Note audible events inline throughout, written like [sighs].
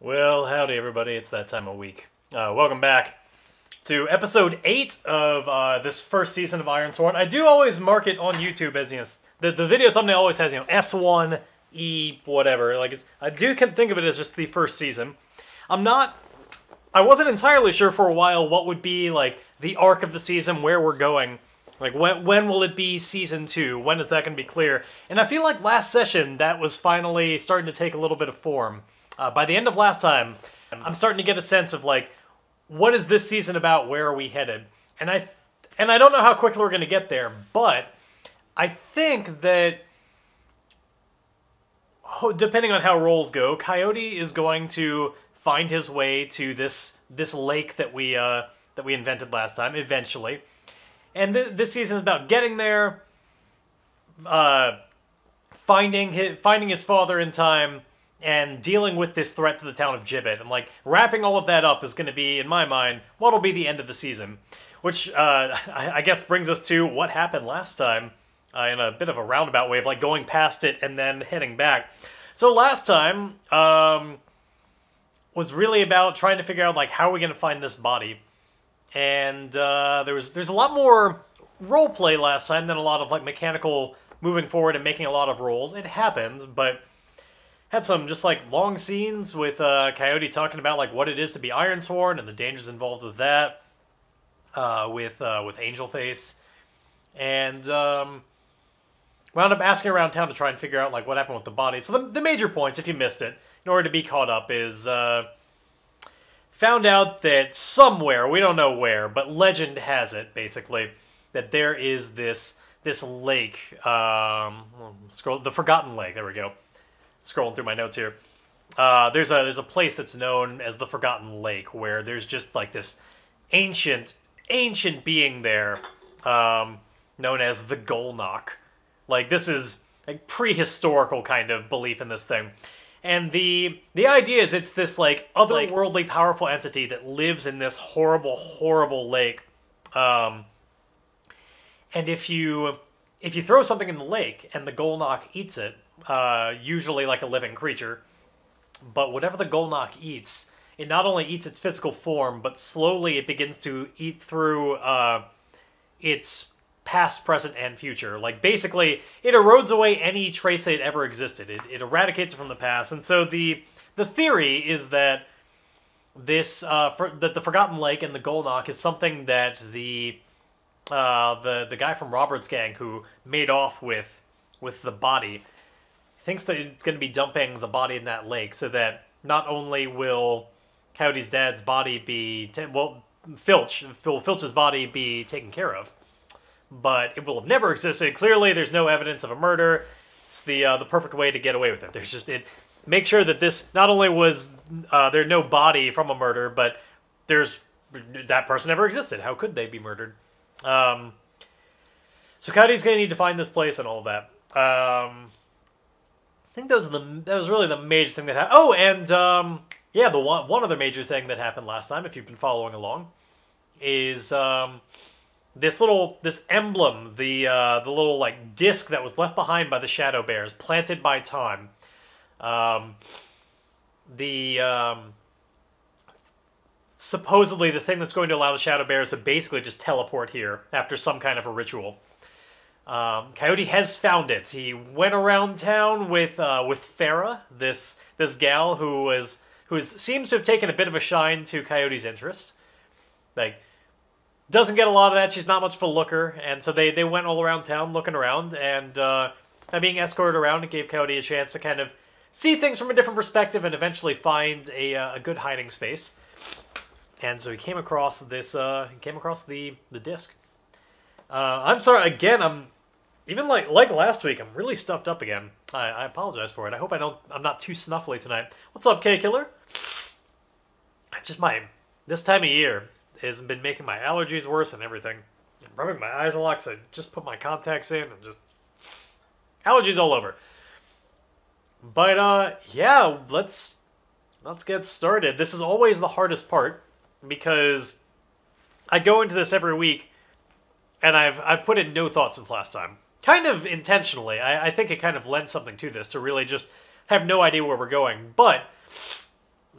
Well, howdy, everybody. It's that time of week. Uh, welcome back to episode 8 of uh, this first season of Ironsworn. I do always mark it on YouTube as, you know, the, the video thumbnail always has, you know, S1, E, whatever. Like, it's, I do can think of it as just the first season. I'm not, I wasn't entirely sure for a while what would be, like, the arc of the season, where we're going. Like, when, when will it be season 2? When is that going to be clear? And I feel like last session, that was finally starting to take a little bit of form. Uh, by the end of last time, I'm starting to get a sense of like, what is this season about? Where are we headed? And I, and I don't know how quickly we're going to get there, but I think that depending on how roles go, Coyote is going to find his way to this this lake that we uh, that we invented last time eventually, and th- this season is about getting there, uh, finding his, finding his father in time and dealing with this threat to the town of Gibbet. And like wrapping all of that up is going to be, in my mind, what'll be the end of the season. Which uh, [laughs] I, guess brings us to what happened last time uh, in a bit of a roundabout way of like going past it and then heading back. So last time um, was really about trying to figure out like how are we going to find this body, and uh, there was there's a lot more role play last time than a lot of like mechanical moving forward and making a lot of rolls. It happens, but had some just like long scenes with uh, Coyote talking about like what it is to be Ironsworn and the dangers involved with that, uh, with uh, with Angel Face, and um, wound up asking around town to try and figure out like what happened with the body. So the, the major points, if you missed it, in order to be caught up, is uh, found out that somewhere we don't know where, but legend has it basically that there is this this lake, um, scroll the Forgotten Lake. There we go scrolling through my notes here. Uh, there's a there's a place that's known as the Forgotten Lake where there's just like this ancient ancient being there, um, known as the Golnok. Like this is a prehistorical kind of belief in this thing. And the the idea is it's this like otherworldly powerful entity that lives in this horrible horrible lake. Um, and if you if you throw something in the lake and the Golnok eats it, uh, usually like a living creature. But whatever the Golnok eats, it not only eats its physical form, but slowly it begins to eat through uh, its past, present, and future. Like basically, it erodes away any trace that ever existed. It, it eradicates it from the past, and so the the theory is that this uh, for, that the Forgotten Lake and the Golnok is something that the uh, the the guy from Robert's gang who made off with with the body thinks that it's going to be dumping the body in that lake so that not only will Coyote's dad's body be well Filch Phil Filch's body be taken care of, but it will have never existed. Clearly, there's no evidence of a murder. It's the uh, the perfect way to get away with it. There's just it make sure that this not only was uh, there no body from a murder, but there's that person never existed. How could they be murdered? Um, so Coyote's going to need to find this place and all of that. Um, think those are the that was really the major thing that happened. Oh, and um, yeah, the one one other major thing that happened last time, if you've been following along, is um, this little this emblem, the uh, the little like disc that was left behind by the Shadow Bears, planted by time. Um, the um, supposedly the thing that's going to allow the Shadow Bears to basically just teleport here after some kind of a ritual. Um, Coyote has found it. He went around town with uh, with Farah, this this gal who was who seems to have taken a bit of a shine to Coyote's interest. Like doesn't get a lot of that. She's not much of a looker, and so they they went all around town looking around, and uh, by being escorted around, it gave Coyote a chance to kind of see things from a different perspective and eventually find a uh, a good hiding space. And so he came across this. Uh, he came across the the disc. Uh, I'm sorry again. I'm even like like last week, I'm really stuffed up again. I, I apologize for it. I hope I don't. I'm not too snuffly tonight. What's up, K Killer? Just my this time of year has been making my allergies worse and everything. I'm rubbing my eyes a lot because I just put my contacts in and just allergies all over. But uh, yeah, let's let's get started. This is always the hardest part because I go into this every week and I've I've put in no thought since last time kind of intentionally. I, I think it kind of lends something to this to really just have no idea where we're going. But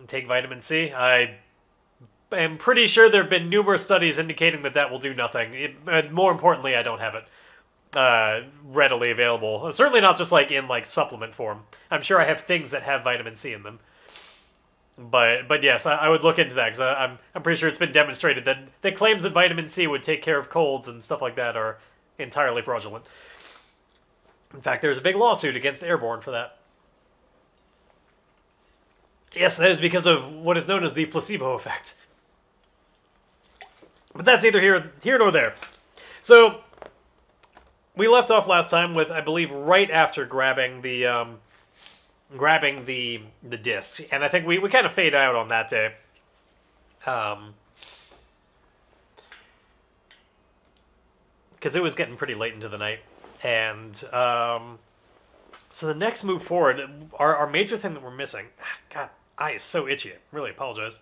take vitamin C. I am pretty sure there have been numerous studies indicating that that will do nothing. It, and more importantly, I don't have it uh, readily available. Certainly not just like in like supplement form. I'm sure I have things that have vitamin C in them. But but yes, I, I would look into that because I'm I'm pretty sure it's been demonstrated that the claims that vitamin C would take care of colds and stuff like that are entirely fraudulent. In fact, there's a big lawsuit against Airborne for that. Yes, that is because of what is known as the placebo effect. But that's neither here here nor there. So we left off last time with, I believe, right after grabbing the um, grabbing the the disc, and I think we, we kind of fade out on that day. Um, because it was getting pretty late into the night, and um, so the next move forward, our our major thing that we're missing, [sighs] God, eye is so itchy. I really apologize.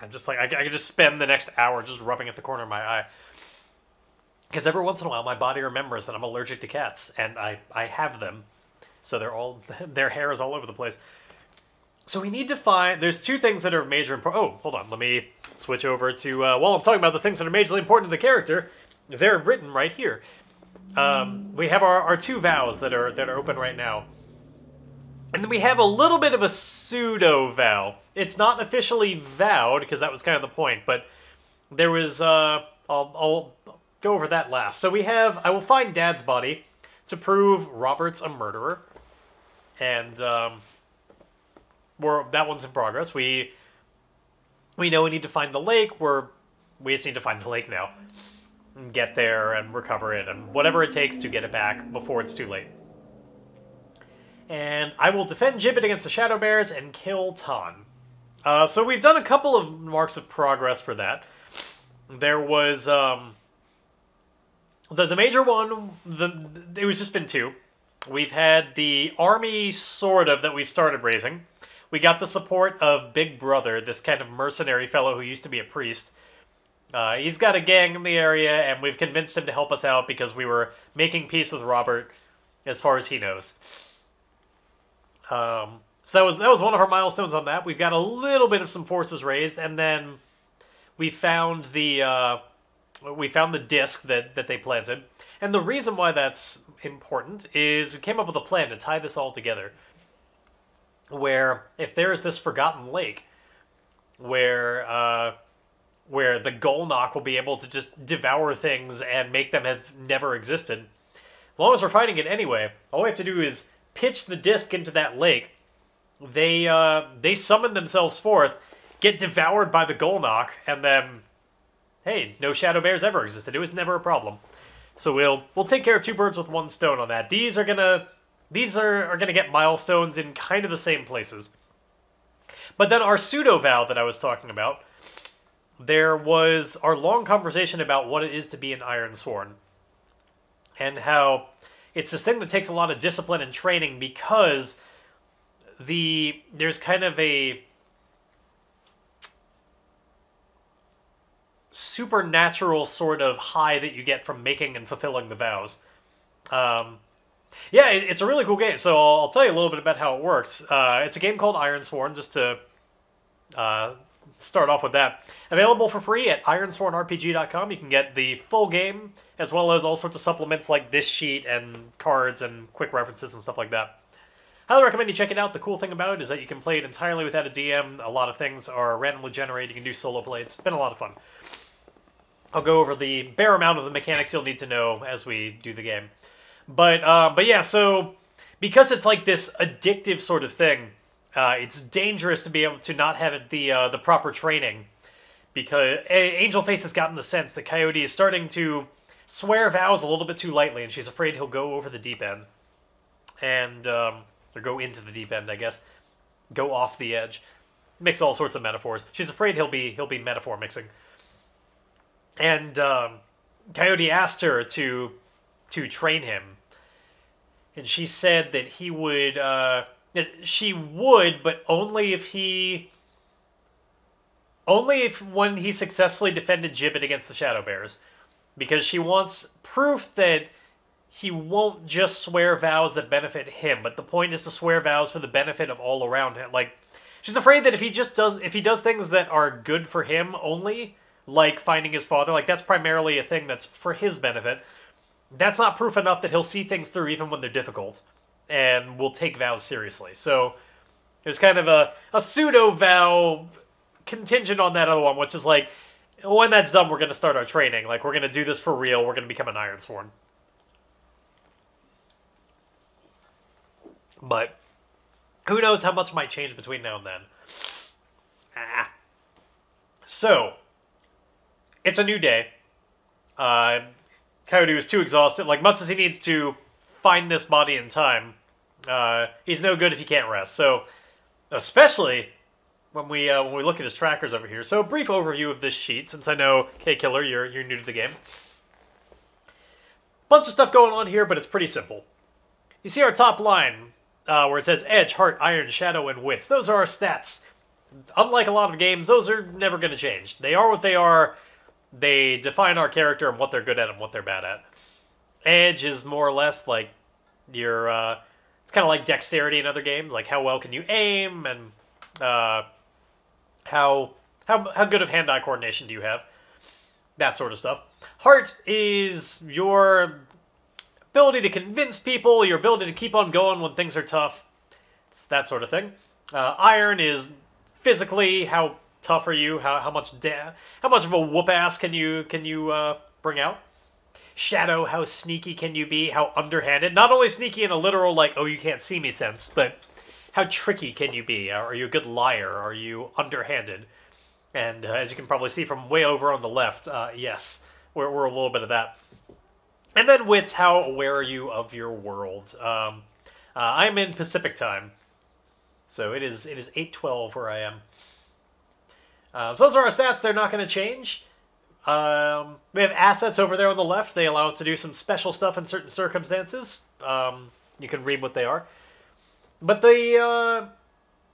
I'm just like I, I could just spend the next hour just rubbing at the corner of my eye. Because every once in a while, my body remembers that I'm allergic to cats, and I, I have them, so they're all [laughs] their hair is all over the place. So we need to find. There's two things that are major important. Oh, hold on. Let me switch over to uh, while I'm talking about the things that are majorly important to the character. They're written right here. Um, we have our, our two vows that are that are open right now, and then we have a little bit of a pseudo vow. It's not officially vowed because that was kind of the point, but there was. Uh, I'll, I'll go over that last. So we have I will find Dad's body to prove Robert's a murderer, and um, we're that one's in progress. We we know we need to find the lake. We're we just need to find the lake now, get there and recover it, and whatever it takes to get it back before it's too late. And I will defend Gibbet against the Shadow Bears and kill Ton. Uh, so we've done a couple of marks of progress for that. There was um, the the major one. The it was just been two. We've had the army sort of that we've started raising. We got the support of Big Brother, this kind of mercenary fellow who used to be a priest. Uh, he's got a gang in the area, and we've convinced him to help us out because we were making peace with Robert, as far as he knows. Um, so that was that was one of our milestones on that. We've got a little bit of some forces raised, and then we found the uh, we found the disc that that they planted, and the reason why that's important is we came up with a plan to tie this all together. Where if there is this forgotten lake, where uh, where the Golnok will be able to just devour things and make them have never existed, as long as we're fighting it anyway, all we have to do is pitch the disc into that lake they uh, they summon themselves forth, get devoured by the Golnok, and then, hey, no Shadow Bears ever existed. It was never a problem. So we'll we'll take care of two birds with one stone on that. These are gonna these are, are gonna get milestones in kind of the same places. But then our pseudo vow that I was talking about, there was our long conversation about what it is to be an Iron Sworn. And how it's this thing that takes a lot of discipline and training because the there's kind of a supernatural sort of high that you get from making and fulfilling the vows. Um, yeah, it, it's a really cool game. So I'll, I'll, tell you a little bit about how it works. Uh, it's a game called Iron Ironsworn, just to uh, start off with that. Available for free at ironswornrpg.com. You can get the full game, as well as all sorts of supplements like this sheet and cards and quick references and stuff like that. Highly recommend you check it out. The cool thing about it is that you can play it entirely without a DM. A lot of things are randomly generated. You can do solo plays. It's been a lot of fun. I'll go over the bare amount of the mechanics you'll need to know as we do the game. But uh, but yeah, so because it's like this addictive sort of thing, uh, it's dangerous to be able to not have the uh, the proper training. Because Angel Face has gotten the sense that Coyote is starting to swear vows a little bit too lightly, and she's afraid he'll go over the deep end. And um, or go into the deep end, I guess. Go off the edge. Mix all sorts of metaphors. She's afraid he'll be he'll be metaphor mixing. And um, Coyote asked her to to train him, and she said that he would. Uh, she would, but only if he. Only if when he successfully defended Gibbet against the Shadow Bears, because she wants proof that he won't just swear vows that benefit him, but the point is to swear vows for the benefit of all around him. Like, She's afraid that if he just does if he does things that are good for him only, like finding his father, like that's primarily a thing that's for his benefit. That's not proof enough that he'll see things through even when they're difficult, and will take vows seriously. So there's kind of a, a pseudo vow contingent on that other one, which is like, when that's done, we're going to start our training. Like, we're going to do this for real. We're going to become an Ironsworn. But who knows how much might change between now and then. Ah. So, it's a new day. Uh, Coyote was too exhausted. Like, much as he needs to find this body in time, uh, he's no good if he can't rest. So, especially when we uh, when we look at his trackers over here. So, a brief overview of this sheet, since I know K Killer, you're you're new to the game. Bunch of stuff going on here, but it's pretty simple. You see our top line uh, where it says Edge, Heart, Iron, Shadow, and Wits. Those are our stats. Unlike a lot of games, those are never going to change. They are what they are. They define our character and what they're good at and what they're bad at. Edge is more or less like your. Uh, it's kind of like dexterity in other games, like how well can you aim and uh, how how how good of hand-eye coordination do you have? That sort of stuff. Heart is your ability to convince people, your ability to keep on going when things are tough. It's that sort of thing. Uh, iron is physically how tough are you? How how much how much of a whoop ass can you can you uh, bring out? Shadow, how sneaky can you be? How underhanded? Not only sneaky in a literal like oh you can't see me sense, but how tricky can you be? Are you a good liar? Are you underhanded? And uh, as you can probably see from way over on the left, uh, yes, we're, we're a little bit of that. And then wits, how aware are you of your world? Um, uh, I'm in Pacific time, so it is it is 8:12 where I am. Uh, so those are our stats. They're not going to change. Um, we have assets over there on the left. They allow us to do some special stuff in certain circumstances. Um, you can read what they are. But the uh,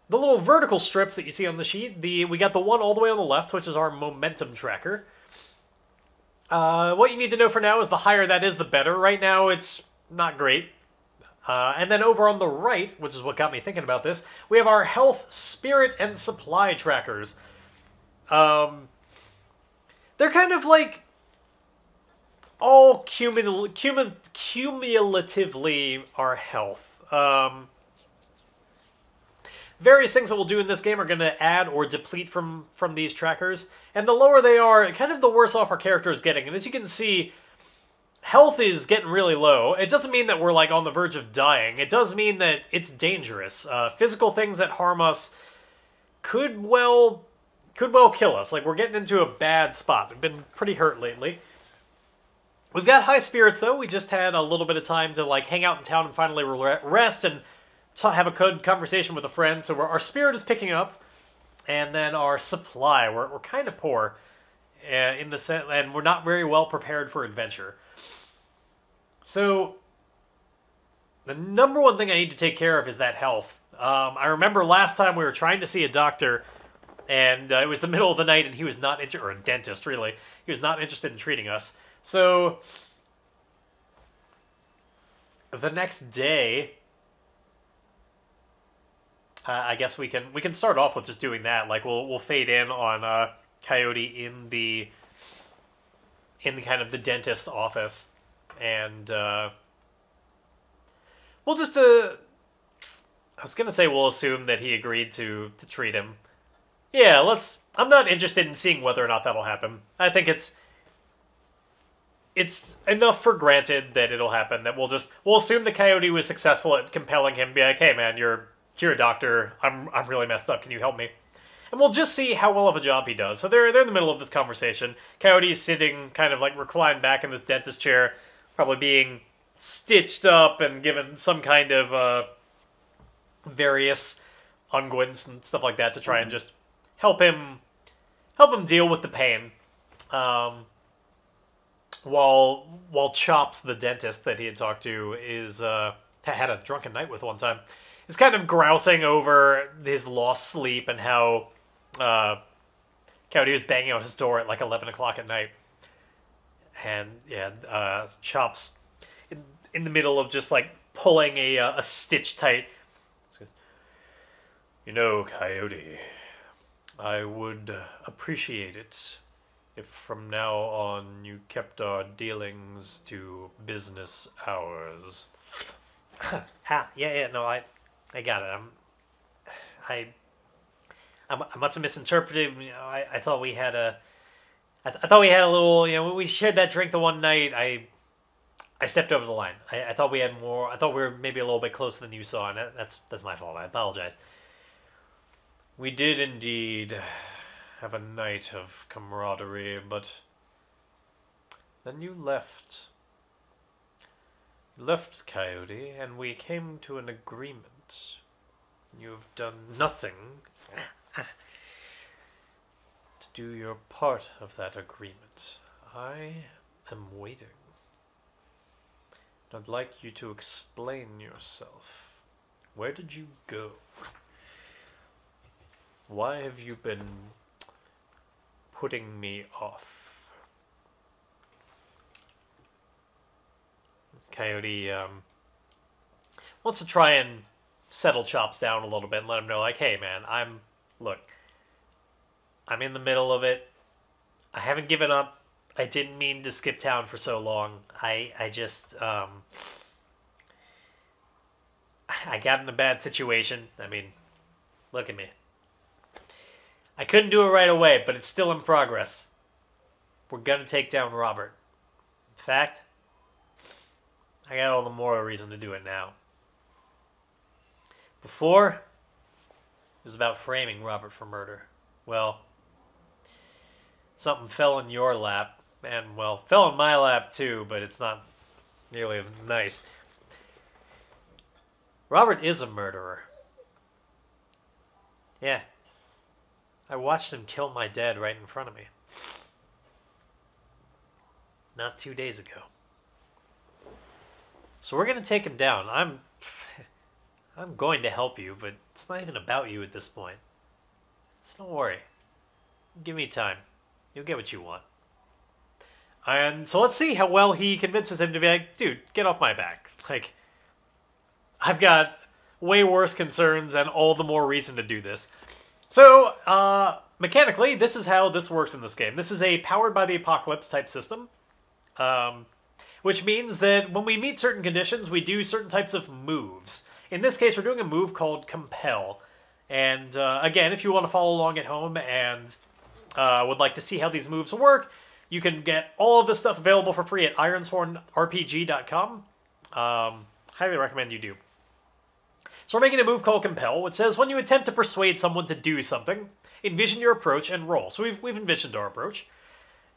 the little vertical strips that you see on the sheet, the we got the one all the way on the left, which is our momentum tracker. Uh, what you need to know for now is the higher that is, the better. Right now, it's not great. Uh, and then over on the right, which is what got me thinking about this, we have our health, spirit, and supply trackers. Um, they're kind of like all cumul cumul cumulatively our health. Um, various things that we'll do in this game are going to add or deplete from from these trackers. And the lower they are, kind of the worse off our character is getting. And as you can see, health is getting really low. It doesn't mean that we're like on the verge of dying. It does mean that it's dangerous. Uh, physical things that harm us could well could well kill us. Like we're getting into a bad spot. We've been pretty hurt lately. We've got high spirits though. We just had a little bit of time to like hang out in town and finally rest and have a good conversation with a friend. So our spirit is picking up, and then our supply we're we're kind of poor, uh, in the sense, and we're not very well prepared for adventure. So the number one thing I need to take care of is that health. Um, I remember last time we were trying to see a doctor, and uh, it was the middle of the night, and he was not interested, or a dentist really. He was not interested in treating us. So the next day, uh, I guess we can we can start off with just doing that. Like we'll we'll fade in on uh, Coyote in the in the kind of the dentist's office, and uh, we'll just uh, I was gonna say we'll assume that he agreed to to treat him. Yeah, let's. I'm not interested in seeing whether or not that'll happen. I think it's it's enough for granted that it'll happen that we'll just we'll assume the coyote was successful at compelling him be like hey man you're here, doctor, I'm, I'm really messed up. Can you help me? And we'll just see how well of a job he does. So they're, they're in the middle of this conversation. Coyote's sitting kind of like reclined back in this dentist chair, probably being stitched up and given some kind of uh, various unguents and stuff like that to try and just help him help him deal with the pain. Um, while while Chops, the dentist that he had talked to, is uh, had a drunken night with one time is kind of grousing over his lost sleep and how uh, Coyote was banging on his door at like 11 o'clock at night. And yeah, uh, Chops in, in the middle of just like pulling a, uh, a stitch tight. You know, Coyote, I would uh, appreciate it if from now on you kept our dealings to business hours. [coughs] ha, yeah, yeah, no, I, I got it. I'm, I, I'm, I must have misinterpreted. You know, I, I thought we had a, I, th- I thought we had a little. You know, we shared that drink the one night, I, I stepped over the line. I, I thought we had more. I thought we were maybe a little bit closer than you saw, and that, that's that's my fault. I apologize. We did indeed have a night of camaraderie, but then you left. You left Coyote, and we came to an agreement. You have done nothing to do your part of that agreement. I am waiting. I'd like you to explain yourself. Where did you go? Why have you been putting me off? Coyote um, wants to try and settle Chops down a little bit and let him know, like, hey, man, I'm, look, I'm in the middle of it. I haven't given up. I didn't mean to skip town for so long. I, I just, um, I got in a bad situation. I mean, look at me. I couldn't do it right away, but it's still in progress. We're gonna take down Robert. In fact, I got all the more reason to do it now. Before, it was about framing Robert for murder. Well, something fell in your lap, and, well, fell in my lap too, but it's not nearly as nice. Robert is a murderer. Yeah. I watched him kill my dad right in front of me. Not two days ago. So we're gonna take him down. I'm [laughs] I'm going to help you, but it's not even about you at this point. So don't worry. Give me time. You'll get what you want. And so let's see how well he convinces him to be like, dude, get off my back. Like, I've got way worse concerns and all the more reason to do this. So, uh, mechanically, this is how this works in this game. This is a powered by the apocalypse type system. Um, which means that when we meet certain conditions, we do certain types of moves. In this case, we're doing a move called Compel. And uh, again, if you want to follow along at home and uh, would like to see how these moves work, you can get all of this stuff available for free at ironswornrpg.com. Um, highly recommend you do. So we're making a move called Compel, which says when you attempt to persuade someone to do something, envision your approach and roll. So we've, we've envisioned our approach.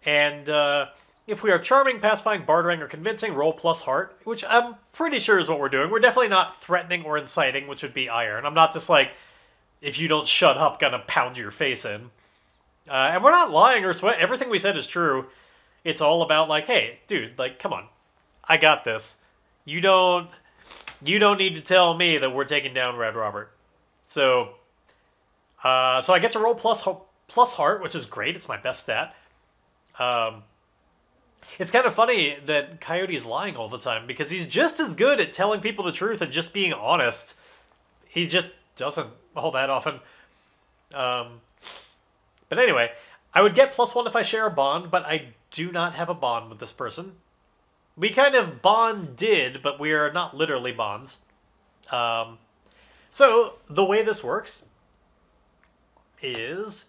And uh, if we are charming, pacifying, bartering, or convincing, roll plus heart, which I'm pretty sure is what we're doing. We're definitely not threatening or inciting, which would be iron. I'm not just like, if you don't shut up, gonna pound your face in. Uh, and we're not lying or sweat. Everything we said is true. It's all about like, hey, dude, like, come on, I got this. You don't, you don't need to tell me that we're taking down Red Robert. So, uh, so I get to roll plus plus heart, which is great. It's my best stat. Um, it's kind of funny that Coyote's lying all the time because he's just as good at telling people the truth and just being honest. He just doesn't all that often. Um, but anyway, I would get plus one if I share a bond, but I do not have a bond with this person. We kind of bonded, but we are not literally bonds. Um, so the way this works is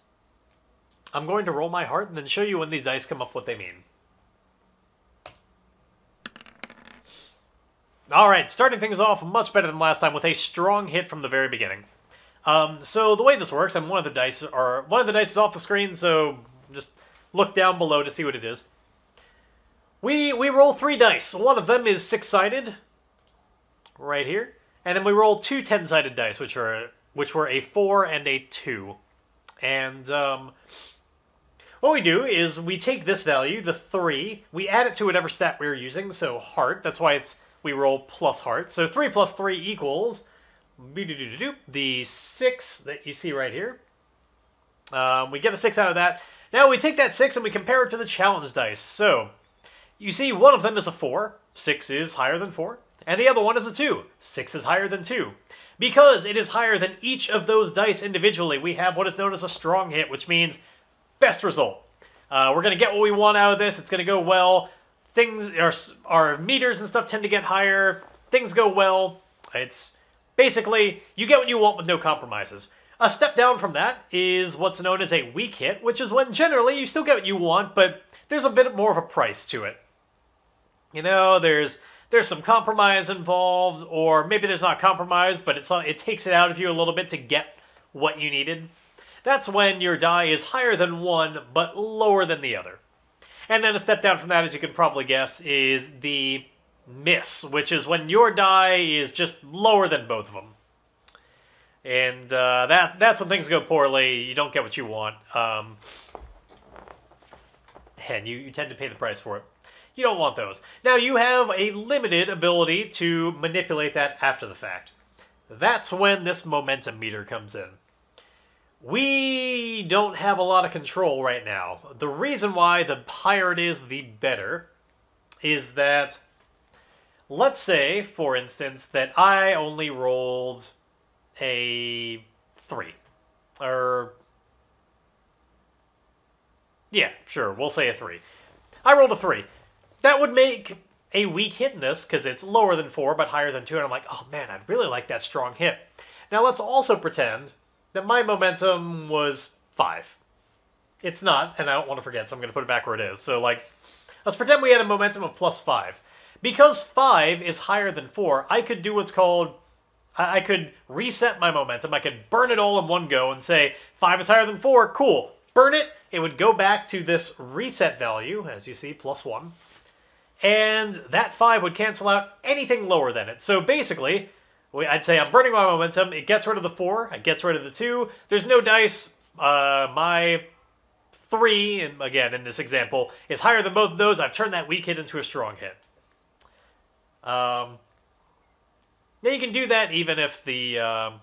I'm going to roll my heart and then show you when these dice come up what they mean. All right, starting things off much better than last time with a strong hit from the very beginning. Um, so the way this works, and one of the dice are one of the dice is off the screen, so just look down below to see what it is. We we roll three dice. One of them is six sided, right here, and then we roll two ten sided dice, which are which were a four and a two, and um, what we do is we take this value, the three, we add it to whatever stat we're using. So heart. That's why it's we roll plus heart. So 3 plus 3 equals the 6 that you see right here. Um, we get a 6 out of that. Now we take that 6 and we compare it to the challenge dice. So you see one of them is a 4. 6 is higher than 4. And the other one is a 2. 6 is higher than 2. Because it is higher than each of those dice individually, we have what is known as a strong hit, which means best result. Uh, we're going to get what we want out of this. It's going to go well. Things, our, our meters and stuff tend to get higher. Things go well. It's basically, you get what you want with no compromises. A step down from that is what's known as a weak hit, which is when generally you still get what you want, but there's a bit more of a price to it. You know, there's there's some compromise involved, or maybe there's not compromise, but it's it takes it out of you a little bit to get what you needed. That's when your die is higher than one, but lower than the other. And then a step down from that, as you can probably guess, is the miss, which is when your die is just lower than both of them. And uh, that that's when things go poorly. You don't get what you want. Um, and you, you tend to pay the price for it. You don't want those. Now, you have a limited ability to manipulate that after the fact. That's when this momentum meter comes in. We don't have a lot of control right now. The reason why the higher it is, the better, is that, let's say, for instance, that I only rolled a 3. Or, yeah, sure, we'll say a 3. I rolled a 3 that would make a weak hit in this because it's lower than four but higher than two, and I'm like, oh man, I'd really like that strong hit. Now let's also pretend that my momentum was five. It's not, and I don't want to forget, so I'm going to put it back where it is. So like, let's pretend we had a momentum of plus five. Because five is higher than four, I could do what's called I could reset my momentum. I could burn it all in one go and say, five is higher than four, cool. Burn it, it would go back to this reset value, as you see, plus one and that 5 would cancel out anything lower than it. So basically, I'd say I'm burning my momentum, it gets rid of the 4, it gets rid of the 2, there's no dice, uh, my 3, and again in this example, is higher than both of those, I've turned that weak hit into a strong hit. Um, now you can do that even if the... Um,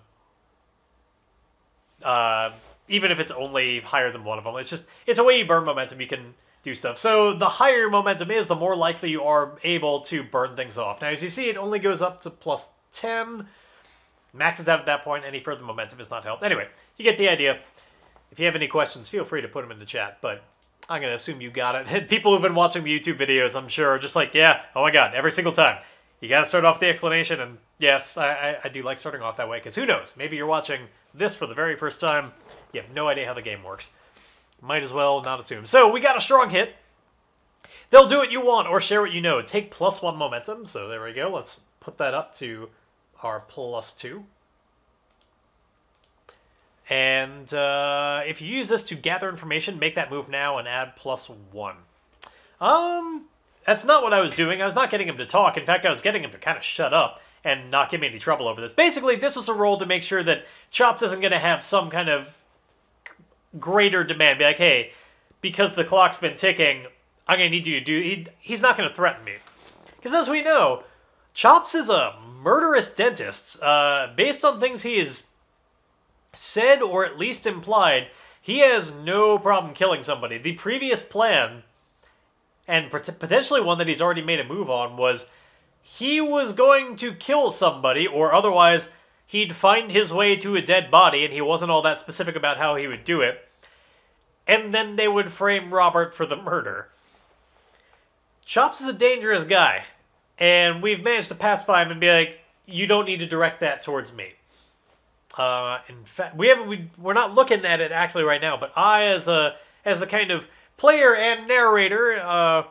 uh, even if it's only higher than one of them. It's just, it's a way you burn momentum. You can do stuff. So the higher momentum is, the more likely you are able to burn things off. Now, as you see, it only goes up to plus 10. Maxes out at that point. Any further momentum is not helped. Anyway, you get the idea. If you have any questions, feel free to put them in the chat, but I'm going to assume you got it. [laughs] People who've been watching the YouTube videos, I'm sure, are just like, yeah, oh my god, every single time. You got to start off the explanation, and yes, I, I, I do like starting off that way, because who knows? Maybe you're watching this for the very first time. You have no idea how the game works. Might as well not assume. So we got a strong hit. They'll do what you want or share what you know. Take plus one momentum. So there we go. Let's put that up to our plus two. And uh, if you use this to gather information, make that move now and add plus one. Um, that's not what I was doing. I was not getting him to talk. In fact, I was getting him to kind of shut up and not give me any trouble over this. Basically, this was a role to make sure that Chops isn't going to have some kind of greater demand. Be like, hey, because the clock's been ticking, I'm to need you to do. He, he's not to threaten me. Because as we know, Chops is a murderous dentist. Uh, based on things he has said or at least implied, he has no problem killing somebody. The previous plan, and potentially one that he's already made a move on, was he was going to kill somebody, or otherwise he'd find his way to a dead body, and he wasn't all that specific about how he would do it. And then they would frame Robert for the murder. Chops is a dangerous guy, and we've managed to pacify him and be like, "You don't need to direct that towards me." Uh, in fact, we haven't. We, we're not looking at it actually right now, but I, as a as the kind of player and narrator, uh,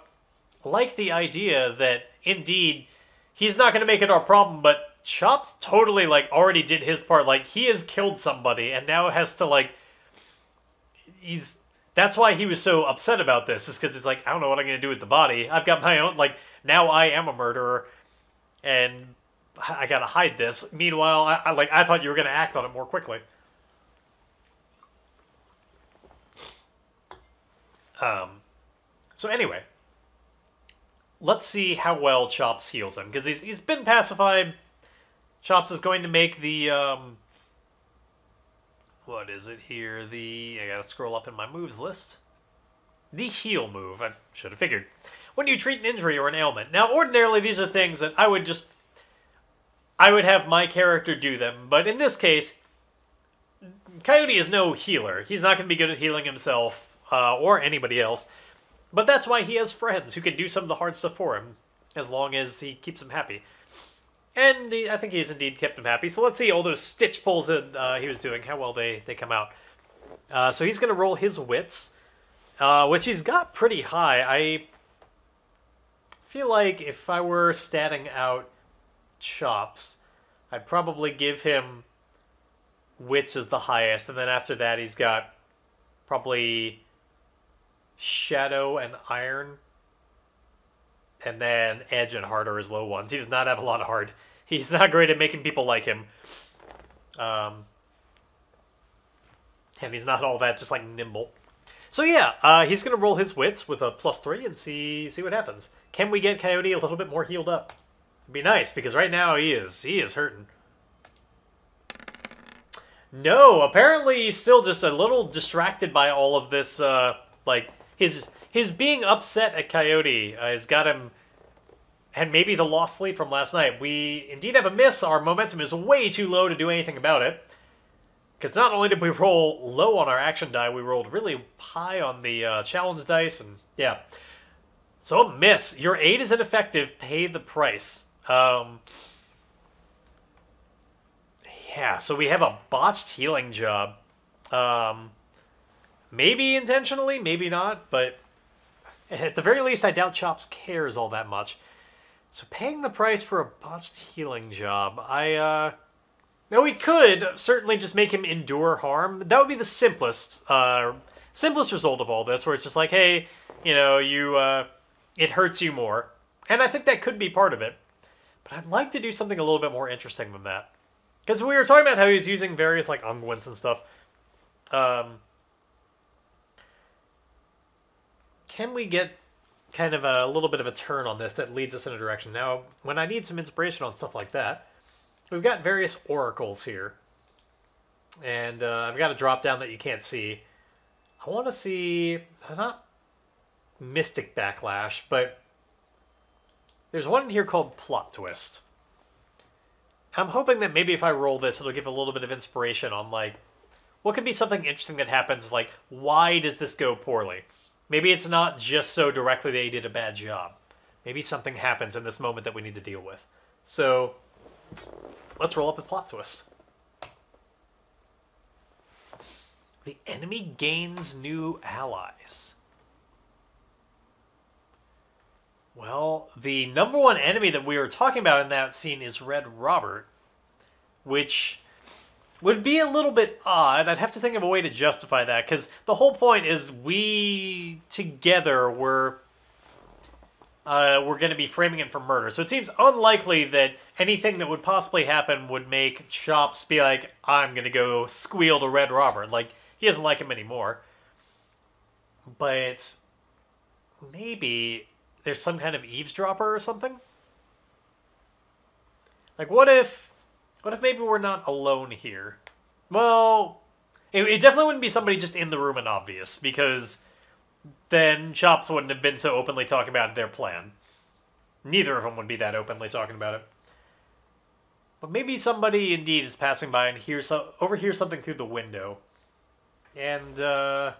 like the idea that indeed he's not going to make it our problem, but Chops totally like already did his part. Like he has killed somebody and now has to like he's that's why he was so upset about this is because it's like I don't know what I'm gonna do with the body. I've got my own like now I am a murderer and I gotta hide this. Meanwhile, I, I like I thought you were gonna act on it more quickly. Um. So anyway, let's see how well Chops heals him because he's he's been pacified Chops is going to make the, um, what is it here? The, I gotta scroll up in my moves list. The heal move, I should have figured. When you treat an injury or an ailment. Now, ordinarily, these are things that I would just, I would have my character do them. But in this case, Coyote is no healer. He's not going to be good at healing himself uh, or anybody else. But that's why he has friends who can do some of the hard stuff for him, as long as he keeps him happy. And he, I think he's indeed kept him happy. So let's see all those stitch pulls that uh, he was doing, how well they, they come out. Uh, so he's going to roll his wits, uh, which he's got pretty high. I feel like if I were statting out chops, I'd probably give him wits as the highest, and then after that he's got probably shadow and iron, and then edge and heart are his low ones. He does not have a lot of heart. He's not great at making people like him. Um, and he's not all that just like nimble. So yeah, uh, he's gonna roll his wits with a plus three and see see what happens. Can we get Coyote a little bit more healed up? It'd be nice because right now he is he is hurting. No, apparently he's still just a little distracted by all of this. Uh, like his his being upset at Coyote uh, has got him, and maybe the lost sleep from last night. We indeed have a miss. Our momentum is way too low to do anything about it. Because not only did we roll low on our action die, we rolled really high on the uh, challenge dice, and yeah. So a miss. Your aid is ineffective. Pay the price. Um, yeah, so we have a botched healing job. Um, maybe intentionally, maybe not, but [laughs] at the very least, I doubt Chops cares all that much. So paying the price for a botched healing job, I, uh... Now we could certainly just make him endure harm. That would be the simplest, uh, simplest result of all this, where it's just like, hey, you know, you, uh, it hurts you more. And I think that could be part of it. But I'd like to do something a little bit more interesting than that. Because we were talking about how he's using various like unguents and stuff. Um, can we get kind of a little bit of a turn on this that leads us in a direction? Now, when I need some inspiration on stuff like that, we've got various oracles here. And uh, I've got a drop down that you can't see. I want to see, not Mystic Backlash, but there's one here called Plot Twist. I'm hoping that maybe if I roll this, it'll give a little bit of inspiration on, like, what could be something interesting that happens, like, why does this go poorly? Maybe it's not just so directly they did a bad job. Maybe something happens in this moment that we need to deal with. So, let's roll up a plot twist. The enemy gains new allies. Well, the number one enemy that we were talking about in that scene is Red Robert, which would be a little bit odd. I'd have to think of a way to justify that because the whole point is we together were uh, we're going to be framing it for murder. So it seems unlikely that anything that would possibly happen would make Chops be like, I'm going to go squeal to Red Robert. Like, he doesn't like him anymore. But maybe there's some kind of eavesdropper or something? Like, what if, what if maybe we're not alone here? Well, it, it definitely wouldn't be somebody just in the room and obvious, because then Chops wouldn't have been so openly talking about their plan. Neither of them would be that openly talking about it. But maybe somebody indeed is passing by and hears so, overhears something through the window. And, uh,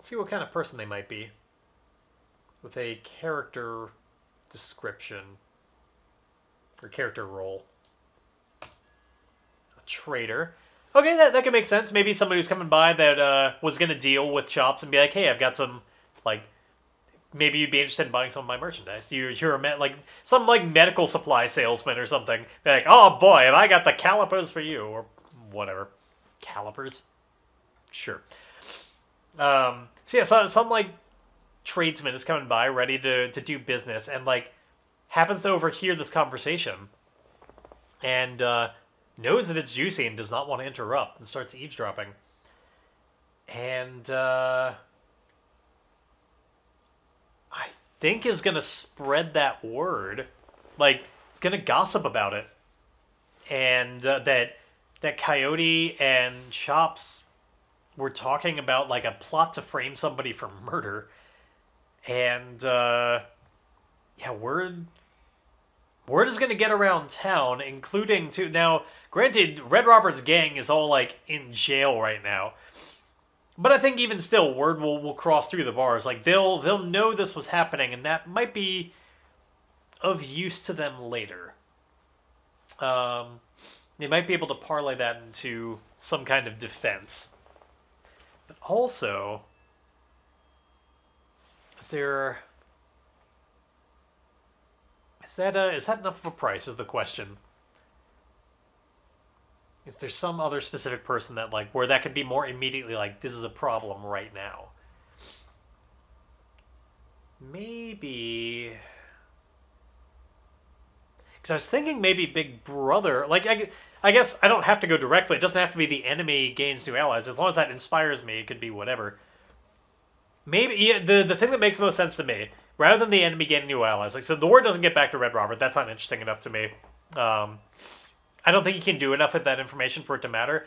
see what kind of person they might be with a character description or character role. A traitor. Okay, that, that could make sense. Maybe somebody who's coming by that uh, was going to deal with Chops and be like, hey, I've got some, like, maybe you'd be interested in buying some of my merchandise. You, you're a, like, some, like, medical supply salesman or something. Be like, oh, boy, have I got the calipers for you, or whatever. Calipers? Sure. Um, so, yeah, so, some, like, tradesman is coming by ready to, to do business and like happens to overhear this conversation and uh, knows that it's juicy and does not want to interrupt and starts eavesdropping. And uh, i think is going to spread that word like it's going to gossip about it. And uh, that that coyote and chops were talking about like a plot to frame somebody for murder. And uh, yeah, word word is going to get around town, including to now. Granted, Red Robert's gang is all like in jail right now, but I think even still, word will, will cross through the bars. Like they'll they'll know this was happening, and that might be of use to them later. Um, they might be able to parlay that into some kind of defense. But also, is there is that uh, is that enough of a price? Is the question. Is there some other specific person that like where that could be more immediately like this is a problem right now? Maybe because I was thinking maybe Big Brother. Like I, I guess I don't have to go directly. It doesn't have to be the enemy gains new allies. As long as that inspires me, it could be whatever. Maybe yeah, the the thing that makes most sense to me, rather than the enemy getting new allies. Like so, the word doesn't get back to Red Robert. That's not interesting enough to me. Um, I don't think he can do enough with that information for it to matter.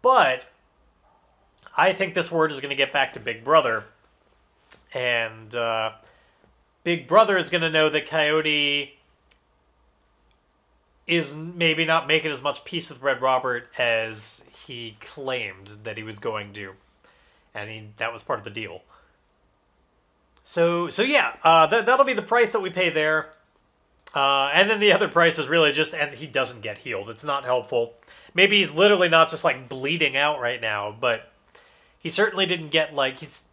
But I think this word is going to get back to Big Brother, and uh, Big Brother is going to know that Coyote is maybe not making as much peace with Red Robert as he claimed that he was going to, and he, that was part of the deal. So so yeah, uh, that that'll be the price that we pay there. Uh, and then the other price is really just, and he doesn't get healed. It's not helpful. Maybe he's literally not just like bleeding out right now, but he certainly didn't get like he's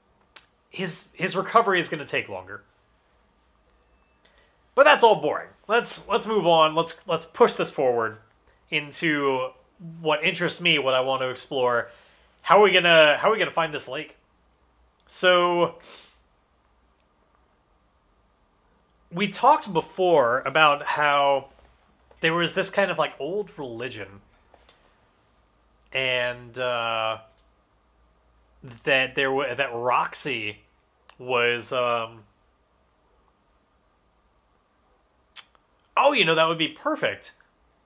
his his recovery is going to take longer. But that's all boring. Let's let's move on. Let's let's push this forward into what interests me, what I want to explore. How are we gonna how are we gonna find this lake? So we talked before about how there was this kind of like old religion and uh, that there was that Roxy was um, oh you know that would be perfect.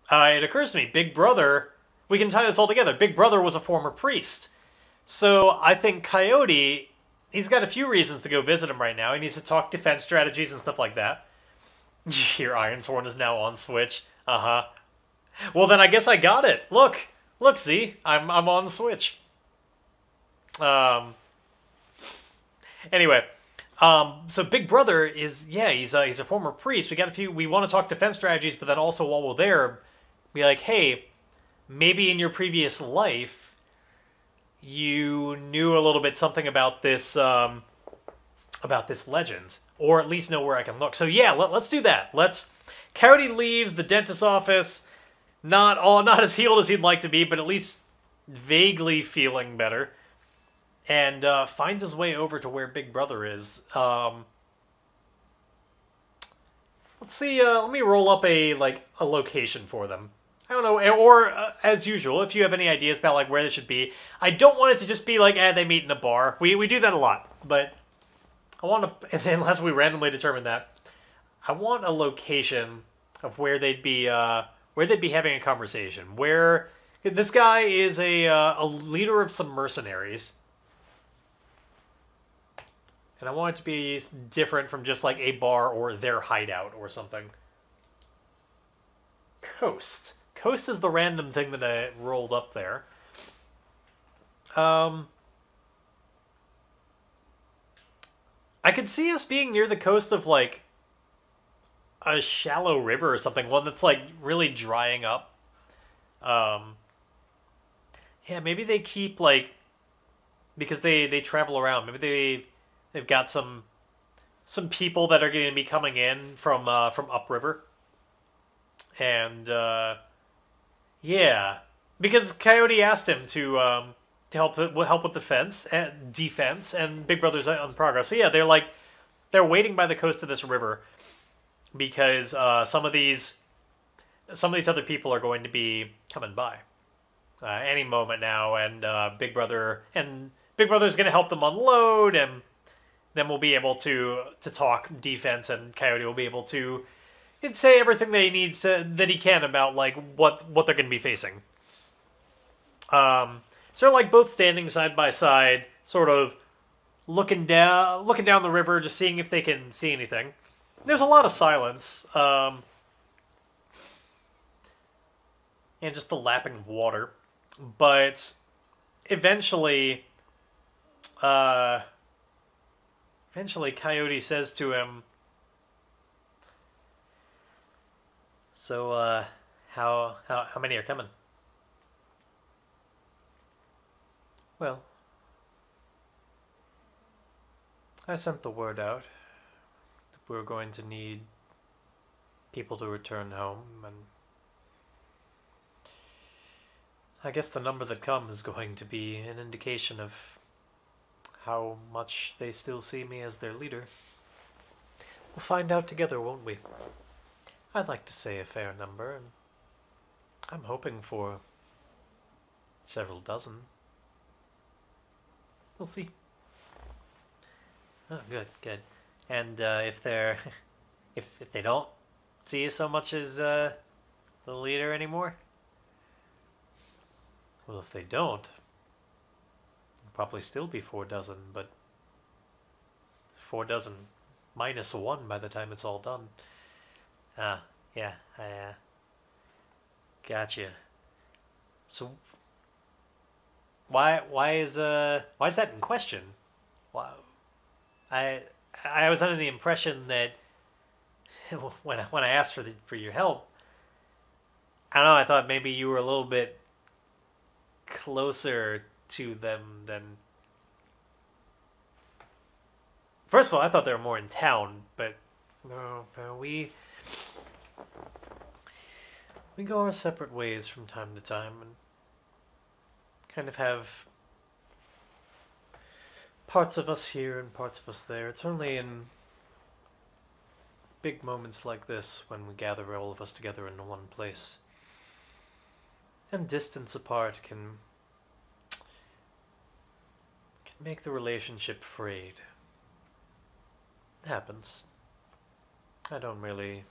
Uh, it occurs to me Big Brother we can tie this all together. Big Brother was a former priest. So I think Coyote he's got a few reasons to go visit him right now. He needs to talk defense strategies and stuff like that. [laughs] Here, Ironsworn is now on Switch. Uh huh. Well, then I guess I got it. Look, look, see, I'm I'm on Switch. Um. Anyway, um, so Big Brother is yeah, he's a, he's a former priest. We got a few. We want to talk defense strategies, but then also while we're there, be like, hey, maybe in your previous life you knew a little bit something about this um, about this legend, or at least know where I can look. So yeah, let, us do that. Let's. Coyote leaves the dentist's office, not all not as healed as he'd like to be, but at least vaguely feeling better, and uh, finds his way over to where Big Brother is. Um, let's see. Uh, let me roll up a like a location for them. I don't know, or uh, as usual, if you have any ideas about like where this should be, I don't want it to just be like, eh, they meet in a bar. We we do that a lot, but I want to, [laughs] unless we randomly determine that, I want a location of where they'd be, uh, where they'd be having a conversation. Where this guy is a uh, a leader of some mercenaries, and I want it to be different from just like a bar or their hideout or something. Coast. Coast is the random thing that I rolled up there. Um, I could see us being near the coast of like a shallow river or something, one that's like really drying up. Um, yeah, maybe they keep like because they they travel around. Maybe they they've got some some people that are going to be coming in from uh, from upriver, and uh, yeah, because Coyote asked him to um, to help help with defense and defense, and Big Brother's on progress. So yeah, they're like they're waiting by the coast of this river because uh, some of these some of these other people are going to be coming by uh, any moment now, and uh, Big Brother and Big Brother's going to help them unload, and then we'll be able to to talk defense, and Coyote will be able to and say everything that he needs to that he can about like what what they're going to be facing. Um, so like both standing side by side, sort of looking down looking down the river, just seeing if they can see anything. There's a lot of silence. Um, and just the lapping of water. But eventually, uh, eventually, Coyote says to him, "So, uh, how how how many are coming?" Well, I sent the word out that we're going to need people to return home, and I guess the number that comes is going to be an indication of how much they still see me as their leader. We'll find out together, won't we? I'd like to say a fair number, and I'm hoping for several dozen. We'll see. Oh, good, good. And uh, if they're, [laughs] if if they don't see you so much as uh, the leader anymore, well, if they don't, probably still be four dozen, but four dozen minus one by the time it's all done. Ah, yeah, I uh, gotcha. So, why why is uh why is that in question? Why, I I was under the impression that [laughs] when I, when I asked for the for your help, I don't know. I thought maybe you were a little bit closer to them than. First of all, I thought they were more in town, but no, we we go our separate ways from time to time and kind of have parts of us here and parts of us there. It's only in big moments like this when we gather all of us together in one place. And distance apart can can make the relationship frayed. It happens. I don't really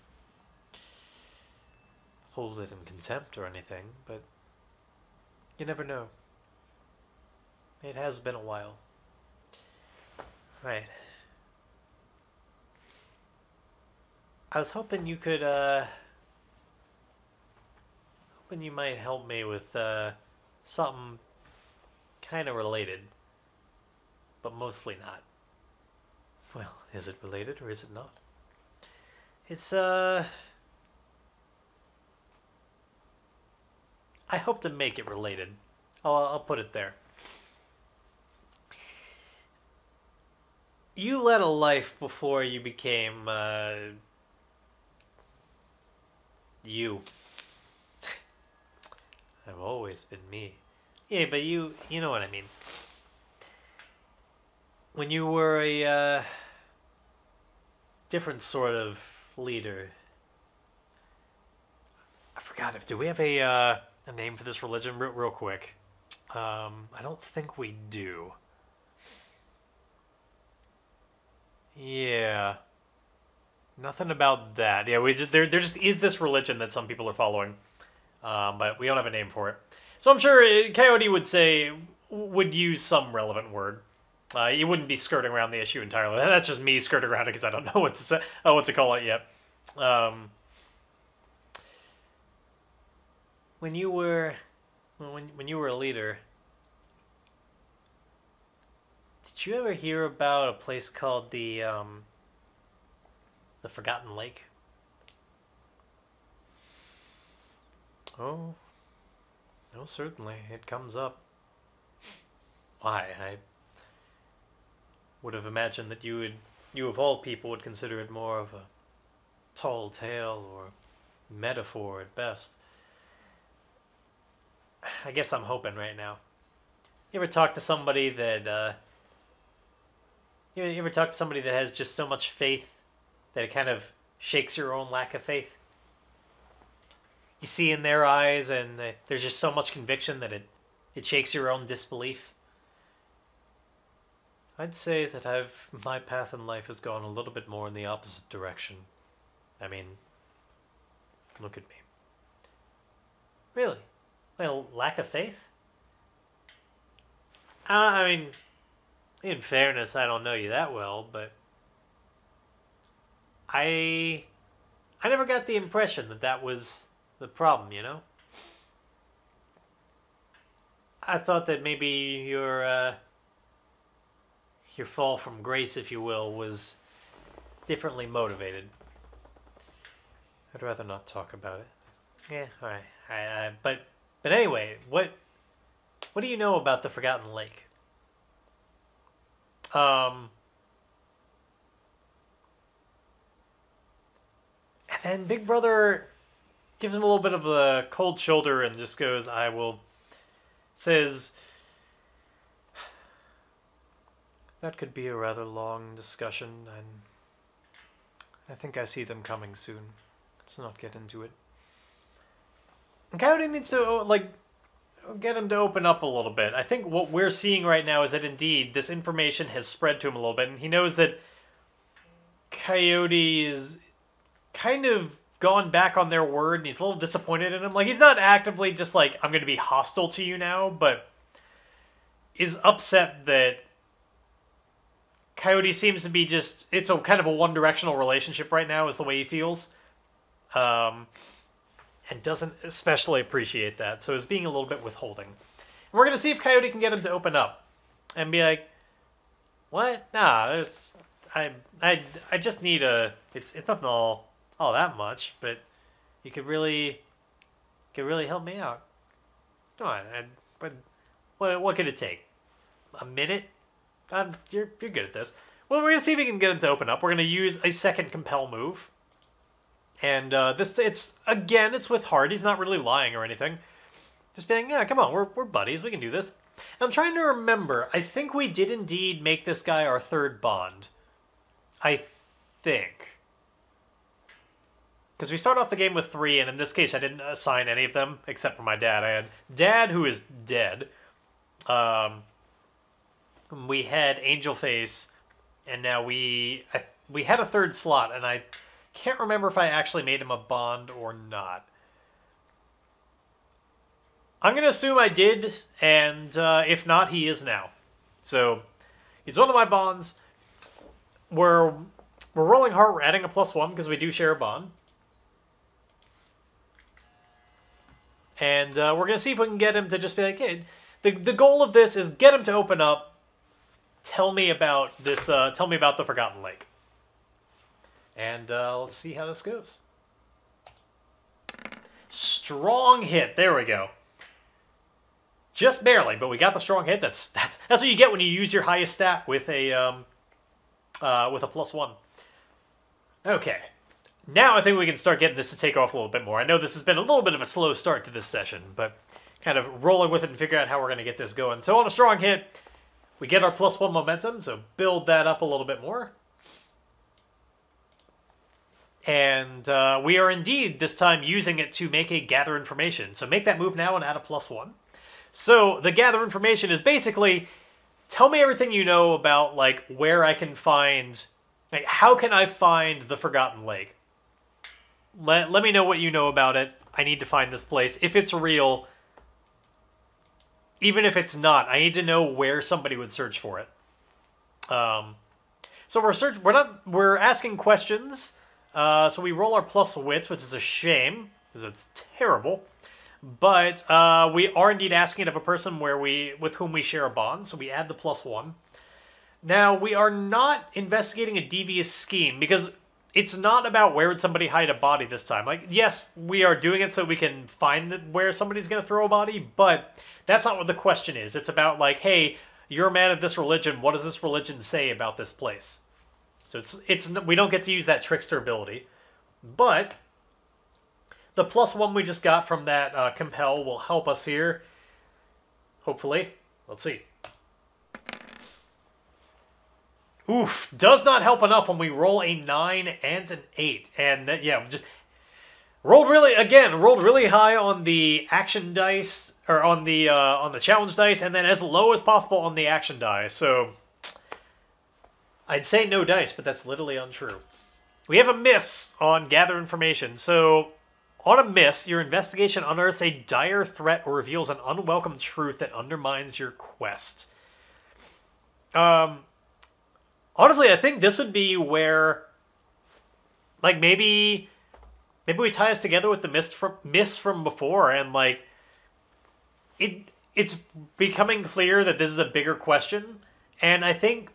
hold it in contempt or anything, but you never know. It has been a while. Right. I was hoping you could, uh, hoping you might help me with, uh, something kind of related, but mostly not. Well, is it related or is it not? It's, uh, I hope to make it related. I'll, I'll put it there. You led a life before you became, uh, you. [laughs] I've always been me. Yeah, but you, you know what I mean. When you were a, uh, different sort of leader. I forgot if, do we have a, uh, a name for this religion real, real quick? Um, I don't think we do. Yeah. Nothing about that. Yeah, we just there there just is this religion that some people are following, um, but we don't have a name for it. So I'm sure uh, Coyote would say would use some relevant word. Uh, you wouldn't be skirting around the issue entirely. [laughs] That's just me skirting around it because I don't know what to say, oh, what to call it yet. Um, when you were when when you were a leader, did you ever hear about a place called the um, the Forgotten Lake? Oh, no, certainly it comes up. Why I would have imagined that you would, you of all people, would consider it more of a tall tale or metaphor at best. I guess I'm hoping right now. You ever talk to somebody that, uh, you ever talk to somebody that has just so much faith that it kind of shakes your own lack of faith? You see in their eyes, and there's just so much conviction that it, it shakes your own disbelief. I'd say that I've my path in life has gone a little bit more in the opposite direction. I mean, look at me. Really? Well, lack of faith? Uh, I mean, in fairness, I don't know you that well, but I I never got the impression that that was the problem, you know? I thought that maybe your uh, your fall from grace, if you will, was differently motivated. I'd rather not talk about it. Yeah, all right. I, I, but but anyway, what what do you know about the Forgotten Lake? Um, and then Big Brother gives him a little bit of a cold shoulder and just goes, "I will." Says that could be a rather long discussion, and I think I see them coming soon. Let's not get into it. Coyote needs to like get him to open up a little bit. I think what we're seeing right now is that indeed this information has spread to him a little bit, and he knows that Coyote is kind of gone back on their word, and he's a little disappointed in him. Like he's not actively just like I'm going to be hostile to you now, but is upset that Coyote seems to be just it's a kind of a one directional relationship right now is the way he feels. Um and doesn't especially appreciate that. So is being a little bit withholding. And we're gonna see if Coyote can get him to open up and be like, "What? Nah, there's I I I just need a. It's it's nothing all all that much, but you could really could really help me out. Come on, I, but what what could it take? A minute? Um, you're you're good at this. Well, we're gonna see if we can get him to open up. We're gonna use a second compel move. And uh, this, it's again, it's with heart. He's not really lying or anything. Just being, yeah, come on, we're we're buddies. We can do this. I'm trying to remember. I think we did indeed make this guy our third bond. I think. Because we start off the game with three, and in this case, I didn't assign any of them except for my dad. I had dad, who is dead. Um, we had Angel Face, and now we I, we had a third slot, and I can't remember if I actually made him a bond or not. I'm going to assume I did, and uh, if not, he is now. So he's one of my bonds. We're, we're rolling heart, we're adding a plus one because we do share a bond. And uh, we're going to see if we can get him to just be like, hey, the, the goal of this is get him to open up, tell me about this, uh, tell me about the Forgotten Lake. And uh, let's see how this goes. Strong hit. There we go. Just barely, but we got the strong hit. That's that's that's what you get when you use your highest stat with a um, uh, with a plus one. Okay, now I think we can start getting this to take off a little bit more. I know this has been a little bit of a slow start to this session, but kind of rolling with it and figure out how we're going to get this going. So on a strong hit, we get our plus one momentum, so build that up a little bit more. And uh, we are indeed this time using it to make a gather information. So make that move now and add a plus one. So the gather information is basically tell me everything you know about like where I can find like how can I find the Forgotten Lake? Let let me know what you know about it. I need to find this place. If it's real, even if it's not, I need to know where somebody would search for it. Um, so we're search we're not we're asking questions uh, so we roll our plus wits, which is a shame, because it's terrible. But uh, we are indeed asking it of a person where we with whom we share a bond, so we add the plus one. Now we are not investigating a devious scheme because it's not about where would somebody hide a body this time. Like, yes, we are doing it so we can find where somebody's going to throw a body, but that's not what the question is. It's about like, hey, you're a man of this religion. What does this religion say about this place? So it's it's we don't get to use that trickster ability, but the plus one we just got from that uh, compel will help us here. Hopefully, let's see. Oof, does not help enough when we roll a nine and an eight, and that, yeah, just rolled really again rolled really high on the action dice or on the uh, on the challenge dice, and then as low as possible on the action die. So I'd say no dice, but that's literally untrue. We have a miss on gather information. So, on a miss, your investigation unearths a dire threat or reveals an unwelcome truth that undermines your quest. Um, honestly, I think this would be where, like, maybe, maybe we tie us together with the miss from miss from before, and like, it it's becoming clear that this is a bigger question, and I think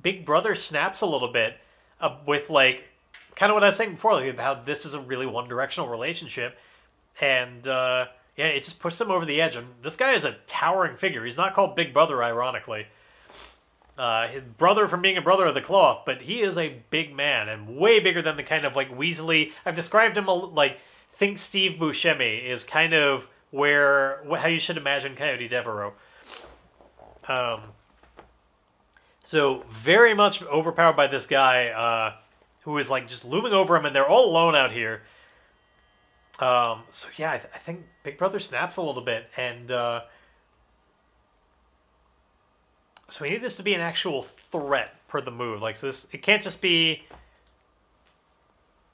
Big Brother snaps a little bit uh, with like kind of what I was saying before, like about this is a really one directional relationship, and uh, yeah, it just pushes him over the edge. And this guy is a towering figure. He's not called Big Brother, ironically. Uh, his brother from being a brother of the cloth, but he is a big man and way bigger than the kind of like Weasley. I've described him a, like think Steve Buscemi is kind of where how you should imagine Coyote Devereaux. Um, so very much overpowered by this guy uh, who is like just looming over him, and they're all alone out here. Um, so yeah, I, th- I think Big Brother snaps a little bit, and uh, so we need this to be an actual threat per the move. Like so this, it can't just be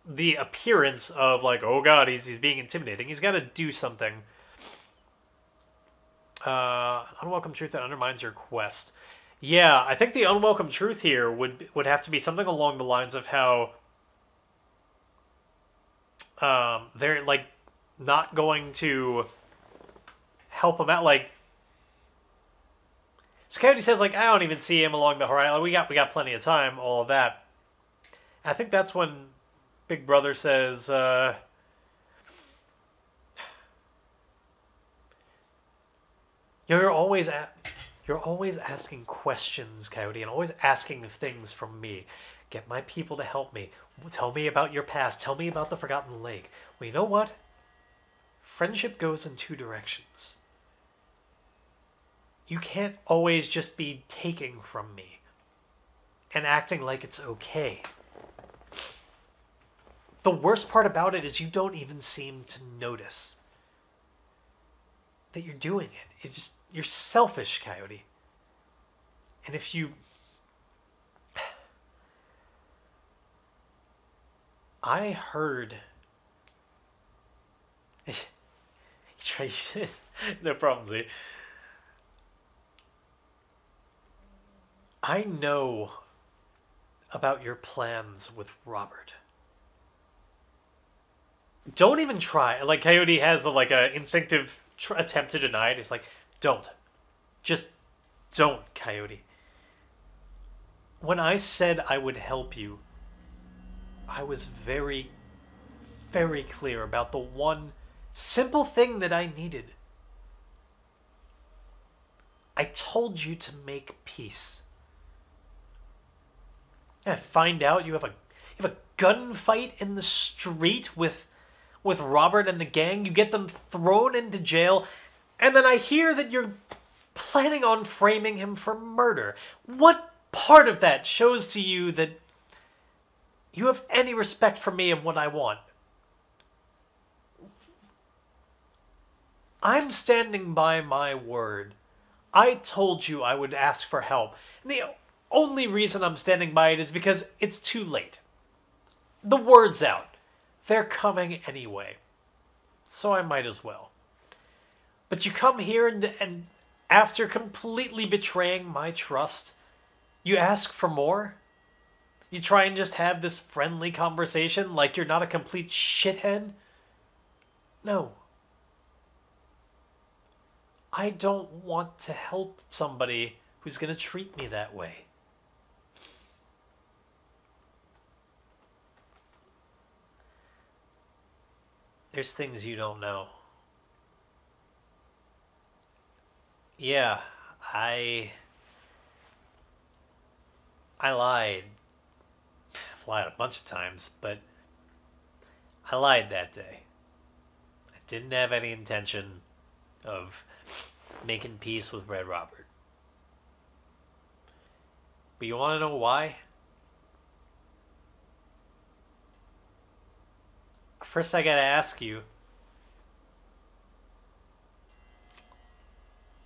the appearance of like, oh god, he's he's being intimidating. He's got to do something. Uh, unwelcome truth that undermines your quest. Yeah, I think the unwelcome truth here would would have to be something along the lines of how um, they're like not going to help him out. Like, so Coyote says, like, I don't even see him along the horizon. Like, we got we got plenty of time. All of that. I think that's when Big Brother says. Uh, You're always at, you're always asking questions, Coyote, and always asking things from me. Get my people to help me. Tell me about your past. Tell me about the Forgotten Lake. Well, you know what? Friendship goes in two directions. You can't always just be taking from me and acting like it's okay. The worst part about it is you don't even seem to notice that you're doing it. It just you're selfish, Coyote. And if you I heard [laughs] [laughs] no problem, Z. I know about your plans with Robert. Don't even try. Like Coyote has a, like a instinctive attempt to deny it. It's like, don't. Just don't, Coyote. When I said I would help you, I was very, very clear about the one simple thing that I needed. I told you to make peace. I find out you have a you have a gunfight in the street with with Robert and the gang. You get them thrown into jail, and then I hear that you're planning on framing him for murder. What part of that shows to you that you have any respect for me and what I want? I'm standing by my word. I told you I would ask for help. And the only reason I'm standing by it is because it's too late. The word's out. They're coming anyway. So I might as well. But you come here and, and after completely betraying my trust, you ask for more? You try and just have this friendly conversation like you're not a complete shithead? No. I don't want to help somebody who's going to treat me that way. There's things you don't know. Yeah, I. I lied. I've [sighs] lied a bunch of times, but I lied that day. I didn't have any intention of making peace with Red Robert. But you want to know why? First, I gotta ask you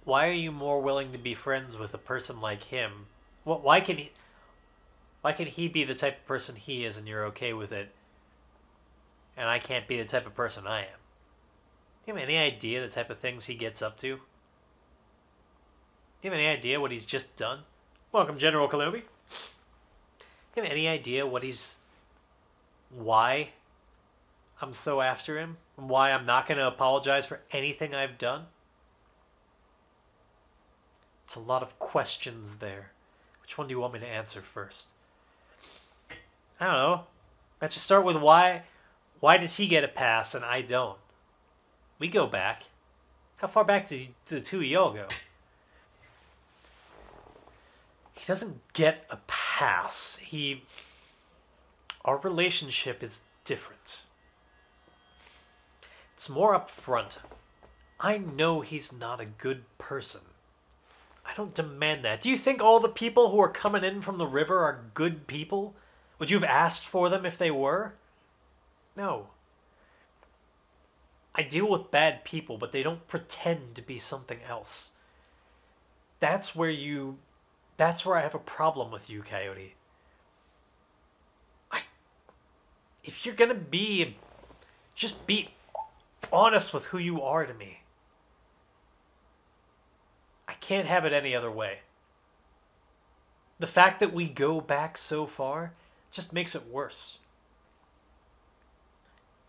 why are you more willing to be friends with a person like him? What? Why can he? Why can he be the type of person he is, and you're okay with it, and I can't be the type of person I am? Do you have any idea the type of things he gets up to? Do you have any idea what he's just done? Welcome, General Kenobi. Do you have any idea what he's. why I'm so after him? Why I'm not going to apologize for anything I've done? It's a lot of questions there. Which one do you want me to answer first? I don't know. Let's just start with why. Why does he get a pass and I don't? We go back. How far back did the two of y'all go? He doesn't get a pass. He. Our relationship is different. It's more upfront. I know he's not a good person. I don't demand that. Do you think all the people who are coming in from the river are good people? Would you have asked for them if they were? No. I deal with bad people, but they don't pretend to be something else. That's where you. That's where I have a problem with you, Coyote. I. If you're gonna be. Just be honest with who you are to me. I can't have it any other way. The fact that we go back so far just makes it worse.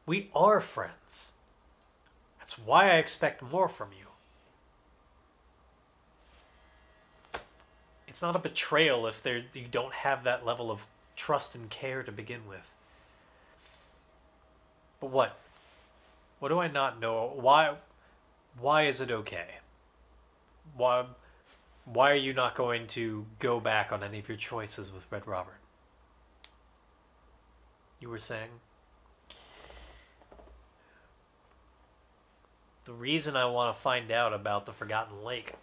We are friends. That's why I expect more from you. It's not a betrayal if there you don't have that level of trust and care to begin with. But what? What do I not know? Why why is it okay? Why why are you not going to go back on any of your choices with Red Robert? You were saying? The reason I want to find out about the Forgotten Lake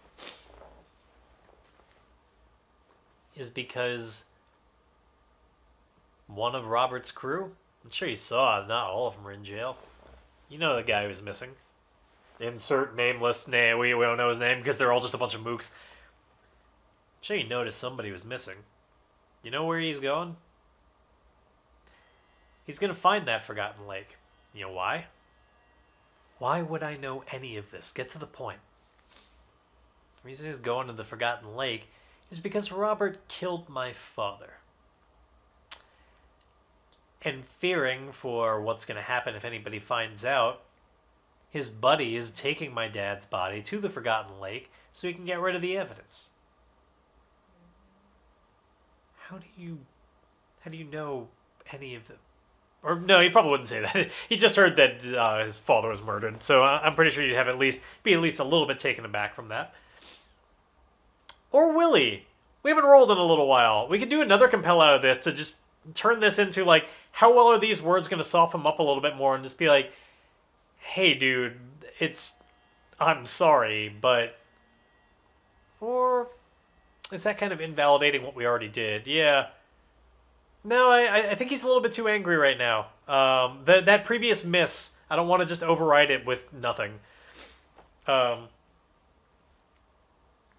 is because one of Robert's crew, I'm sure you saw, not all of them are in jail. You know the guy who's missing. Insert nameless name. We, we don't know his name because they're all just a bunch of mooks. I'm sure you noticed somebody was missing. You know where he's going? He's gonna find that Forgotten Lake. You know why? Why would I know any of this? Get to the point. The reason he's going to the Forgotten Lake is because Robert killed my father. And fearing for what's going to happen if anybody finds out, his buddy is taking my dad's body to the Forgotten Lake so he can get rid of the evidence. How do you how do you know any of them? Or no, he probably wouldn't say that. [laughs] He just heard that uh, his father was murdered, so I'm pretty sure you'd have at least be at least a little bit taken aback from that. Or Willie, we haven't rolled in a little while. We could do another compel out of this to just turn this into like, how well are these words going to soften him up a little bit more and just be like, hey, dude, it's, I'm sorry, but, or is that kind of invalidating what we already did? Yeah. No, I, I think he's a little bit too angry right now. Um, that that previous miss, I don't want to just override it with nothing. Um,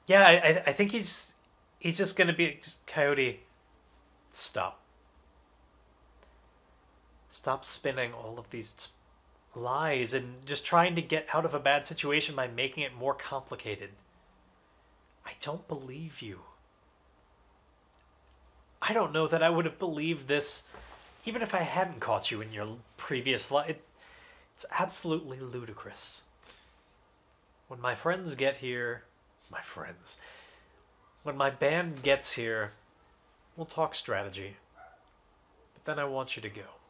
yeah, I, I think he's he's just gonna be just coyote. Stop. Stop spinning all of these lies and just trying to get out of a bad situation by making it more complicated. I don't believe you. I don't know that I would have believed this even if I hadn't caught you in your previous life. It, it's absolutely ludicrous. When my friends get here, my friends, when my band gets here, we'll talk strategy. But then I want you to go.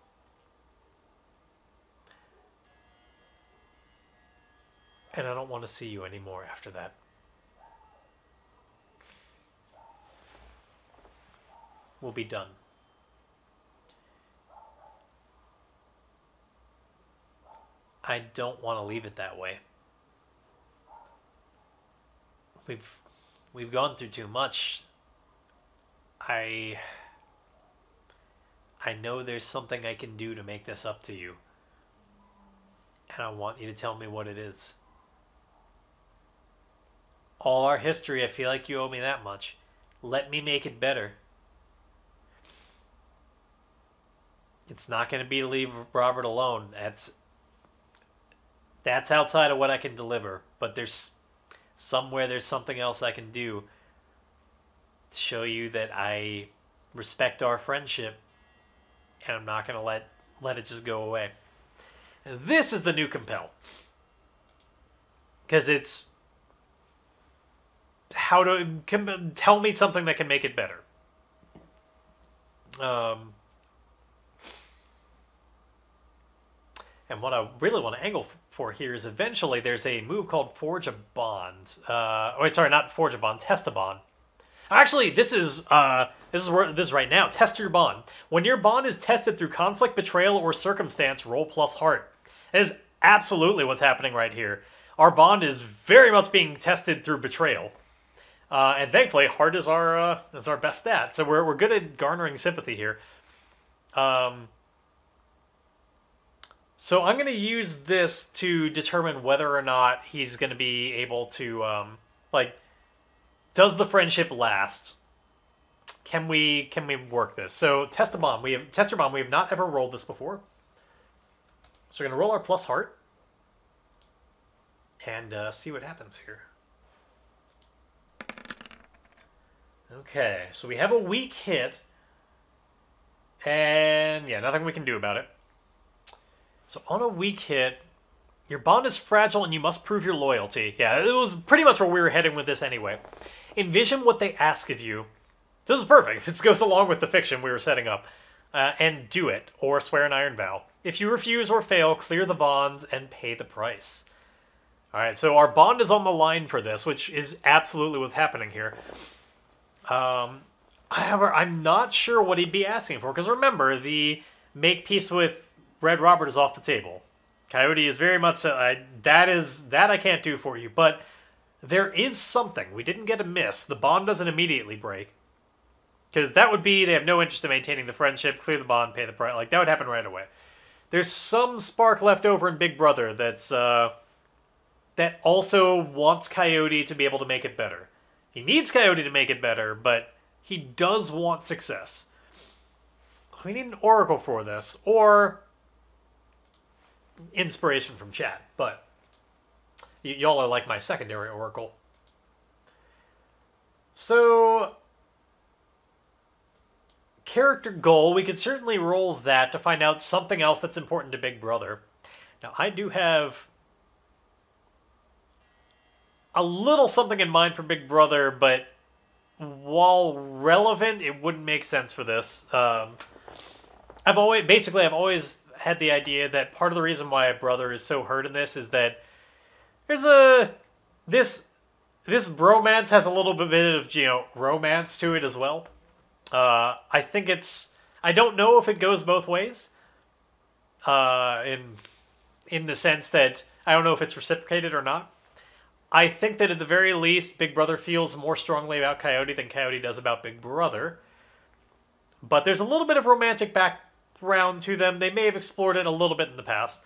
And I don't want to see you anymore after that. We'll be done. I don't want to leave it that way. We've we've gone through too much. I I know there's something I can do to make this up to you. And I want you to tell me what it is. All our history, I feel like you owe me that much. Let me make it better. It's not going to be to leave Robert alone. That's that's outside of what I can deliver. But there's somewhere there's something else I can do to show you that I respect our friendship and I'm not going to let let it just go away. And this is the new compel. Cuz it's how to can, tell me something that can make it better. Um, and what I really want to angle for here is eventually there's a move called Forge a Bond. Uh, wait, sorry, not Forge a Bond, Test a Bond. Actually, this is uh, this is where this is right now. Test your bond. When your bond is tested through conflict, betrayal, or circumstance, roll plus heart. That is absolutely what's happening right here. Our bond is very much being tested through betrayal. Uh, and thankfully, heart is our uh, is our best stat, so we're we're good at garnering sympathy here. Um, so I'm going to use this to determine whether or not he's going to be able to um, like does the friendship last? Can we can we work this? So test a bond. We have test a bond. We have not ever rolled this before. So we're gonna roll our plus heart and uh, see what happens here. Okay, so we have a weak hit, and yeah, nothing we can do about it. So on a weak hit, your bond is fragile and you must prove your loyalty. Yeah, it was pretty much where we were heading with this anyway. Envision what they ask of you. This is perfect. [laughs] This goes along with the fiction we were setting up. Uh, and do it, or swear an iron vow. If you refuse or fail, clear the bonds and pay the price. Alright, so our bond is on the line for this, which is absolutely what's happening here. Um, however, I'm not sure what he'd be asking for, because remember, the make peace with Red Robert is off the table. Coyote is very much uh, that is that I can't do for you, but there is something. We didn't get a miss. The bond doesn't immediately break. Because that would be they have no interest in maintaining the friendship, clear the bond, pay the price. Like, that would happen right away. There's some spark left over in Big Brother that's, uh, that also wants Coyote to be able to make it better. He needs Coyote to make it better, but he does want success. We need an oracle for this, or inspiration from chat, but y'all are like my secondary oracle. So, character goal, we could certainly roll that to find out something else that's important to Big Brother. Now, I do have a little something in mind for Big Brother, but while relevant, it wouldn't make sense for this. Um, I've always, basically, I've always had the idea that part of the reason why Brother is so hurt in this is that there's a this this bromance has a little bit of you know romance to it as well. Uh, I think it's I don't know if it goes both ways. Uh, in in the sense that I don't know if it's reciprocated or not. I think that at the very least, Big Brother feels more strongly about Coyote than Coyote does about Big Brother. But there's a little bit of romantic background to them. They may have explored it a little bit in the past.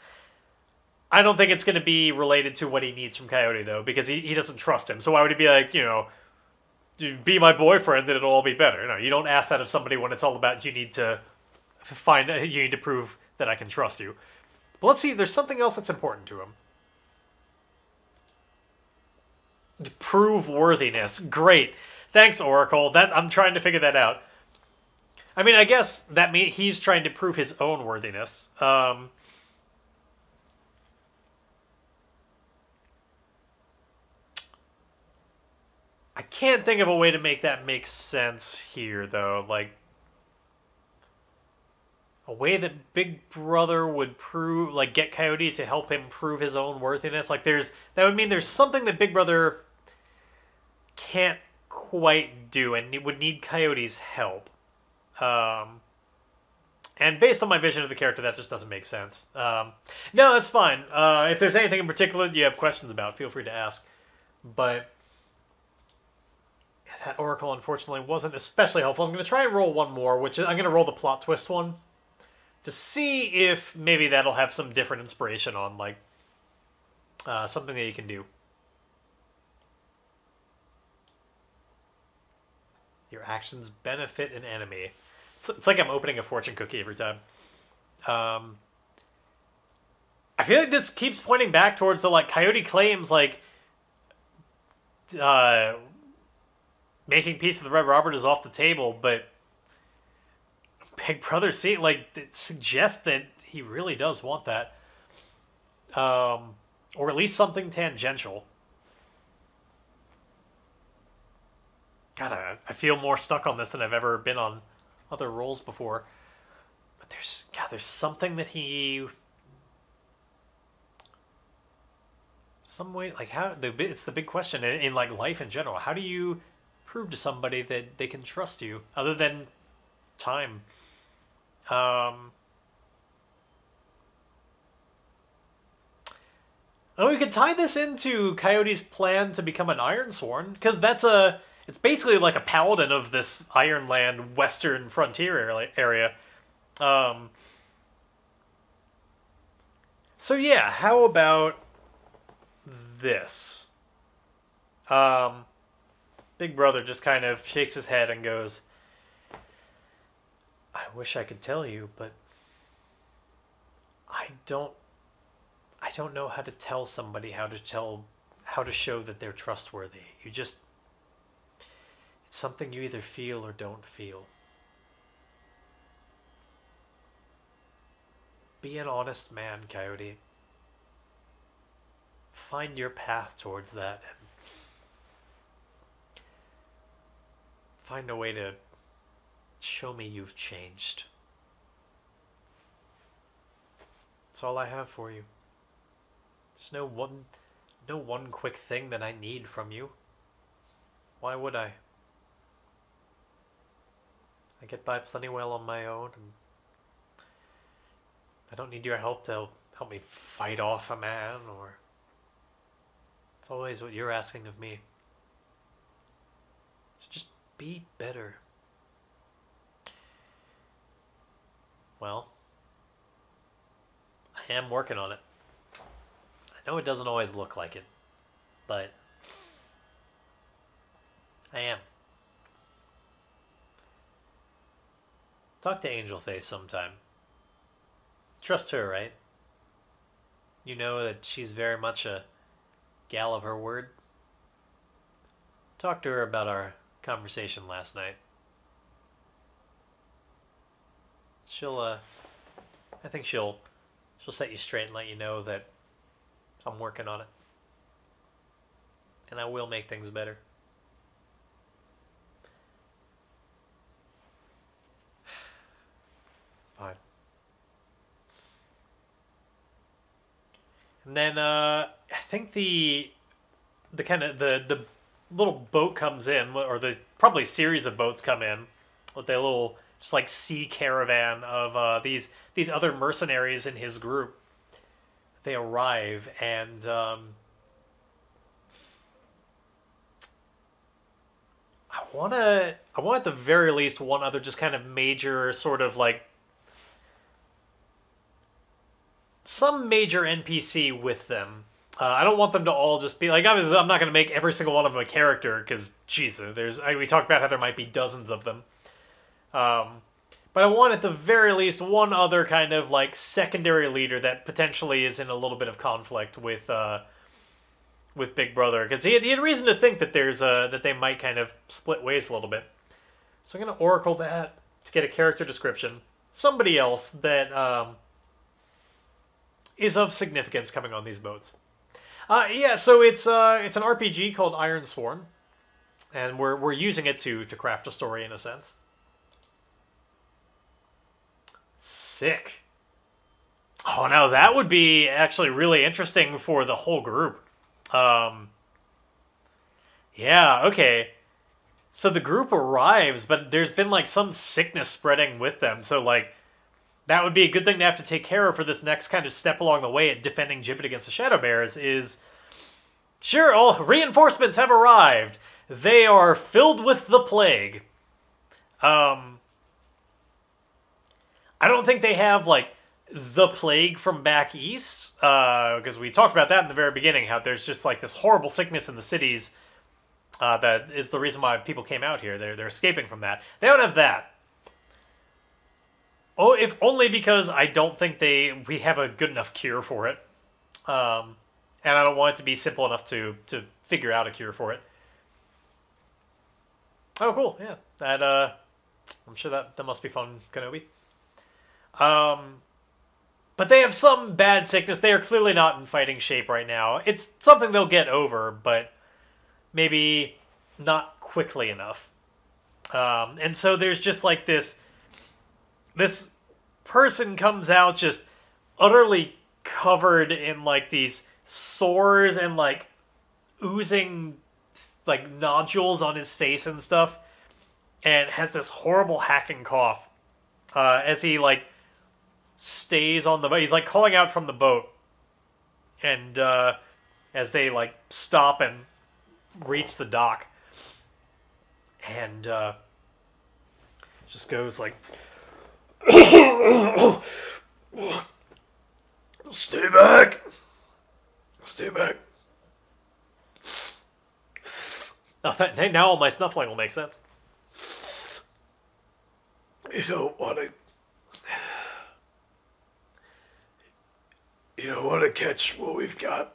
I don't think it's going to be related to what he needs from Coyote, though, because he, he doesn't trust him. So why would he be like, you know, be my boyfriend, then it'll all be better? No, you don't ask that of somebody when it's all about you need to find, you need to prove that I can trust you. But let's see, there's something else that's important to him. To prove worthiness. Great. Thanks, Oracle. That I'm trying to figure that out. I mean, I guess that mean he's trying to prove his own worthiness. Um, I can't think of a way to make that make sense here, though. Like, a way that Big Brother would prove, like, get Coyote to help him prove his own worthiness. Like, there's that would mean there's something that Big Brother can't quite do, and would need Coyote's help. Um, and based on my vision of the character, that just doesn't make sense. Um, no, that's fine. Uh, if there's anything in particular you have questions about, feel free to ask. But that oracle unfortunately wasn't especially helpful. I'm going to try and roll one more, which I'm going to roll the plot twist one to see if maybe that'll have some different inspiration on like uh, something that you can do. Your actions benefit an enemy. It's, it's like I'm opening a fortune cookie every time. Um, I feel like this keeps pointing back towards the like Coyote claims like uh, making peace with the Red Robert is off the table, but Big Brother see like suggests that he really does want that, um, or at least something tangential. God, I, I feel more stuck on this than I've ever been on other roles before. But there's God, there's something that he some way like how the it's the big question in, in like life in general. How do you prove to somebody that they can trust you other than time? Um And we could tie this into Coyote's plan to become an Ironsworn, because that's a it's basically like a paladin of this Ironland western frontier area-. Um, so yeah, how about this? Um, Big Brother just kind of shakes his head and goes, "I wish I could tell you, but I don't I don't know how to tell somebody how to tell how to show that they're trustworthy. You just it's something you either feel or don't feel. Be an honest man, Coyote. Find your path towards that and find a way to show me you've changed. That's all I have for you. There's no one no one quick thing that I need from you. Why would I? I get by plenty well on my own and I don't need your help to help me fight off a man or it's always what you're asking of me. It's just be better. Well, I am working on it. I know it doesn't always look like it, but I am. Talk to Angel Face sometime. Trust her, right? You know that she's very much a gal of her word. Talk to her about our conversation last night. She'll, uh, I think she'll, she'll set you straight and let you know that I'm working on it. And I will make things better. Fine. And then uh, I think the the kind of the the little boat comes in, or the probably series of boats come in with a little just like sea caravan of uh, these these other mercenaries in his group. They arrive and um, I want to I want at the very least one other just kind of major sort of like some major NPC with them. Uh, I don't want them to all just be like I'm not going to make every single one of them a character because Jesus, there's I, we talked about how there might be dozens of them. Um, but I want at the very least one other kind of like secondary leader that potentially is in a little bit of conflict with uh, with Big Brother because he had, he had reason to think that there's uh, that they might kind of split ways a little bit. So I'm gonna oracle that to get a character description. Somebody else that um, is of significance coming on these boats. Uh, yeah, so it's uh, it's an RPG called Ironsworn, and we're we're using it to to craft a story in a sense. Sick. Oh no, that would be actually really interesting for the whole group. Um, yeah, okay. So the group arrives, but there's been like some sickness spreading with them. So like that would be a good thing to have to take care of for this next kind of step along the way at defending Gibbet against the Shadow Bears is sure, all reinforcements have arrived. They are filled with the plague. Um I don't think they have like the plague from back east because we talked about that in the very beginning how there's just like this horrible sickness in the cities uh, that is the reason why people came out here they're, they're escaping from that they don't have that oh if only because i don't think they we have a good enough cure for it um, and i don't want it to be simple enough to to figure out a cure for it oh cool yeah that uh i'm sure that that must be fun kenobi um, but they have some bad sickness. They are clearly not in fighting shape right now. It's something they'll get over, but maybe not quickly enough. Um, and so there's just like this this person comes out just utterly covered in like these sores and like oozing like nodules on his face and stuff and has this horrible hacking cough uh, as he like stays on the boat. He's like calling out from the boat and uh, as they like stop and reach the dock and uh, just goes like Stay back. Stay back. that, now all my snuffling will make sense You don't want to. You don't want to catch what we've got.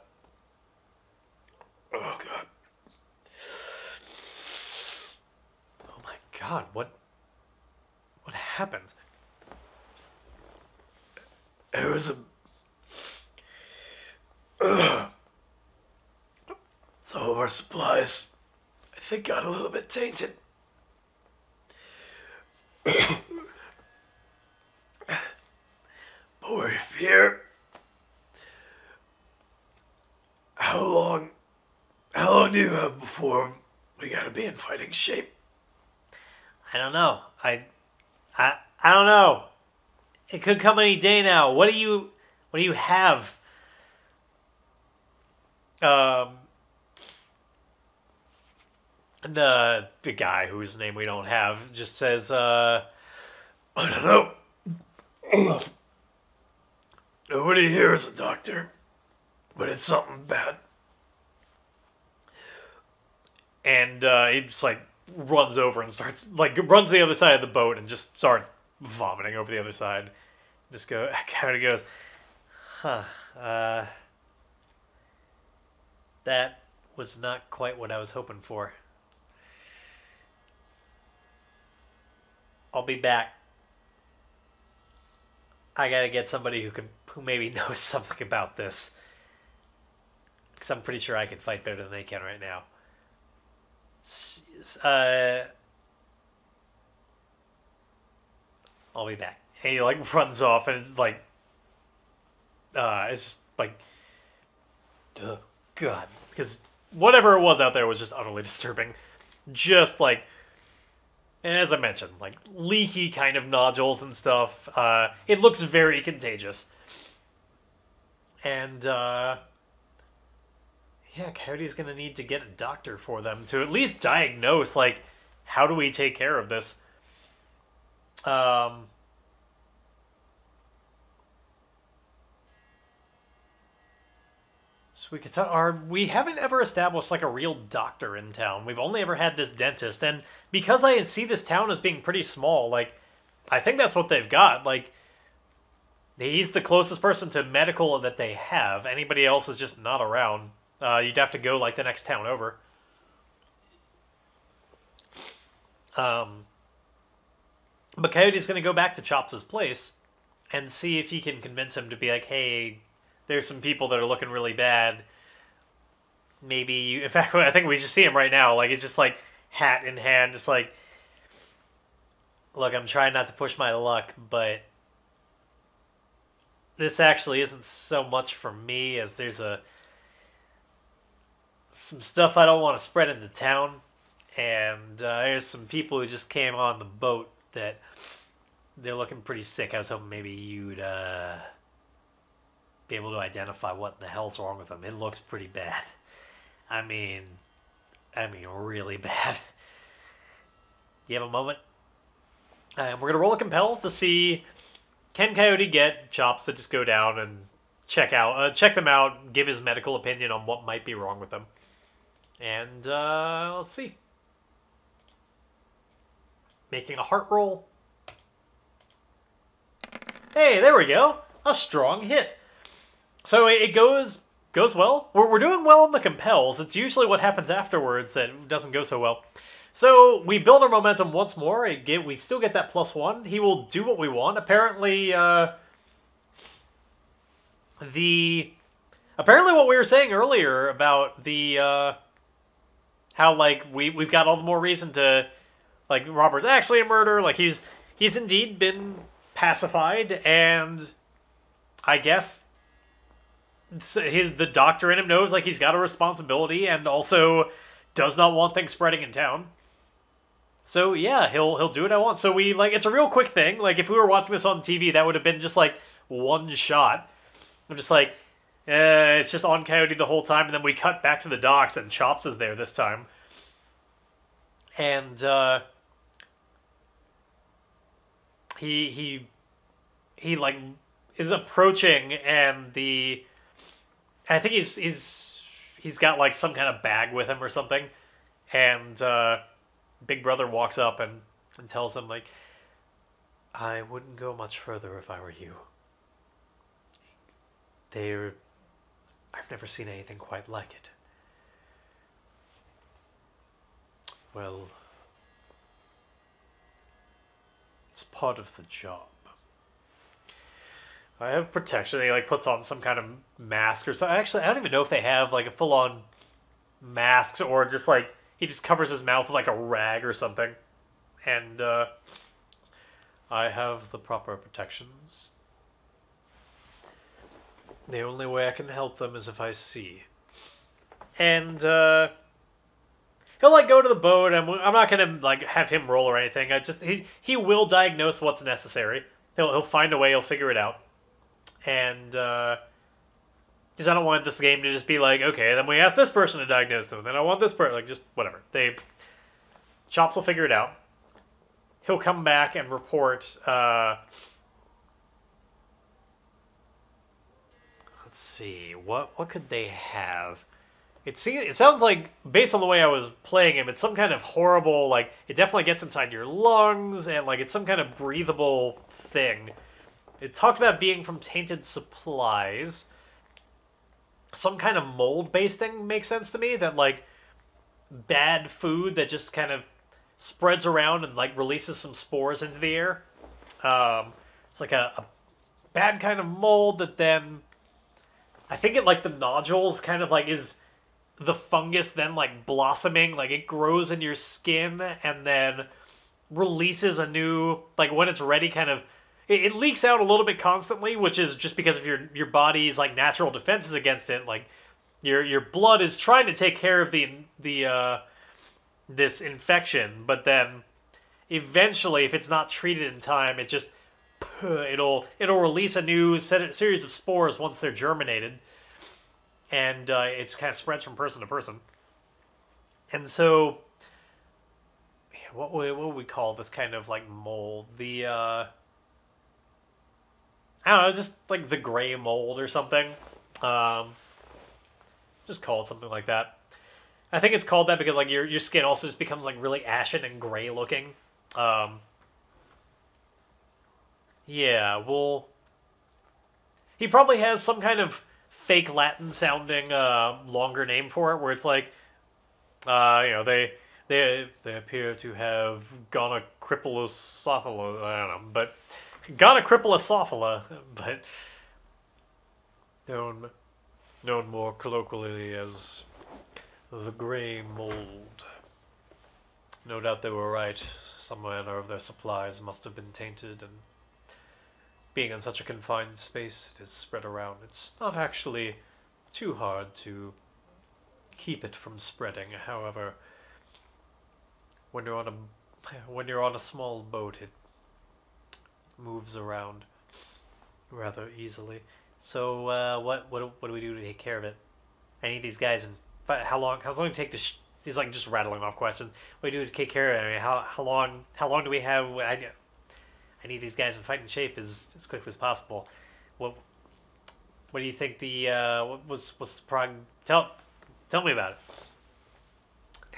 Oh God. oh my god what what happened There was a. Some of our supplies, I think, got a little bit tainted. but we're here. How long? How long do you have before we gotta be in fighting shape? I don't know. I, I, I don't know. It could come any day now. What do you, what do you have? Um, the the guy whose name we don't have just says, uh, I don't know. [clears throat] Nobody here is a doctor, but it's something bad. and uh, he just like runs over and starts like runs to the other side of the boat and just starts vomiting over the other side. Just go, [laughs] kind of goes, huh? Uh, that was not quite what I was hoping for. I'll be back. I gotta get somebody who can who maybe [laughs] knows something about this. Because I'm pretty sure I can fight better than they can right now. Uh, I'll be back. And he like runs off, and it's like, uh, it's just like, ugh, God, because whatever it was out there was just utterly [laughs] disturbing. Just like, and as I mentioned, like leaky kind of nodules and stuff. Uh, it looks very contagious. And uh, yeah, Coyote's gonna need to get a doctor for them to at least diagnose like how do we take care of this. Um, so we could tell our we haven't ever established like a real doctor in town. We've only ever had this dentist, and because I see this town as being pretty small, like I think that's what they've got. Like he's the closest person to medical that they have. Anybody else is just not around. Uh, you'd have to go like the next town over. Um, but Coyote's going to go back to Chops's place and see if he can convince him to be like, hey, there's some people that are looking really bad. Maybe you, in [laughs] fact, I think we just see him right now. Like, it's just like hat in hand, just like, look, I'm trying not to push my luck, but this actually isn't so much for me as there's a some stuff I don't want to spread into town, and uh, there's some people who just came on the boat that they're looking pretty sick. I was hoping maybe you'd uh, be able to identify what the hell's wrong with them. It looks pretty bad. I mean, I mean, really [laughs] bad. You have a moment? Uh, we're gonna roll a compel to see can Coyote get Chops to just go down and check out, uh, check them out, give his medical opinion on what might be wrong with them, and uh, let's see. Making a heart roll. Hey, there we go. A strong hit. So it goes goes well. We're, we're doing well on the compels. It's usually what happens afterwards that doesn't go so well. So we build our momentum once more. Get, we still get that plus one. He will do what we want. Apparently, uh, the apparently what we were saying earlier about the uh, how like we we've got all the more reason to like Robert's actually a murderer. Like he's he's indeed been pacified, and I guess his the doctor in him knows like he's got a responsibility, and also does not want things spreading in town. So yeah, he'll he'll do what I want. So we like it's a real quick thing. Like if we were watching this on TV, that would have been just like one shot. I'm just like, eh, it's just on Coyote the whole time, and then we cut back to the docks, and Chops is there this time. And uh, he he he like is approaching, and the I think he's he's he's got like some kind of bag with him or something, and uh, Big Brother walks up and and tells him like, I wouldn't go much further if I were you. They're I've never seen anything quite like it. Well, it's part of the job. I have protection. He like puts on some kind of mask or something. Actually, I don't even know if they have like a full on masks or just like he just covers his mouth with like a rag or something. And uh, I have the proper protections. The only way I can help them is if I see. And uh, he'll like go to the boat, and I'm not gonna like have him roll or anything. I just he he will diagnose what's necessary. He'll he'll find a way. He'll figure it out. And uh, because I don't want this game to just be like, okay, then we ask this person to diagnose them, then I want this person, like just whatever. They Chops will figure it out. He'll come back and report. Uh, let's see, what what could they have? It seems it sounds like based on the way I was playing him, it's some kind of horrible like it definitely gets inside your lungs and like it's some kind of breathable thing. It talked about being from tainted supplies. Some kind of mold based thing makes sense to me that like bad food that just kind of spreads around and like releases some spores into the air. Um, it's like a, a bad kind of mold that then I think it like the nodules kind of like is the fungus then like blossoming like it grows in your skin and then releases a new like when it's ready kind of it, it leaks out a little bit constantly which is just because of your your body's like natural defenses against it. Like your your blood is trying to take care of the the uh this infection but then eventually if it's not treated in time it just it'll it'll release a new set, series of spores once they're germinated. And uh, it's kind of spreads from person to person. And so what would, what would we call this kind of like mold the uh i don't know just like the gray mold or something. Um just call it something like that. I think it's called that because like your, your skin also just becomes like really ashen and gray looking. Um yeah, well, he probably has some kind of fake Latin sounding uh, longer name for it, where it's like, uh, you know, they they they appear to have gone a gonocripulosophala, I don't know, but gonocripulosophala, but known known more colloquially as the gray mold. No doubt they were right. Some manner of their supplies must have been tainted and being in such a confined space, it is spread around. It's not actually too hard to keep it from spreading. However, when you're on a when you're on a small boat, it moves around rather easily. So, uh, what what what do we do to take care of it? Any of these guys and how long how long it take to? Sh- he's like just rattling off questions. What do we do to take care of it? I mean, how how long how long do we have? I, I need these guys in fighting shape as as quickly as possible. What what do you think the uh, what was what's the prog? Tell tell me about it.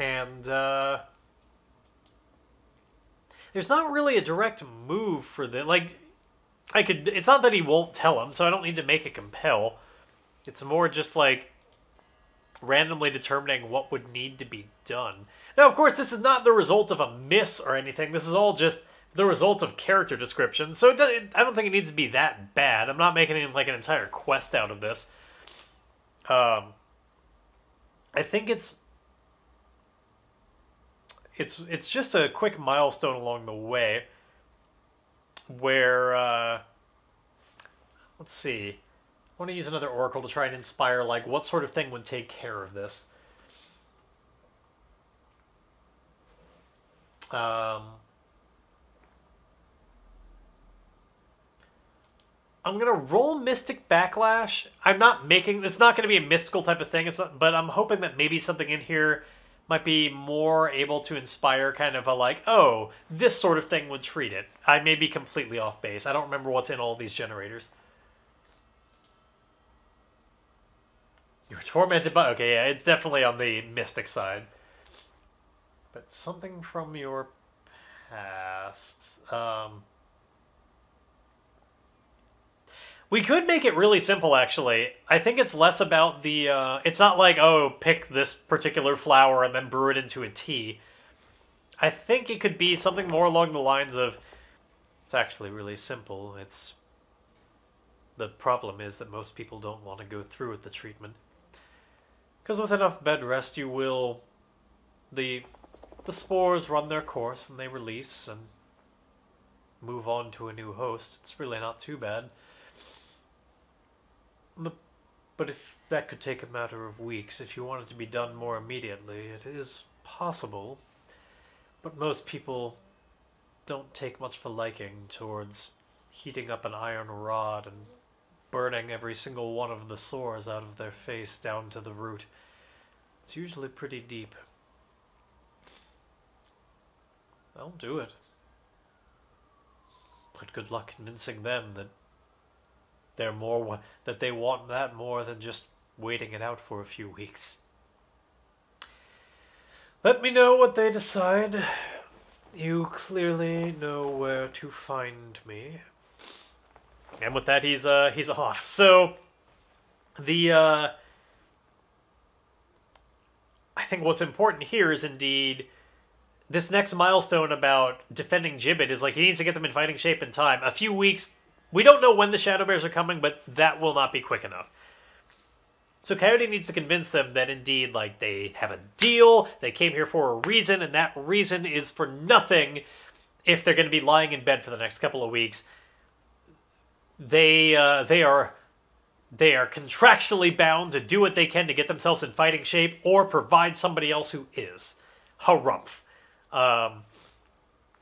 And uh, there's not really a direct move for the like. I could. It's not that he won't tell him, so I don't need to make it compel. It's more just like randomly determining what would need to be done. Now, of course, this is not the result of a miss or anything. This is all just the result of character description. So does, I don't think it needs to be that bad. I'm not making like an entire quest out of this. Um, I think it's it's it's just a quick milestone along the way where uh, let's see. I want to use another oracle to try and inspire like what sort of thing would take care of this. Um, I'm gonna roll Mystic Backlash. I'm not making. It's not gonna be a mystical type of thing. Not, but I'm hoping that maybe something in here might be more able to inspire kind of a like, oh, this sort of thing would treat it. I may be completely off base. I don't remember what's in all these generators. You're tormented by. Okay, yeah, it's definitely on the mystic side. But something from your past. Um, we could make it really simple, actually. I think it's less about the. Uh, it's not like, oh, pick this particular flower and then brew it into a tea. I think it could be something more along the lines of. It's actually really simple. It's. The problem is that most people don't want to go through with the treatment. Because with enough bed rest, you will. The the spores run their course and they release and move on to a new host. It's really not too bad. But if that could take a matter of weeks, if you want it to be done more immediately, it is possible. But most people don't take much of a liking towards heating up an iron rod and burning every single one of the sores out of their face down to the root. It's usually pretty deep. I'll do it. But good luck convincing them that they're more that they want that more than just waiting it out for a few weeks. Let me know what they decide. You clearly know where to find me. And with that, he's uh he's off. [laughs] So the uh, I think what's important here is indeed this next milestone about defending Gibbet is like he needs to get them in fighting shape in time. A few weeks. We don't know when the Shadow Bears are coming, but that will not be quick enough. So Coyote needs to convince them that indeed, like, they have a deal, they came here for a reason, and that reason is for nothing if they're going to be lying in bed for the next couple of weeks. They, uh, they are they are contractually bound to do what they can to get themselves in fighting shape or provide somebody else who is. Harumph. Um,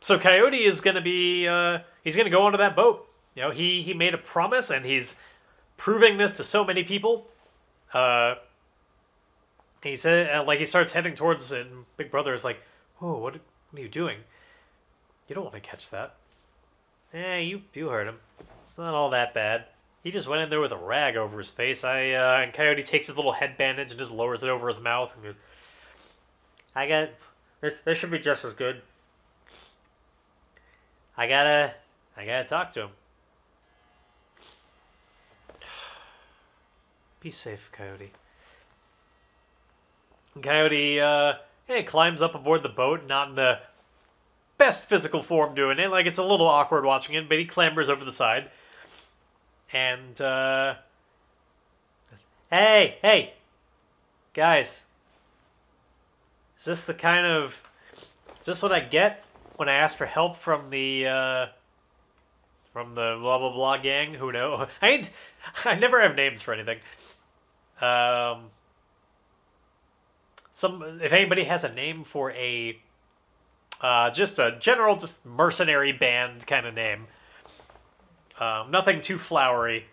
so Coyote is going to be, uh, he's going to go onto that boat. You know, he, he made a promise and he's proving this to so many people. Uh, he said, uh, like, he starts heading towards it, and Big Brother is like, "Oh, what, what are you doing? You don't want to catch that." Eh, you you heard him. It's not all that bad. He just went in there with a rag over his face. I uh, and Coyote takes his little head bandage and just lowers it over his mouth and goes, "I got this. This should be just as good. I gotta, I gotta talk to him. Be safe, Coyote." Coyote, uh, climbs up aboard the boat, not in the best physical form doing it. Like, it's a little awkward watching it, but he clambers over the side. And, uh, hey, hey, guys, is this the kind of, is this what I get when I ask for help from the, uh, from the blah blah blah gang? Who knows? [laughs] I I never have names for anything. Um, some if anybody has a name for a uh, just a general just mercenary band kind of name um, nothing too flowery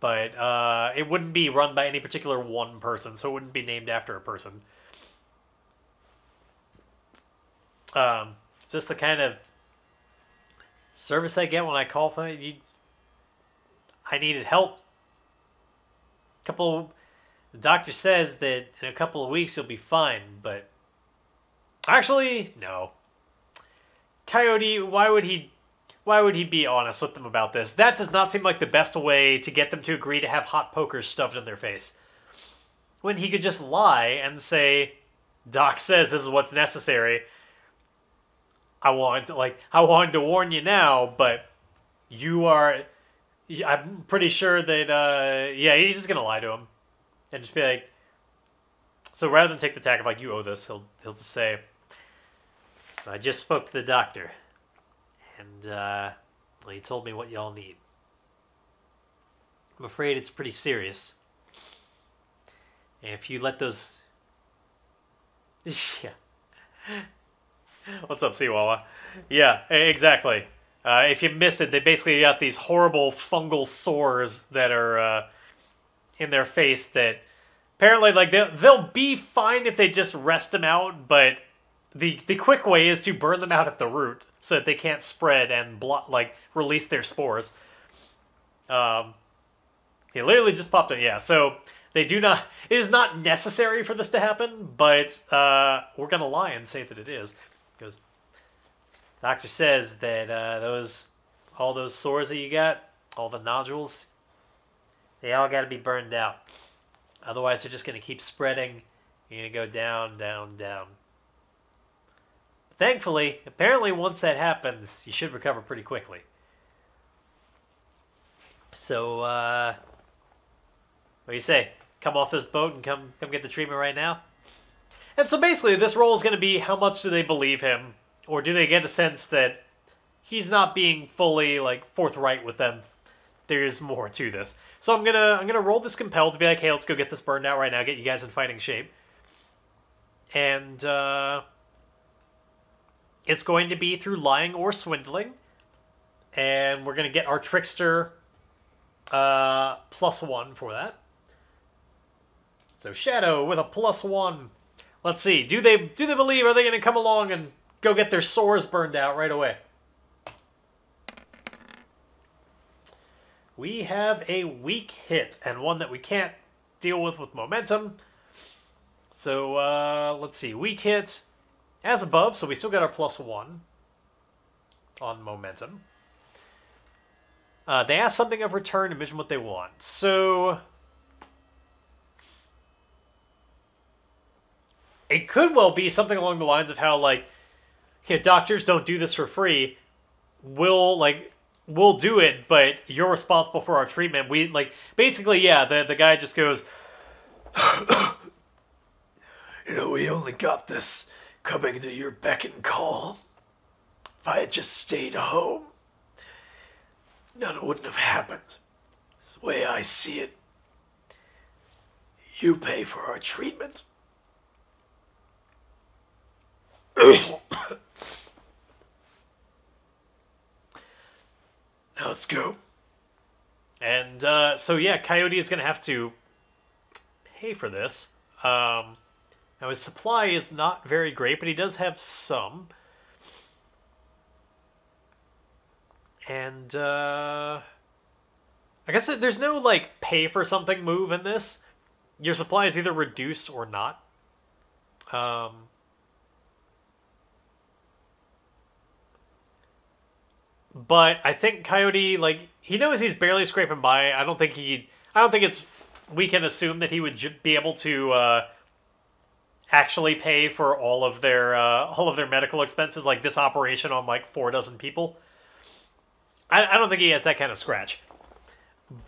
but uh, it wouldn't be run by any particular one person so it wouldn't be named after a person. Um, is this the kind of service i get when i call for you i needed help couple the doctor says that in a couple of weeks you'll be fine, but actually, no. Coyote, why would he why would he be honest with them about this? That does not seem like the best way to get them to agree to have hot pokers stuffed in their face. When he could just lie and say, Doc says this is what's necessary. I want to, like I wanted to warn you now, but you are I'm pretty sure that uh yeah, he's just gonna lie to him and just be like, so rather than take the tack of like you owe this, he'll he'll just say, So I just spoke to the doctor, and uh, well, he told me what y'all need. I'm afraid it's pretty serious. If you let those. [laughs] yeah. What's up, Seawawa? Yeah, exactly. Uh, if you miss it, they basically got these horrible fungal sores that are uh, in their face that apparently, like, they'll, they'll be fine if they just rest them out, but the, the quick way is to burn them out at the root so that they can't spread and, blo- like, release their spores. Um, he literally just popped in. Yeah, so they do not. It is not necessary for this to happen, but uh, we're gonna lie and say that it is, because doctor says that uh, those all those sores that you got, all the nodules, they all got to be burned out. Otherwise, they're just gonna keep spreading. You're gonna go down, down, down. Thankfully, apparently, once that happens, you should recover pretty quickly. So, uh, what do you say? Come off this boat and come come get the treatment right now? And so basically, this role is going to be how much do they believe him, or do they get a sense that he's not being fully like forthright with them? There's more to this. So I'm gonna I'm gonna roll this compelled to be like, hey, let's go get this burned out right now, get you guys in fighting shape. And uh, it's going to be through lying or swindling, and we're gonna get our trickster uh, plus one for that. So Shadow with a plus one. Let's see. Do they do they believe? Are they going to come along and go get their sores burned out right away? We have a weak hit and one that we can't deal with with momentum. So uh, let's see. Weak hit as above. So we still got our plus one on momentum. Uh, they ask something of return and mention what they want. So it could well be something along the lines of how like yeah, doctors don't do this for free. We'll like we'll do it, but you're responsible for our treatment. We like basically, yeah, the the guy just goes, [coughs] You know, we only got this coming to your beck and call. If I had just stayed home, none wouldn't have happened. It's the way I see it. You pay for our treatment. [coughs] [coughs] now let's go. and uh, so yeah, Coyote is gonna have to pay for this. Um, now his supply is not very great, but he does have some. And uh, I guess there's no like pay for something move in this. Your supply is either reduced or not. Um, but I think Coyote like he knows he's barely scraping by. I don't think he. I don't think it's. We can assume that he would be able to uh, actually pay for all of their uh, all of their medical expenses, like this operation on like four dozen people. I, I don't think he has that kind of scratch,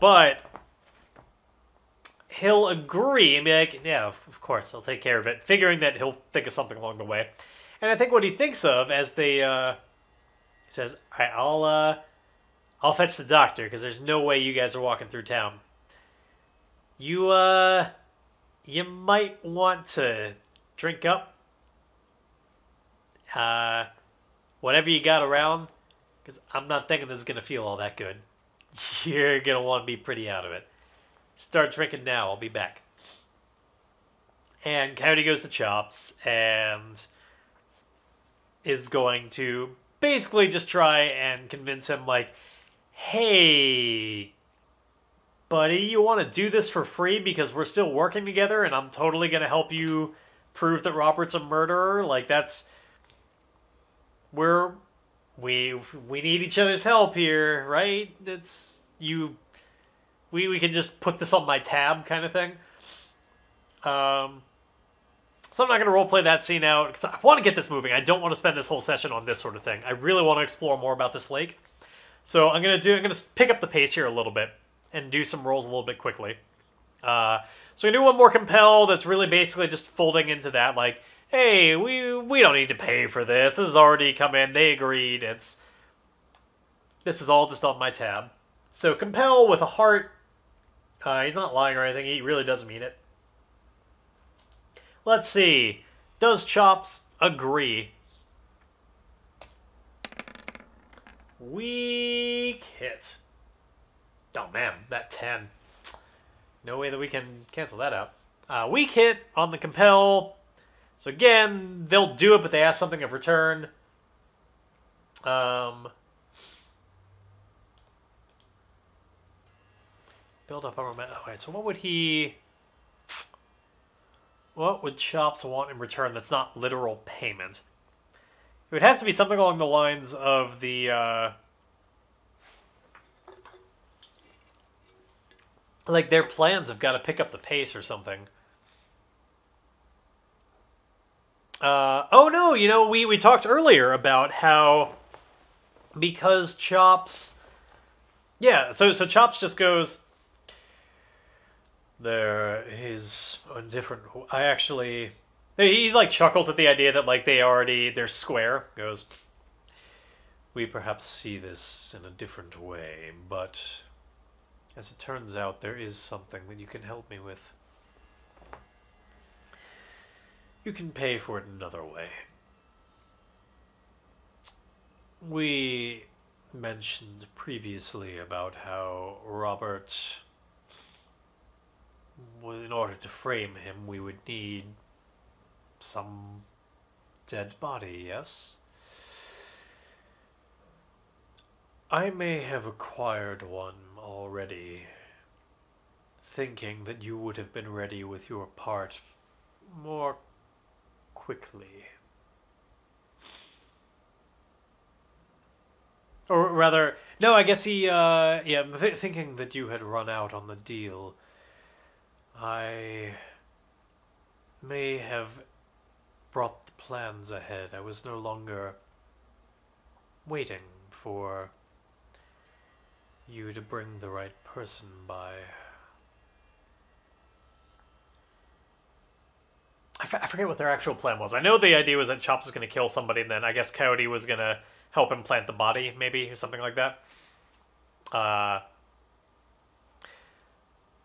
but he'll agree and be like, "Yeah, of of course, I'll take care of it," figuring that he'll think of something along the way. And I think what he thinks of as they uh, he says, "All right, I'll uh, I'll fetch the doctor because there's no way you guys are walking through town. You uh, you might want to drink up. Uh, whatever you got around, because I'm not thinking this is gonna feel all that good. [laughs] You're gonna want to be pretty out of it. Start drinking now. I'll be back." And Coyote goes to Chops and is going to basically just try and convince him, like, hey, buddy, you want to do this for free because we're still working together and I'm totally going to help you prove that Robert's a murderer? Like, that's. We're. We, we need each other's help here, right? It's. You. We, we can just put this on my tab kind of thing. Um, so I'm not going to roleplay that scene out because I want to get this moving. I don't want to spend this whole session on this sort of thing. I really want to explore more about this lake. So I'm going to do. I'm going to pick up the pace here a little bit and do some rolls a little bit quickly. Uh, so I do one more compel that's really basically just folding into that. Like, hey, we we don't need to pay for this. This has already come in. They agreed. It's this is all just on my tab. So compel with a heart. Uh, he's not lying or anything. He really does mean it. Let's see. Does Chops agree? Weak hit. Oh man, that 10. No way that we can cancel that out. Uh, weak hit on the compel. So again, they'll do it, but they ask something of return. Um, build up armor. Oh, wait, so what would he? What would Chops want in return that's not literal payment? It would have to be something along the lines of the. Uh, like their plans have got to pick up the pace or something. Uh, oh no, you know we we talked earlier about how because Chops, yeah, so so Chops just goes. There is a different. I actually, he like chuckles at the idea that like they already they're square. Goes. We perhaps see this in a different way, but as it turns out, there is something that you can help me with. You can pay for it another way. We mentioned previously about how Robert, in order to frame him, we would need some dead body, yes? I may have acquired one already, thinking that you would have been ready with your part more quickly. Or rather, no, I guess he, uh, yeah, th- thinking that you had run out on the deal, I may have brought the plans ahead. I was no longer waiting for you to bring the right person by. I, forget what their actual plan was. I know the idea was that Chops was going to kill somebody, and then I guess Coyote was going to help him plant the body, maybe, or something like that. Uh,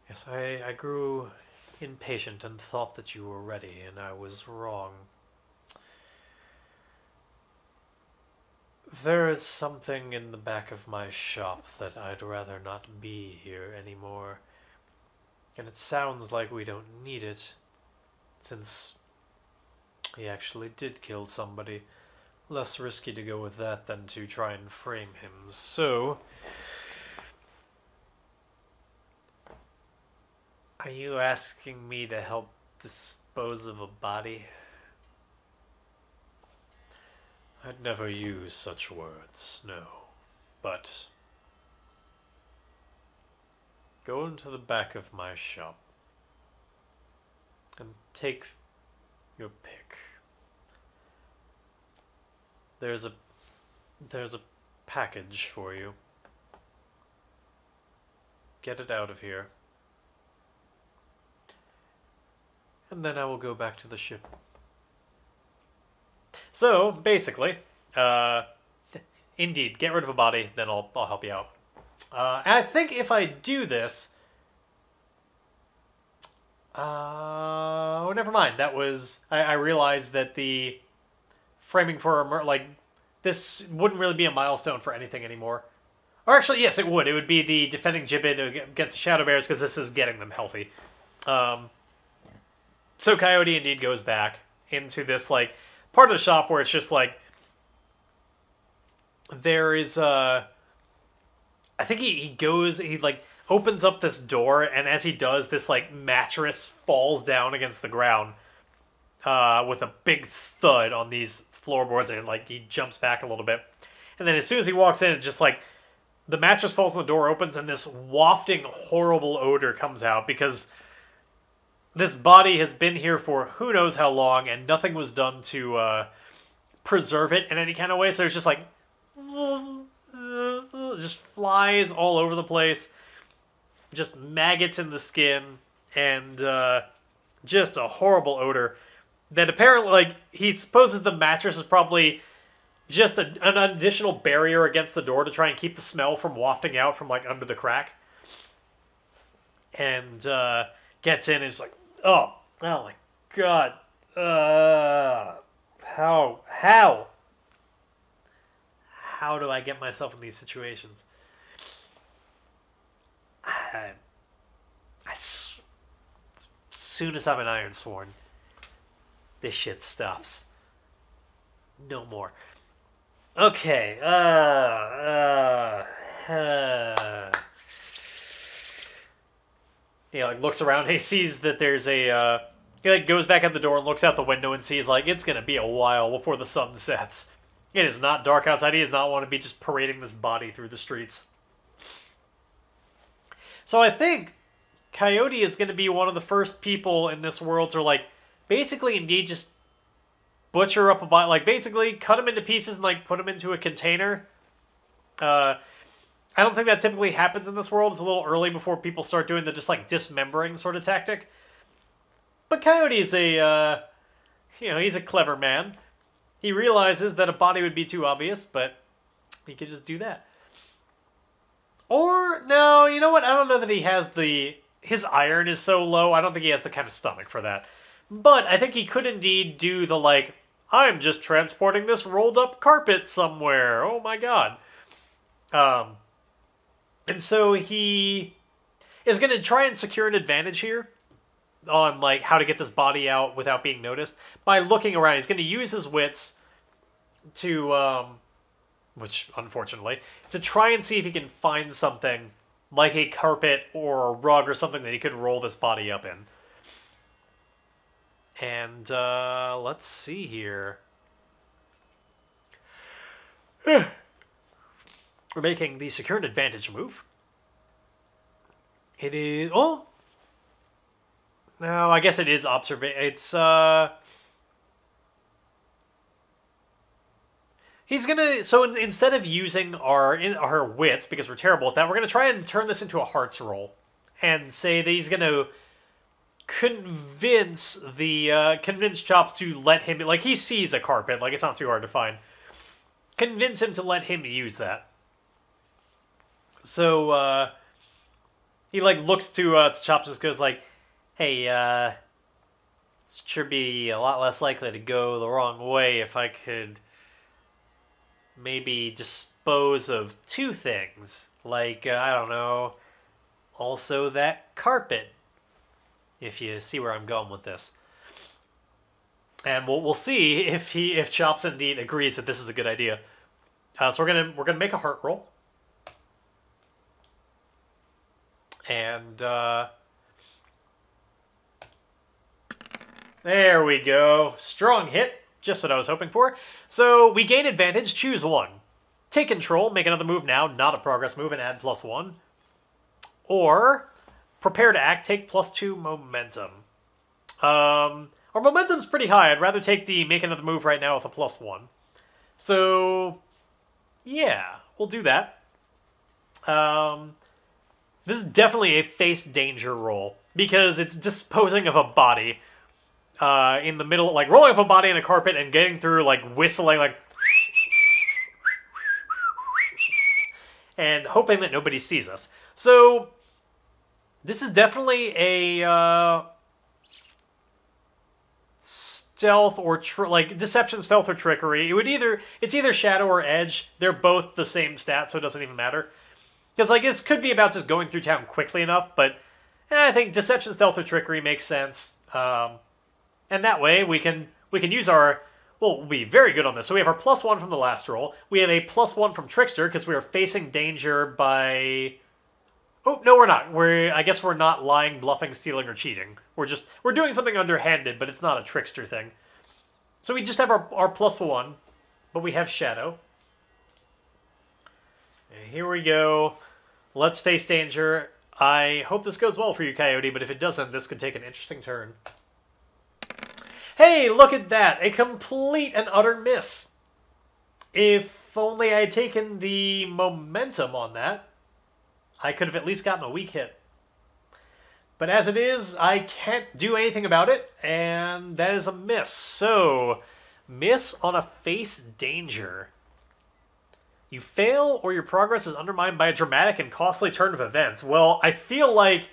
yes, I, I grew impatient and thought that you were ready, and I was wrong. There is something in the back of my shop that I'd rather not be here anymore. And it sounds like we don't need it, since he actually did kill somebody. Less risky to go with that than to try and frame him. So. Are you asking me to help dispose of a body? I'd never use such words, no. But. Go into the back of my shop and take your pick. There's a. There's a package for you. Get it out of here. And then I will go back to the ship. So basically, uh, indeed, get rid of a body, then I'll I'll help you out. Uh, and I think if I do this, uh, oh, never mind. That was I, I realized that the framing for a like this wouldn't really be a milestone for anything anymore. Or actually, yes, it would. It would be the defending gibbet against the Shadow Bears because this is getting them healthy. Um, so Coyote indeed goes back into this like part of the shop where it's just like there is uh I think he, he goes he like opens up this door and as he does this like mattress falls down against the ground uh with a big thud on these floorboards and like he jumps back a little bit. And then as soon as he walks in it just like the mattress falls and the door opens and this wafting horrible odor comes out because this body has been here for who knows how long, and nothing was done to uh, preserve it in any kind of way. So it's just like just flies all over the place, just maggots in the skin, and uh, just a horrible odor. that apparently, like, he supposes the mattress is probably just a, an additional barrier against the door to try and keep the smell from wafting out from like under the crack. And uh, gets in and is like, oh, oh my god, uh, how, how, how do I get myself in these situations? I, I s- soon as I'm an Ironsworn, this shit stops. No more. Okay. Uh, uh, uh. He like looks around. [laughs] He sees that there's a. Uh, he like goes back out the door and looks out the window and sees like it's gonna be a while before the sun sets. It is not dark outside. He does not want to be just parading this body through the streets. So I think Coyote is going to be one of the first people in this world to like basically indeed just butcher up a body, like basically cut them into pieces and like put them into a container. Uh, I don't think that typically happens in this world. It's a little early before people start doing the just like dismembering sort of tactic. But Coyote's a, uh, you know, he's a clever man. He realizes that a body would be too obvious, but he could just do that. Or no, you know what? I don't know that he has the his iron is so low. I don't think he has the kind of stomach for that. But I think he could indeed do the like I'm just transporting this rolled up carpet somewhere. Oh my god. Um and so he is going to try and secure an advantage here on like how to get this body out without being noticed by looking around. He's going to use his wits to um which unfortunately, to try and see if he can find something like a carpet or a rug or something that he could roll this body up in. And uh, let's see here. [sighs] We're making the secured advantage move. It is oh. No, I guess it is observation. It's uh He's gonna so in, instead of using our in, our wits because we're terrible at that, we're gonna try and turn this into a hearts roll, and say that he's gonna convince the uh, convince Chops to let him like he sees a carpet like it's not too hard to find. Convince him to let him use that. So uh, he like looks to uh, to Chops and goes like, "Hey, uh, should be a lot less likely to go the wrong way if I could." maybe dispose of two things. Like, uh, I don't know, also that carpet. If you see where I'm going with this. And we'll, we'll see if he if Chops indeed agrees that this is a good idea. Uh, so we're gonna we're gonna make a heart roll. And uh, there we go. Strong hit. Just what I was hoping for. So we gain advantage, choose one. Take control, make another move now, not a progress move, and add plus one. Or prepare to act, take plus two momentum. Um, our momentum's pretty high. I'd rather take the make another move right now with a plus one. So, yeah, we'll do that. Um, this is definitely a face danger roll because it's disposing of a body uh, in the middle, like rolling up a body in a carpet and getting through, like whistling, like, and hoping that nobody sees us. So, this is definitely a uh, stealth or like deception, stealth, or trickery. It would either it's either shadow or edge. They're both the same stat, so it doesn't even matter. Because like this could be about just going through town quickly enough, but eh, I think deception, stealth, or trickery makes sense. Um, and that way we can we can use our well, we'll be very good on this. So we have our plus one from the last roll. We have a plus one from Trickster because we are facing danger by. Oh no, we're not. We're I guess we're not lying, bluffing, stealing, or cheating. We're just we're doing something underhanded, but it's not a trickster thing. So we just have our our plus one, but we have Shadow. And here we go. Let's face danger. I hope this goes well for you, Coyote, but if it doesn't, this could take an interesting turn. Hey, look at that! A complete and utter miss. If only I had taken the momentum on that, I could have at least gotten a weak hit. But as it is, I can't do anything about it, and that is a miss. So, miss on a face danger. You fail, or your progress is undermined by a dramatic and costly turn of events. Well, I feel like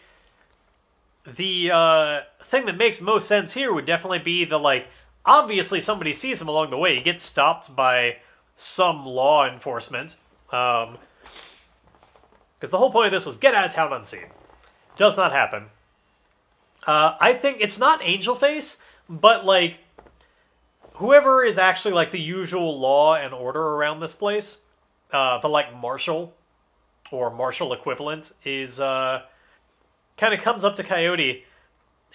the uh, thing that makes most sense here would definitely be the like. Obviously, somebody sees him along the way. He gets stopped by some law enforcement. Um, because the whole point of this was get out of town unseen. Does not happen. Uh, I think it's not Angel Face, but like whoever is actually like the usual law and order around this place, uh, the like marshal or marshal equivalent, is uh, kind of comes up to Coyote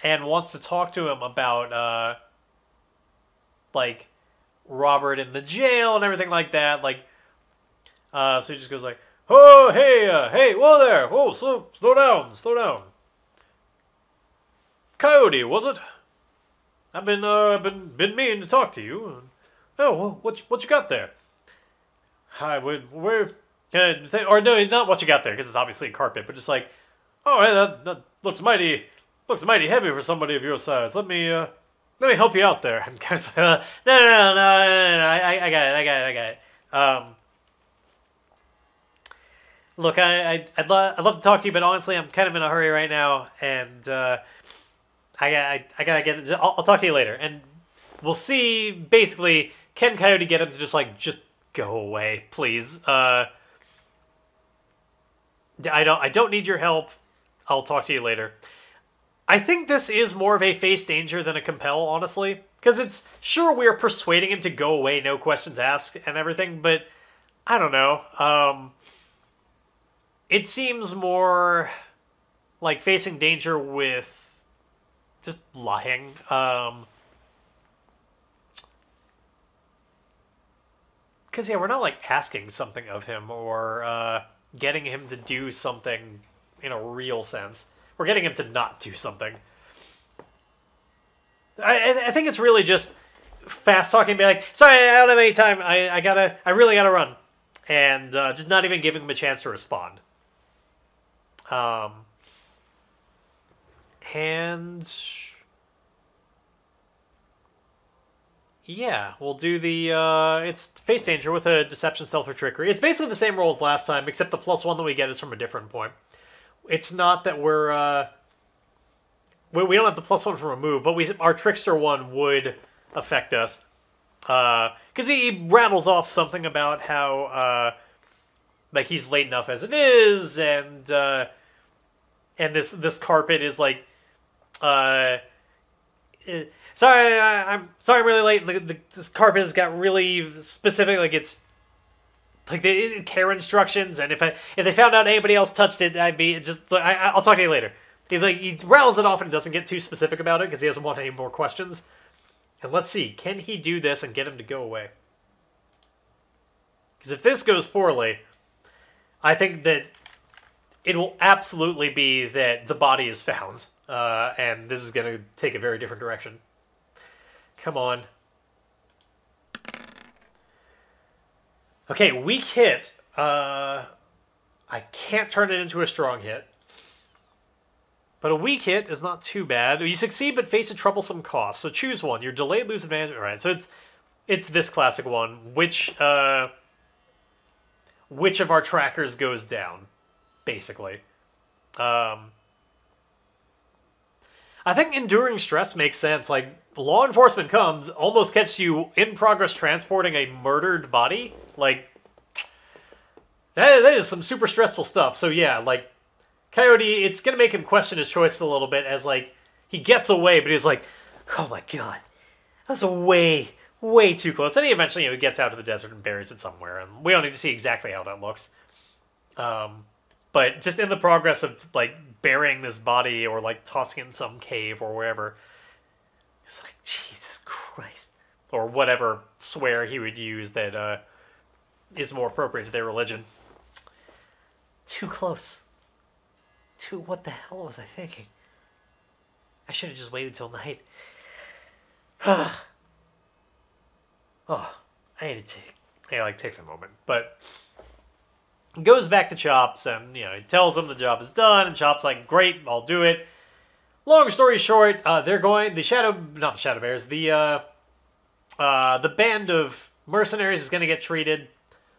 and wants to talk to him about uh, like Robert in the jail and everything like that. Like, uh, so he just goes like, "Oh, hey, uh, hey, whoa there, whoa, slow, slow down, slow down." Coyote, was it? I've been, uh, been, been meaning to talk to you. Oh, what, what you got there? Hi, can I, th- or no, not what you got there, because it's obviously a carpet, but just like, oh, that, that looks mighty, looks mighty heavy for somebody of your size. Let me, uh, let me help you out there. [laughs] And kind of, uh, no, no, no, no, no, no, I, I got it, I got it, I got it. Um, look, I, I, I'd, lo- I'd love to talk to you, but honestly, I'm kind of in a hurry right now, and uh, I, I, I gotta get. I'll, I'll talk to you later, and we'll see. Basically, can Coyote get him to just like just go away, please? Uh, I don't. I don't need your help. I'll talk to you later. I think this is more of a face danger than a compel, honestly, because it's sure we're persuading him to go away, no questions asked, and everything, but I don't know. Um, it seems more like facing danger with just lying. Um, because yeah, we're not like asking something of him or uh, getting him to do something in a real sense. We're getting him to not do something. I, I- think it's really just fast talking, be like, "Sorry, I don't have any time. I, I gotta, I really gotta run," and uh, just not even giving him a chance to respond. Um, and yeah, we'll do the uh, it's face danger with a deception, stealth, or trickery. It's basically the same roll as last time, except the plus one that we get is from a different point. It's not that we're uh, we, we don't have the plus one from a move, but we our trickster one would affect us because he, he rattles off something about how uh, like he's late enough as it is, and uh, and this this carpet is like uh, eh, sorry, I, I'm sorry, I'm really late. The, the, this carpet has got really specific, like it's like the care instructions, and if I if they found out anybody else touched it, I'd be just. I, I'll talk to you later. He like he rattles it off and doesn't get too specific about it because he doesn't want any more questions. And let's see, can he do this and get him to go away? Because if this goes poorly, I think that it will absolutely be that the body is found, uh, and this is going to take a very different direction. Come on. Okay, weak hit. Uh, I can't turn it into a strong hit. But a weak hit is not too bad. You succeed but face a troublesome cost. So choose one. You're delayed, lose advantage. All right, so it's it's this classic one. Which uh, which of our trackers goes down, basically. Um, I think enduring stress makes sense. Like law enforcement comes, almost gets you in progress transporting a murdered body. Like that, that is some super stressful stuff. So yeah, like Coyote, it's gonna make him question his choice a little bit as like he gets away, but he's like, oh my god, that's way, way too close. And he eventually, you know, gets out to the desert and buries it somewhere, and we don't need to see exactly how that looks. Um, but just in the progress of like burying this body or like tossing it in some cave or wherever, it's like Jesus Christ, or whatever swear he would use that uh, is more appropriate to their religion. Too close. Too. What the hell was I thinking? I should have just waited till night. [sighs] oh, I need to take. It like takes a moment, but goes back to Chops and you know he tells him the job is done, and Chops like, "Great, I'll do it." Long story short, uh, they're going. The shadow, not the shadow bears. The uh, uh, the band of mercenaries is going to get treated.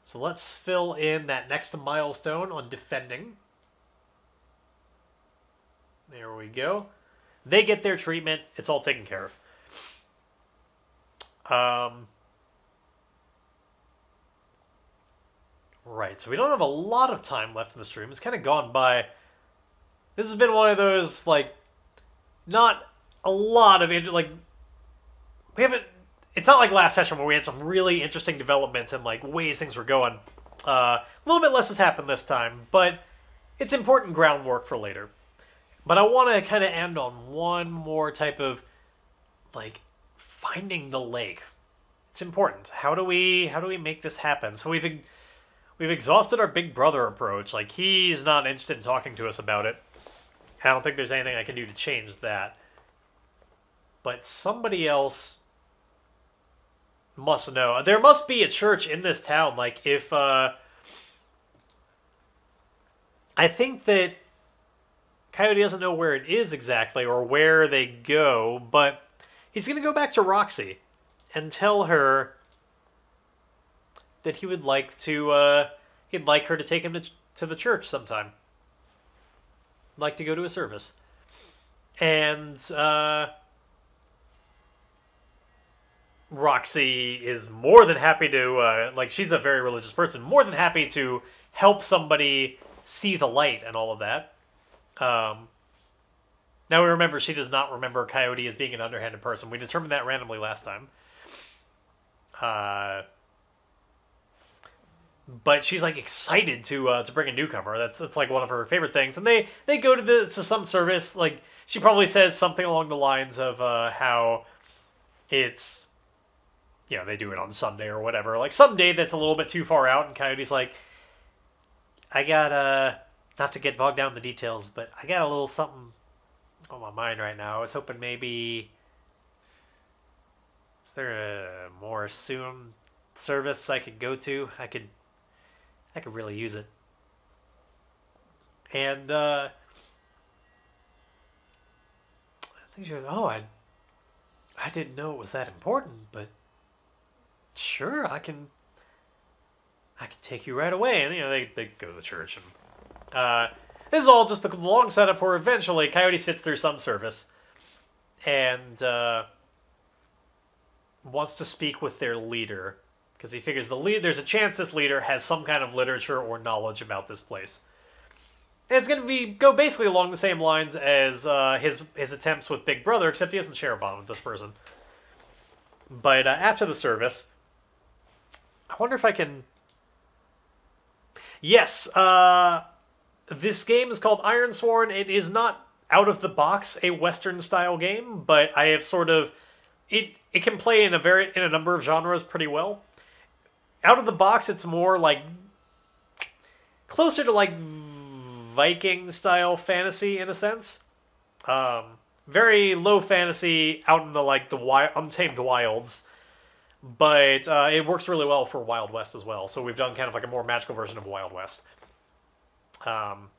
So let's fill in that next milestone on defending. There we go. They get their treatment. It's all taken care of. Um, right, so we don't have a lot of time left in the stream. It's kind of gone by. This has been one of those, like, not a lot of, like, we haven't, it's not like last session where we had some really interesting developments and, like, ways things were going. Uh, a little bit less has happened this time, but it's important groundwork for later. But I want to kind of end on one more type of like finding the lake. It's important. How do we how do we make this happen? So we've we've exhausted our big brother approach. Like he's not interested in talking to us about it. I don't think there's anything I can do to change that. But somebody else must know. There must be a church in this town. Like if uh I think that Coyote doesn't know where it is exactly or where they go, but he's going to go back to Roxy and tell her that he would like to, uh, he'd like her to take him to, to the church sometime. Like to go to a service. And, uh, Roxy is more than happy to, uh, like, she's a very religious person, more than happy to help somebody see the light and all of that. Um, now we remember she does not remember Coyote as being an underhanded person. We determined that randomly last time. Uh, but she's like excited to uh, to bring a newcomer. That's that's like one of her favorite things. And they they go to the to some service. Like she probably says something along the lines of uh, how it's you know they do it on Sunday or whatever. Like some day that's a little bit too far out. And Coyote's like, I got uh not to get bogged down in the details, but I got a little something on my mind right now. I was hoping maybe is there a more soon service I could go to? I could I could really use it. And uh I think she goes, Oh, I I didn't know it was that important, but sure, I can I can take you right away. And you know, they, they go to the church and uh, this is all just a long setup where eventually Coyote sits through some service and uh, wants to speak with their leader because he figures the lead there's a chance this leader has some kind of literature or knowledge about this place. And it's going to be go basically along the same lines as uh, his his attempts with Big Brother, except he doesn't share a bond with this person. But uh, after the service, I wonder if I can. Yes, uh, this game is called Ironsworn. It is not out of the box a Western style game, but I have sort of it. It can play in a very in a number of genres pretty well. Out of the box, it's more like closer to like Viking style fantasy in a sense. Um, very low fantasy out in the like the wild, untamed wilds, but uh, it works really well for Wild West as well. So we've done kind of like a more magical version of Wild West. Um,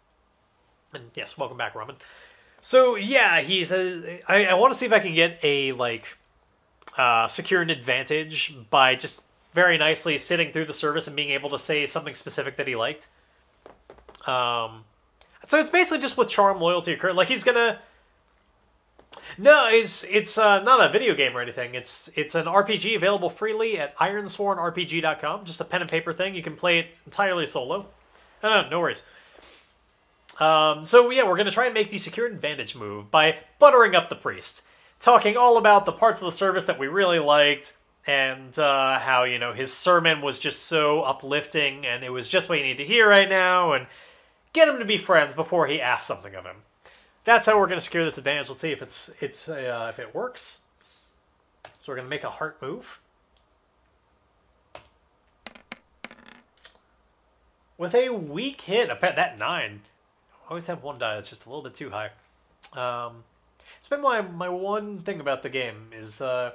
and yes, welcome back, Roman. So yeah, he's. A, I, I want to see if I can get a like uh, secure an advantage by just very nicely sitting through the service and being able to say something specific that he liked. Um, so it's basically just with charm, loyalty, occur. Like he's gonna. No, it's it's uh, not a video game or anything. It's it's an RPG available freely at IronswornRPG.com. Just a pen and paper thing. You can play it entirely solo. No, no, no worries. Um, so yeah, we're to try and make the secure advantage move by buttering up the priest, talking all about the parts of the service that we really liked, and uh, how you know his sermon was just so uplifting, and it was just what you need to hear right now, and get him to be friends before he asks something of him. That's how we're going to secure this advantage. Let's see if it's it's uh, if it works. So we're going to make a heart move. With a weak hit, a pet that nine I always have one die that's just a little bit too high. Um, it's been my, my one thing about the game is uh,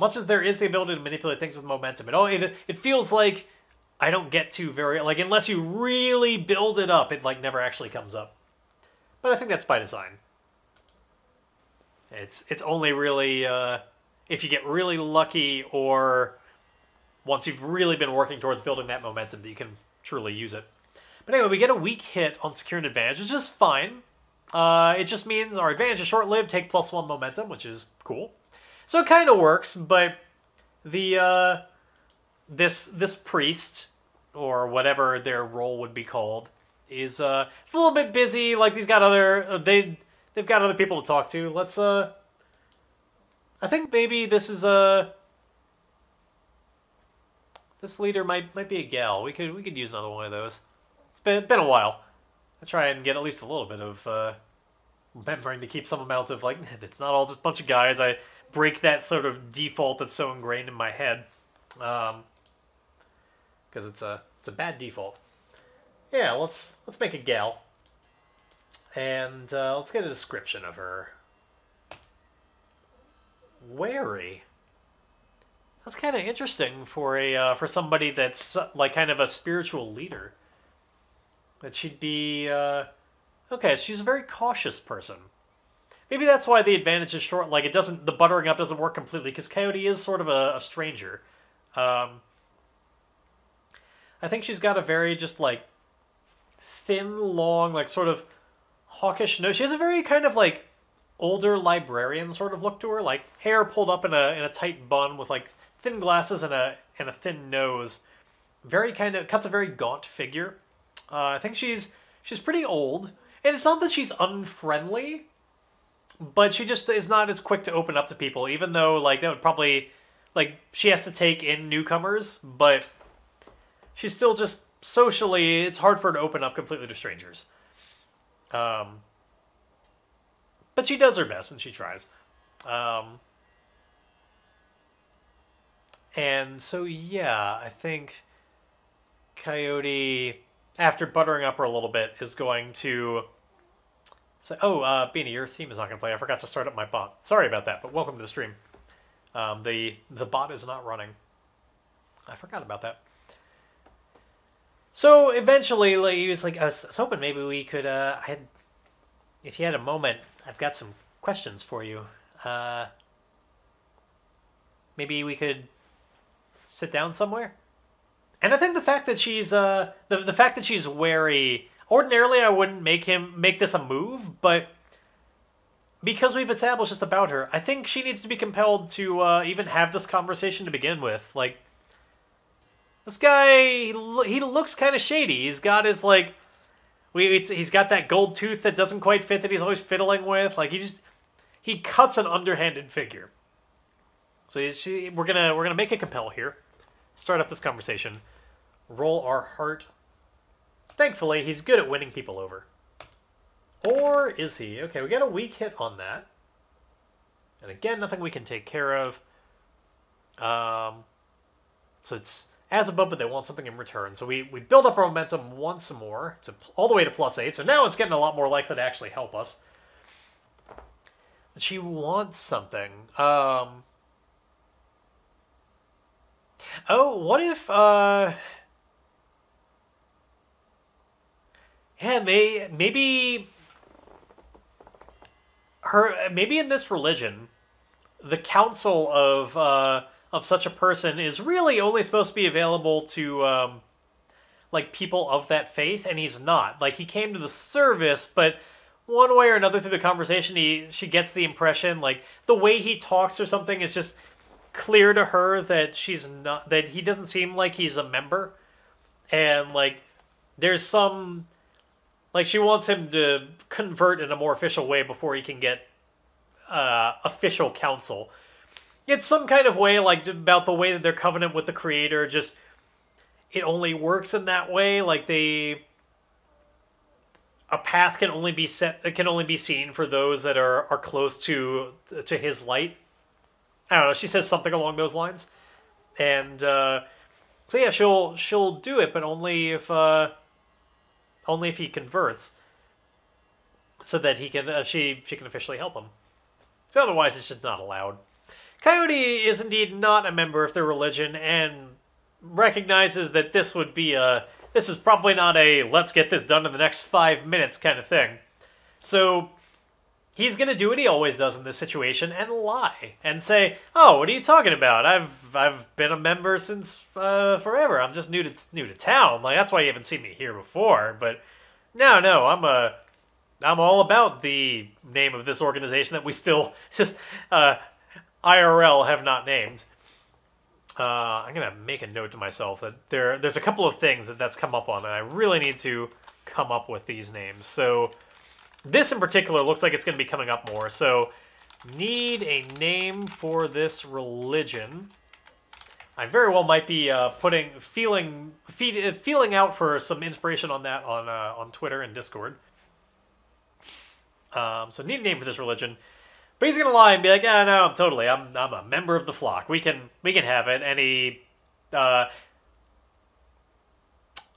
much as there is the ability to manipulate things with momentum, it, it, it feels like I don't get to very, like unless you really build it up, it like never actually comes up. But I think that's by design. It's it's only really uh, if you get really lucky or once you've really been working towards building that momentum that you can truly use it. But anyway, we get a weak hit on securing an advantage, which is fine. Uh, it just means our advantage is short-lived, take plus one momentum, which is cool. So it kind of works, but the uh, this this priest or whatever their role would be called is uh, it's a little bit busy. Like he's got other uh, they they've got other people to talk to. Let's uh, I think maybe this is a. Uh, this leader might might be a gal. We could we could use another one of those. It's been been a while. I try and get at least a little bit of uh, remembering to keep some amount of like [laughs] it's not all just a bunch of guys. I break that sort of default that's so ingrained in my head, because um, it's a it's a bad default. Yeah, let's let's make a gal, and uh, let's get a description of her. Wary. That's kind of interesting for a uh, for somebody that's like kind of a spiritual leader. That she'd be uh, okay. She's a very cautious person. Maybe that's why the advantage is short. Like it doesn't, the buttering up doesn't work completely because Coyote is sort of a, a stranger. Um, I think she's got a very just like thin, long, like sort of hawkish nose. She has a very kind of like older librarian sort of look to her, like hair pulled up in a in a tight bun with like thin glasses and a and a thin nose. Very kind of cuts a very gaunt figure. Uh, I think she's she's pretty old, and it's not that she's unfriendly, but she just is not as quick to open up to people. Even though like that would probably like she has to take in newcomers, but she's still just socially it's hard for her to open up completely to strangers. Um, but she does her best and she tries. Um, and so yeah, I think Coyote, after buttering up her a little bit, is going to say, "Oh, uh, Beanie, your theme is not going to play. I forgot to start up my bot. Sorry about that, but welcome to the stream. Um, the the bot is not running. I forgot about that." So eventually, like, he was like, I was, I was hoping maybe we could. Uh, I had, if you had a moment, I've got some questions for you. Uh, maybe we could sit down somewhere. And I think the fact that she's uh the the fact that she's wary. Ordinarily, I wouldn't make him make this a move, but because we've established this about her, I think she needs to be compelled to uh, even have this conversation to begin with. Like, this guy, he, looks kind of shady. He's got his like, we he's got that gold tooth that doesn't quite fit that he's always fiddling with. Like he just he cuts an underhanded figure. So she, we're gonna we're gonna make a compel here. Start up this conversation. Roll our heart. Thankfully, he's good at winning people over. Or is he? Okay, we got a weak hit on that. And again, nothing we can take care of. Um, so it's as above, but they want something in return. So we, we build up our momentum once more to all the way to plus eight. So now it's getting a lot more likely to actually help us. But she wants something. Um, oh, what if uh, yeah, may, maybe her maybe in this religion, the counsel of uh, of such a person is really only supposed to be available to um, like people of that faith, and he's not. Like he came to the service, but one way or another through the conversation, he she gets the impression like the way he talks or something is just clear to her that she's not that he doesn't seem like he's a member, and like there's some like she wants him to convert in a more official way before he can get uh, official counsel. It's some kind of way like about the way that their covenant with the creator just it only works in that way. Like they a path can only be set can only be seen for those that are are close to to his light. I don't know she says something along those lines. And uh so yeah she'll she'll do it but only if uh only if he converts so that he can uh, she she can officially help him so otherwise it's just not allowed Coyote is indeed not a member of their religion and recognizes that this would be a this is probably not a let's get this done in the next five minutes kind of thing. So he's gonna do what he always does in this situation and lie and say, "Oh, what are you talking about? I've I've been a member since uh, forever. I'm just new to new to town. Like that's why you haven't seen me here before. But no, no, I'm a I'm all about the name of this organization that we still [laughs] just uh, IRL have not named. Uh, I'm gonna make a note to myself that there there's a couple of things that that's come up on, and I really need to come up with these names. So this in particular looks like it's going to be coming up more. So need a name for this religion. I very well might be uh, putting feeling feed, feeling out for some inspiration on that on uh, on Twitter and Discord. Um, so need a name for this religion. But he's gonna lie and be like, "Yeah, no, I'm totally. I'm I'm a member of the flock. We can we can have it." And he, uh,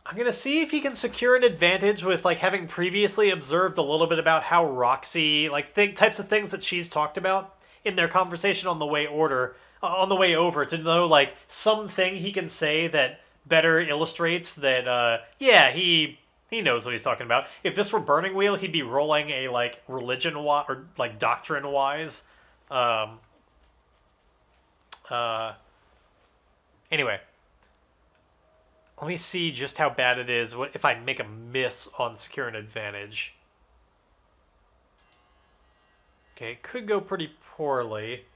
I'm gonna see if he can secure an advantage with like having previously observed a little bit about how Roxy like th- types of things that she's talked about in their conversation on the way order uh, on the way over to know like something he can say that better illustrates that uh yeah he he knows what he's talking about. If this were Burning Wheel, he'd be rolling a like religion wise, or like doctrine wise. Um, uh, anyway, let me see just how bad it is what- if I make a miss on secure an advantage. Okay, could go pretty poorly.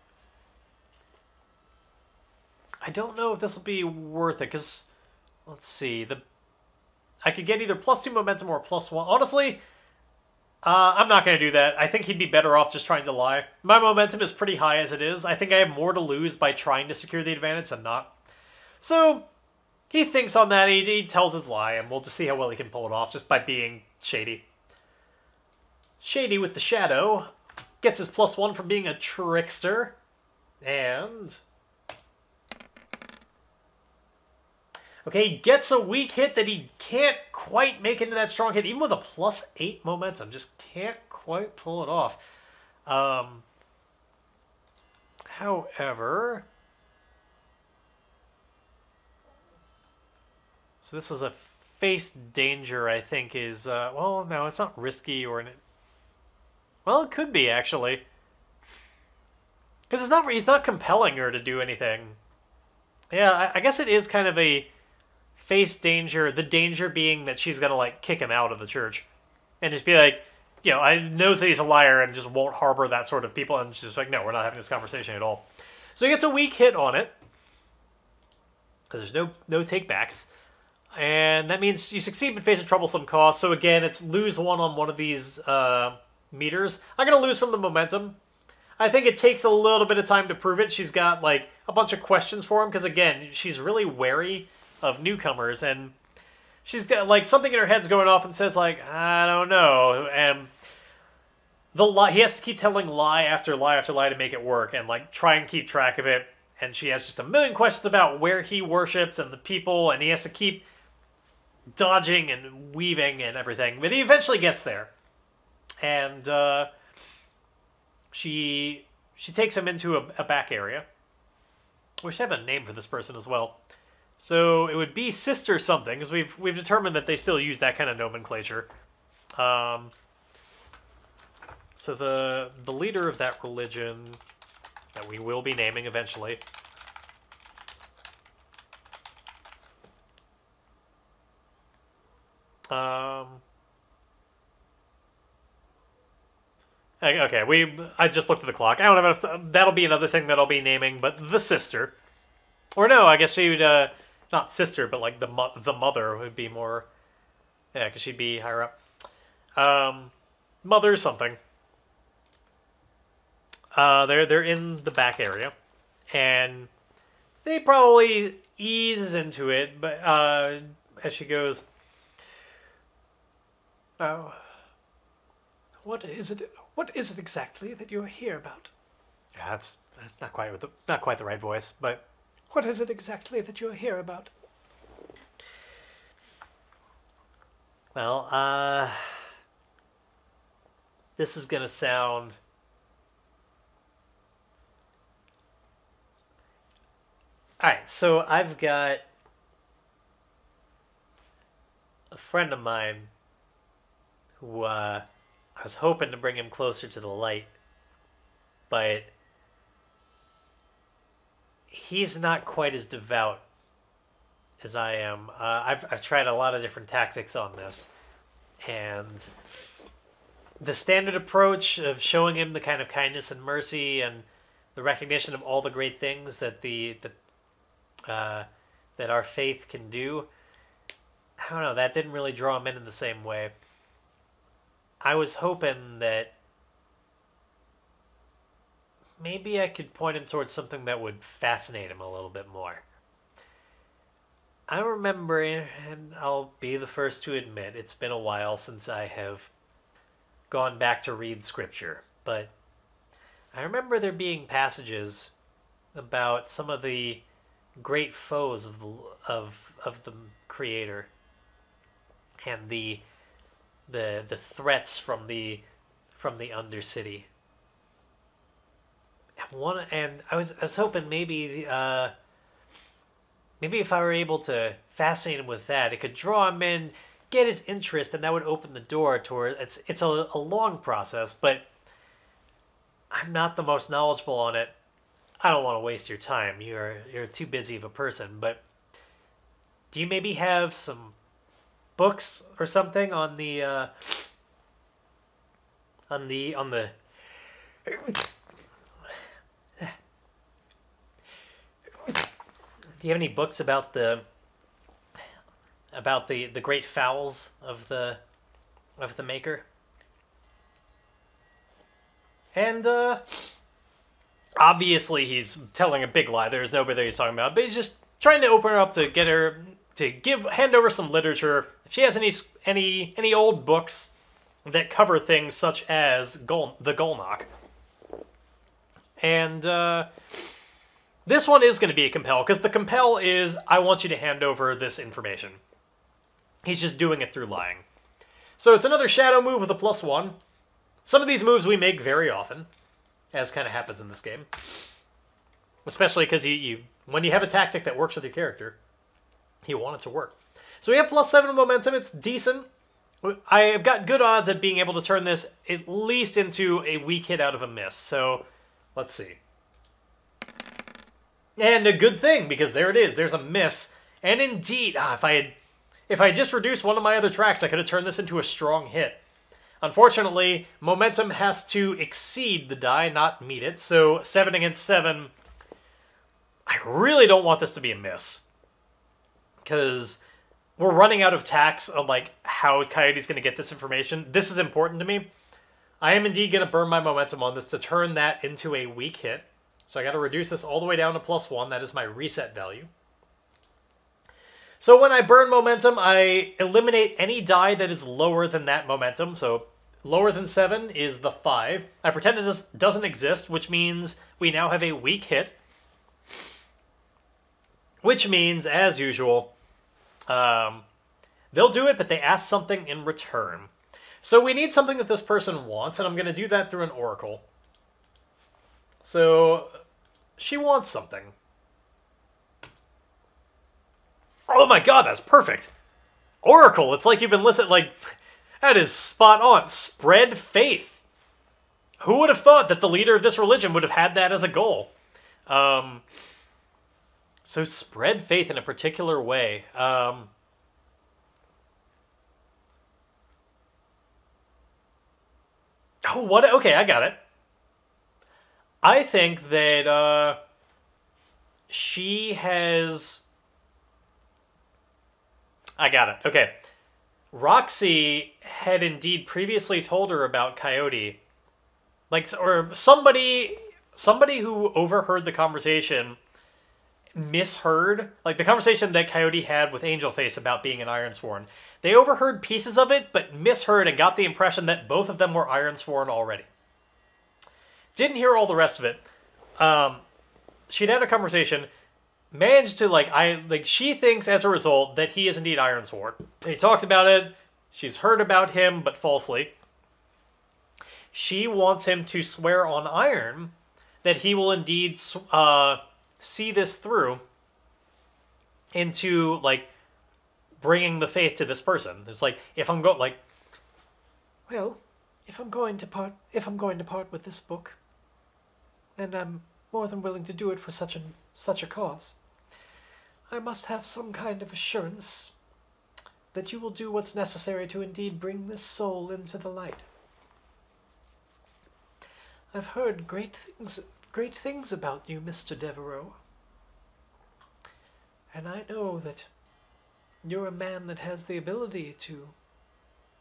I don't know if this will be worth it because let's see the I could get either plus two momentum or plus one. Honestly, uh, I'm not going to do that. I think he'd be better off just trying to lie. My momentum is pretty high as it is. I think I have more to lose by trying to secure the advantage than not. So he thinks on that. He, he tells his lie, and we'll just see how well he can pull it off just by being shady. Shady with the shadow gets his plus one from being a trickster, and Okay, he gets a weak hit that he can't quite make into that strong hit, even with a plus eight momentum. Just can't quite pull it off. Um, however, so this was a face danger. I think is uh, well, no, it's not risky or an. Well, it could be actually, because it's not. He's not compelling her to do anything. Yeah, I, I guess it is kind of a face danger. The danger being that she's gonna like kick him out of the church, and just be like, you know, I knows that he's a liar and just won't harbor that sort of people. And she's just like, no, we're not having this conversation at all. So he gets a weak hit on it because there's no no takebacks, and that means you succeed but face a troublesome cost. So again, it's lose one on one of these uh, meters. I'm gonna lose from the momentum. I think it takes a little bit of time to prove it. She's got like a bunch of questions for him because again, she's really wary of newcomers and she's got like something in her head's going off and says like I don't know and the lie he has to keep telling lie after lie after lie to make it work and like try and keep track of it and she has just a million questions about where he worships and the people and he has to keep dodging and weaving and everything but he eventually gets there and uh, she she takes him into a, a back area we should have a name for this person as well so it would be sister something, because we've we've determined that they still use that kind of nomenclature. Um, so the the leader of that religion that we will be naming eventually. Um. Okay, we. I just looked at the clock. I don't have enough. To, that'll be another thing that I'll be naming, but the sister, or no, I guess she would. Uh, not sister, but like the mo- the mother would be more. Yeah, because she'd be higher up. Um, mother something. Uh, they're they're in the back area, and they probably ease into it, but uh, as she goes, now, what is it? What is it exactly that you're here about? Yeah, that's, that's not quite the, not quite the right voice, but what is it exactly that you're here about? Well, uh, this is gonna sound. Alright, so I've got a friend of mine who, uh, I was hoping to bring him closer to the light, but he's not quite as devout as I am. Uh, I've I've tried a lot of different tactics on this, and the standard approach of showing him the kind of kindness and mercy and the recognition of all the great things that the the uh, that our faith can do. I don't know. That didn't really draw him in in the same way. I was hoping that maybe I could point him towards something that would fascinate him a little bit more. I remember, and I'll be the first to admit, it's been a while since I have gone back to read scripture, but I remember there being passages about some of the great foes of the, of of the creator and the the the threats from the from the undercity. And one and I was I was hoping maybe uh maybe if I were able to fascinate him with that, it could draw him in, get his interest, and that would open the door toward it's it's a, a long process, but I'm not the most knowledgeable on it. I don't want to waste your time. You're you're too busy of a person, but do you maybe have some books or something on the uh, on the on the do you have any books about the about the the great fowls of the of the maker? And uh obviously he's telling a big lie. There's nobody that he's talking about but he's just trying to open her up to get her to give hand over some literature if she has any any any old books that cover things such as Gol- the Golnok and uh this one is going to be a compel because the compel is I want you to hand over this information. He's just doing it through lying. So it's another shadow move with a plus one. Some of these moves we make very often, as kind of happens in this game. Especially because you, you when you have a tactic that works with your character, you want it to work. So we have plus seven momentum. It's decent. I have got good odds at being able to turn this at least into a weak hit out of a miss. So let's see. And a good thing, because there it is. There's a miss. And indeed, ah, if I had if I just reduced one of my other tracks, I could have turned this into a strong hit. Unfortunately, momentum has to exceed the die, not meet it. So 7 against 7, I really don't want this to be a miss. Because we're running out of tacks of like how Coyote's going to get this information. This is important to me. I am indeed going to burn my momentum on this to turn that into a weak hit. So I got to reduce this all the way down to plus one. That is my reset value. So when I burn momentum, I eliminate any die that is lower than that momentum. So lower than 7 is the 5. I pretend it doesn't exist, which means we now have a weak hit. Which means, as usual, um, they'll do it, but they ask something in return. So we need something that this person wants, and I'm going to do that through an oracle. So she wants something. Oh my god, that's perfect. Oracle, it's like you've been listening, like, that is spot on. Spread faith. Who would have thought that the leader of this religion would have had that as a goal? Um, so spread faith in a particular way. Um, oh, what? Okay, I got it. I think that uh, she has. I got it. Okay. Roxy had indeed previously told her about Coyote. Like, or somebody, somebody who overheard the conversation misheard, like the conversation that Coyote had with Angelface about being an Ironsworn. They overheard pieces of it, but misheard and got the impression that both of them were Ironsworn already. Didn't hear all the rest of it. Um, she'd had a conversation, managed to like I like she thinks as a result that he is indeed Ironsworn. They talked about it. She's heard about him, but falsely. She wants him to swear on iron that he will indeed uh, see this through into like bringing the faith to this person. It's like if I'm going like, well, if I'm going to part if I'm going to part with this book, and I'm more than willing to do it for such an such a cause, I must have some kind of assurance that you will do what's necessary to indeed bring this soul into the light. I've heard great things great things about you, Mr. Devereux. And I know that you're a man that has the ability to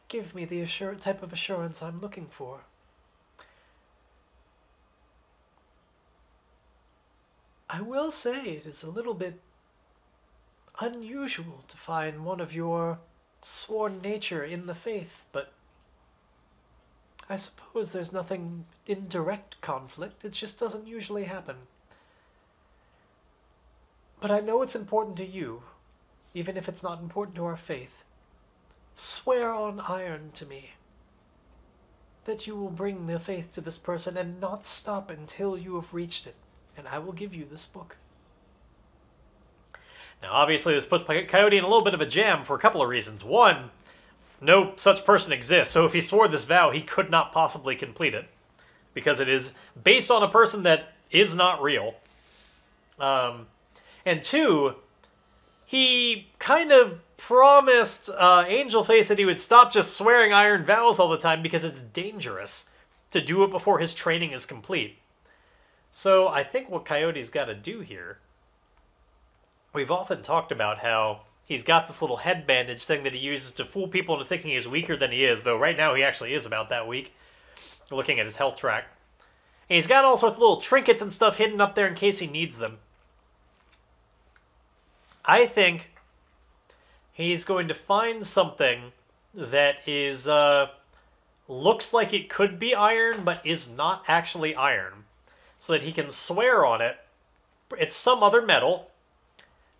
give me the type of assurance I'm looking for. I will say it is a little bit unusual to find one of your sworn nature in the faith, but I suppose there's nothing in direct conflict. It just doesn't usually happen. But I know it's important to you, even if it's not important to our faith. Swear on iron to me that you will bring the faith to this person and not stop until you have reached it, and I will give you this book. Now, obviously, this puts Coyote in a little bit of a jam for a couple of reasons. One, no such person exists, so if he swore this vow, he could not possibly complete it. Because it is based on a person that is not real. Um, and two, he kind of promised uh, Angel Face that he would stop just swearing iron vows all the time because it's dangerous to do it before his training is complete. So I think what Coyote's got to do here. We've often talked about how he's got this little head bandage thing that he uses to fool people into thinking he's weaker than he is, though right now he actually is about that weak, looking at his health track. And he's got all sorts of little trinkets and stuff hidden up there in case he needs them. I think he's going to find something that is uh, looks like it could be iron, but is not actually iron, so that he can swear on it. It's some other metal.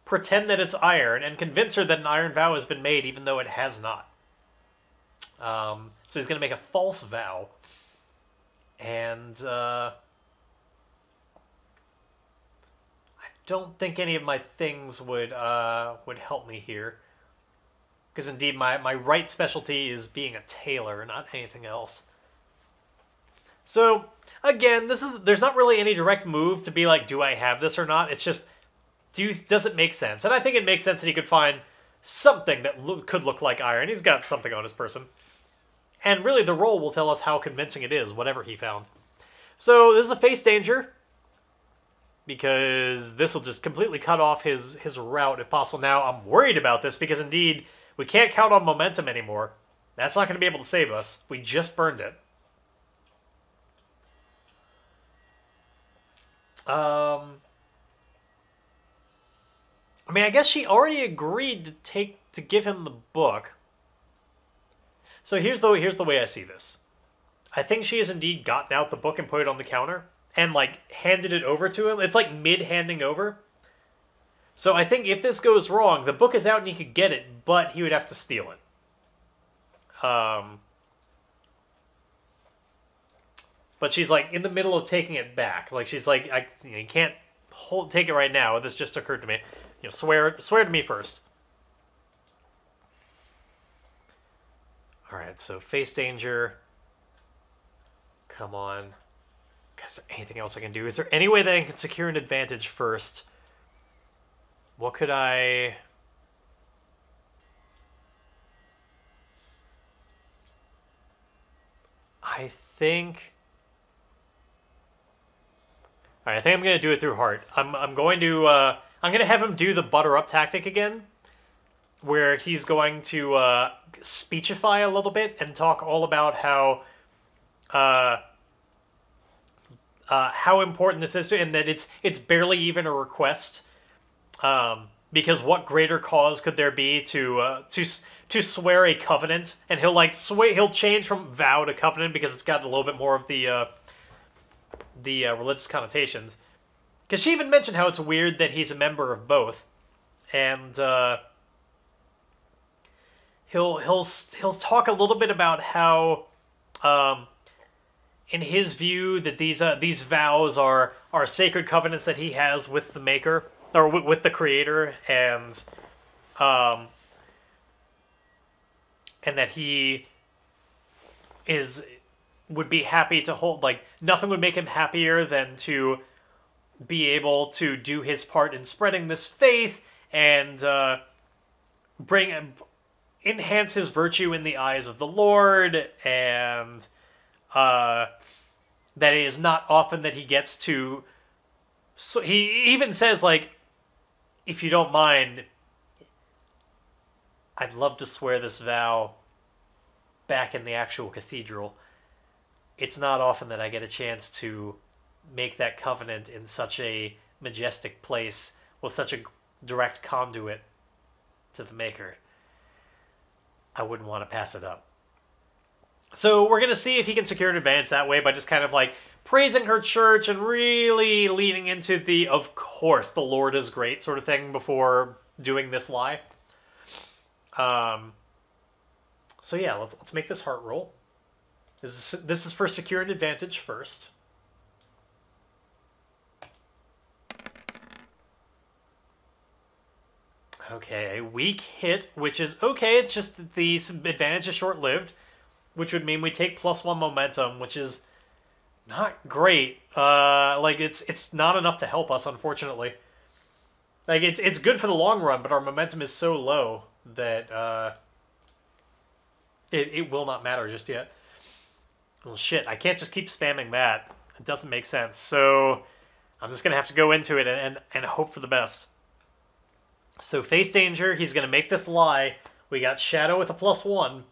Pretend that it's iron and convince her that an iron vow has been made, even though it has not. Um, so he's going to make a false vow, and uh, I don't think any of my things would uh, would help me here. Because indeed, my, my right specialty is being a tailor, not anything else. So again, this is there's not really any direct move to be like, do I have this or not? It's just, do you, does it make sense? And I think it makes sense that he could find something that lo- could look like iron. He's got something on his person, and really the roll will tell us how convincing it is, whatever he found. So this is a face danger because this will just completely cut off his his route if possible. Now I'm worried about this because indeed we can't count on momentum anymore. That's not going to be able to save us. We just burned it. Um I mean, I guess she already agreed to take to give him the book. So here's the here's the way I see this. I think she has indeed gotten out the book and put it on the counter and like handed it over to him. It's like mid handing over. So I think if this goes wrong, the book is out and he could get it, but he would have to steal it. Um, but she's like in the middle of taking it back. Like she's like, I you, know, you can't hold take it right now. This just occurred to me. You know, swear swear to me first. All right, so face danger. Come on. Is there anything else I can do? Is there any way that I can secure an advantage first? What could I... I think... Alright, I think I'm going to do it through heart. I'm, I'm going to... Uh, I'm going to have him do the butter up tactic again. Where he's going to uh, speechify a little bit and talk all about how... Uh, uh, how important this is to, and that it's it's barely even a request. Um, because what greater cause could there be to uh, to to swear a covenant? And he'll like swear he'll change from vow to covenant because it's got a little bit more of the uh, the uh, religious connotations. Because she even mentioned how it's weird that he's a member of both, and uh, he'll he'll he'll talk a little bit about how. Um, in his view that these uh, these vows are are sacred covenants that he has with the maker or w- with the creator and um and that he is would be happy to hold like nothing would make him happier than to be able to do his part in spreading this faith and uh, bring enhance his virtue in the eyes of the Lord, and uh, that it is not often that he gets to. So he even says like, if you don't mind, I'd love to swear this vow back in the actual cathedral. It's not often that I get a chance to make that covenant in such a majestic place with such a direct conduit to the Maker. I wouldn't want to pass it up. So we're going to see if he can secure an advantage that way by just kind of like praising her church and really leaning into the, of course, the Lord is great sort of thing before doing this lie. Um, so yeah, let's let's make this heart roll. This is this is for secure an advantage first. Okay, a weak hit, which is okay. It's just the advantage is short lived, which would mean we take plus one momentum, which is not great. Uh, like it's it's not enough to help us, unfortunately. Like it's it's good for the long run, but our momentum is so low that uh, it it will not matter just yet. Well, shit, I can't just keep spamming that. It doesn't make sense. So I'm just gonna have to go into it and and, and hope for the best. So face danger, he's going to make this lie. We got Shadow with a plus one.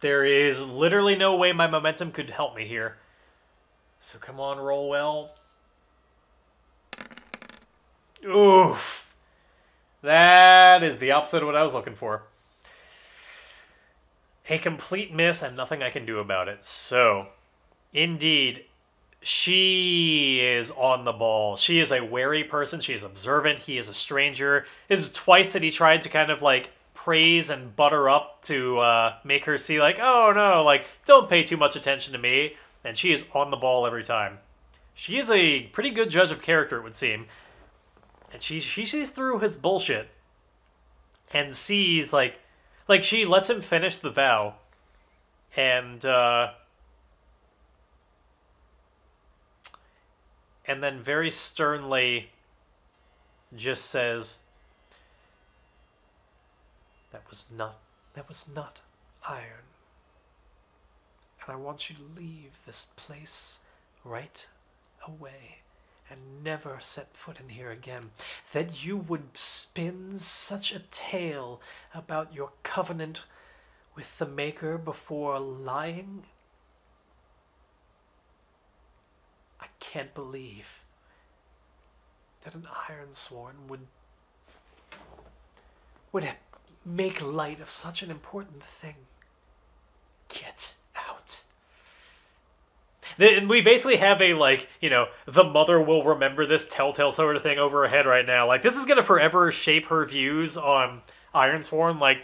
There is literally no way my momentum could help me here. So come on, roll well. Oof. That is the opposite of what I was looking for. A complete miss and nothing I can do about it. So, indeed, she is on the ball. She is a wary person. She is observant. He is a stranger. This is twice that he tried to kind of like praise and butter up to uh, make her see like, oh no, like don't pay too much attention to me. And she is on the ball every time. She is a pretty good judge of character, it would seem. And she she sees through his bullshit and sees like like she lets him finish the vow and uh and then very sternly just says that was not that was not iron. And i want you to leave this place right away and never set foot in here again. That you would spin such a tale about your covenant with the maker before lying can't believe that an Ironsworn would would make light of such an important thing. Get out. And we basically have a like, you know, the mother will remember this telltale sort of thing over her head right now. Like this is gonna forever shape her views on Ironsworn. Like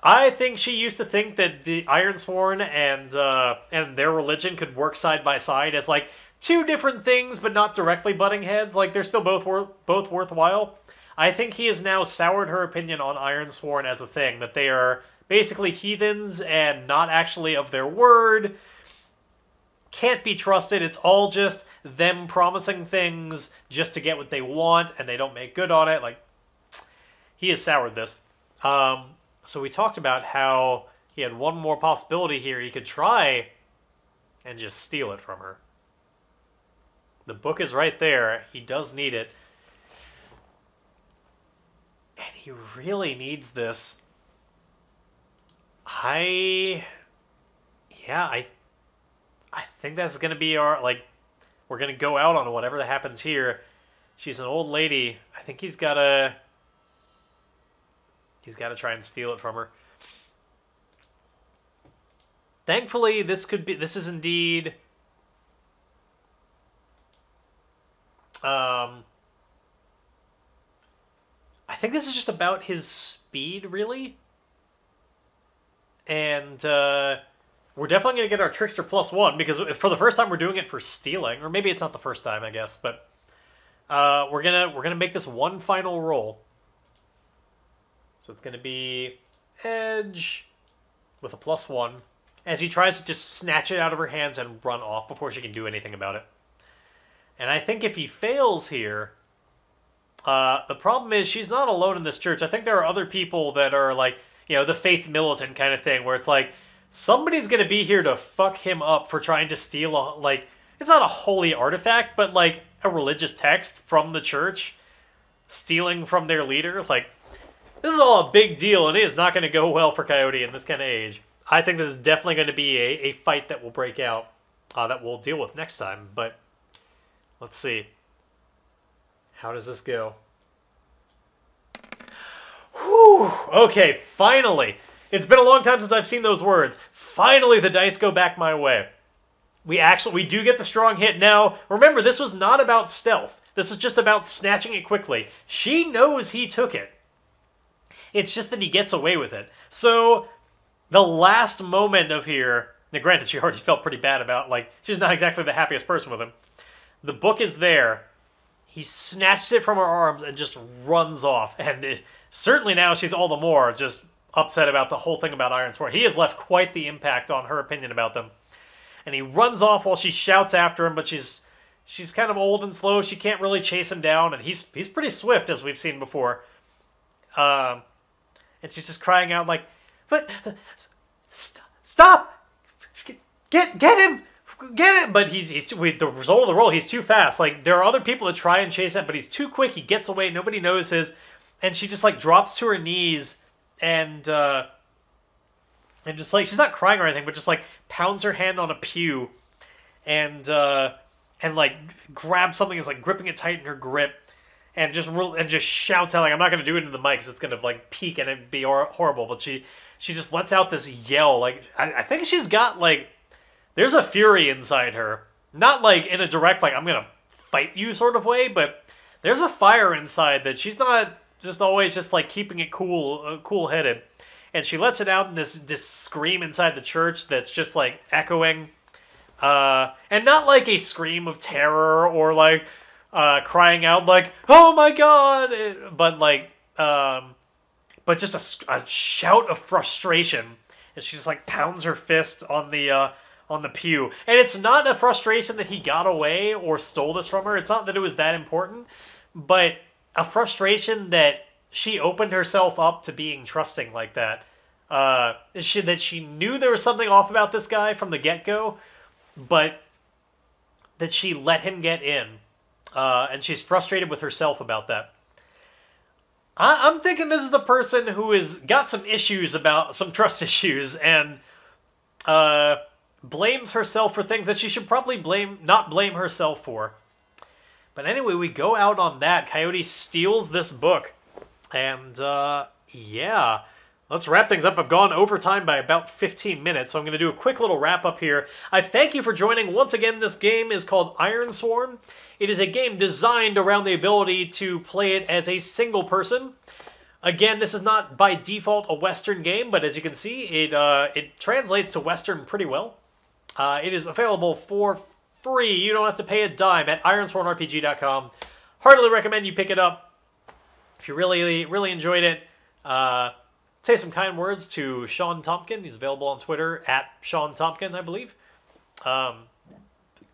I think she used to think that the Ironsworn and uh, and their religion could work side by side as like two different things, but not directly butting heads. Like they're still both wor- both worthwhile. I think he has now soured her opinion on Ironsworn as a thing that they are basically heathens and not actually of their word. Can't be trusted. It's all just them promising things just to get what they want, and they don't make good on it. Like he has soured this. Um, so we talked about how he had one more possibility here. He could try and just steal it from her. The book is right there. He does need it. And he really needs this. I yeah, I I think that's going to be our like we're going to go out on whatever that happens here. She's an old lady. I think he's got to he's got to try and steal it from her. Thankfully, this could be this is indeed Um, I think this is just about his speed, really. And uh, we're definitely going to get our Trickster plus one because for the first time we're doing it for stealing, or maybe it's not the first time, I guess, but uh, we're gonna we're gonna make this one final roll. So it's gonna be edge, with a plus one as he tries to just snatch it out of her hands and run off before she can do anything about it. And I think if he fails here, uh, the problem is she's not alone in this church. I think there are other people that are like, you know, the faith militant kind of thing, where it's like somebody's gonna be here to fuck him up for trying to steal a like it's not a holy artifact, but like a religious text from the church, stealing from their leader. Like this is all a big deal, and it is not going to go well for Coyote in this kind of age. I think this is definitely going to be a, a fight that will break out uh, that we'll deal with next time. But let's see. How does this go? Whew. Okay, finally. It's been a long time since I've seen those words. Finally, the dice go back my way. We actually we do get the strong hit. Now, remember, this was not about stealth. This was just about snatching it quickly. She knows he took it. It's just that he gets away with it. So, the last moment of here, now granted, she already felt pretty bad about, like, she's not exactly the happiest person with him. The book is there. He snatches it from her arms and just runs off. And it, certainly now she's all the more just upset about the whole thing about Ironsworn. He has left quite the impact on her opinion about them. And he runs off while she shouts after him, but she's she's kind of old and slow. She can't really chase him down, and he's he's pretty swift as we've seen before. Um, and she's just crying out like, "But st- stop! Get get him! Get it, But he's he's with the result of the roll. He's too fast. Like there are other people that try and chase him, but he's too quick. He gets away. Nobody notices, and she just like drops to her knees and uh, and just like she's not crying or anything, but just like pounds her hand on a pew, and uh, and like grabs something, is like gripping it tight in her grip, and just real and just shouts out like I'm not gonna do it into the mic because it's gonna like peak and it'd be hor- horrible. But she she just lets out this yell. Like I, I think she's got like there's a fury inside her, not like in a direct like I'm gonna fight you sort of way, but there's a fire inside that she's not just always just like keeping it cool, uh, cool headed. And she lets it out in this this scream inside the church that's just like echoing, uh, and not like a scream of terror or like uh, crying out like "Oh my God!" It- but like, um, but just a, a shout of frustration. And she just like pounds her fist on the uh, on the pew, and it's not a frustration that he got away or stole this from her. It's not that it was that important, but a frustration that she opened herself up to being trusting like that. Uh, she, that she knew there was something off about this guy from the get go, but that she let him get in. Uh, and she's frustrated with herself about that. I, I'm thinking this is a person who has got some issues about some trust [laughs] issues and uh, blames herself for things that she should probably blame not blame herself for. But anyway, we go out on that. Coyote steals this book. And uh, yeah, let's wrap things up. I've gone over time by about 15 minutes, so I'm going to do a quick little wrap up here. I thank you for joining. Once again, this game is called Ironsworn. It is a game designed around the ability to play it as a single person. Again, this is not by default a Western game, but as you can see, it uh, it translates to Western pretty well. Uh, it is available for free. You don't have to pay a dime at ironswornrpg.com. Heartily recommend you pick it up. If you really, really enjoyed it, uh, say some kind words to Shawn Tomkin. He's available on Twitter at Shawn Tomkin, I believe. Um,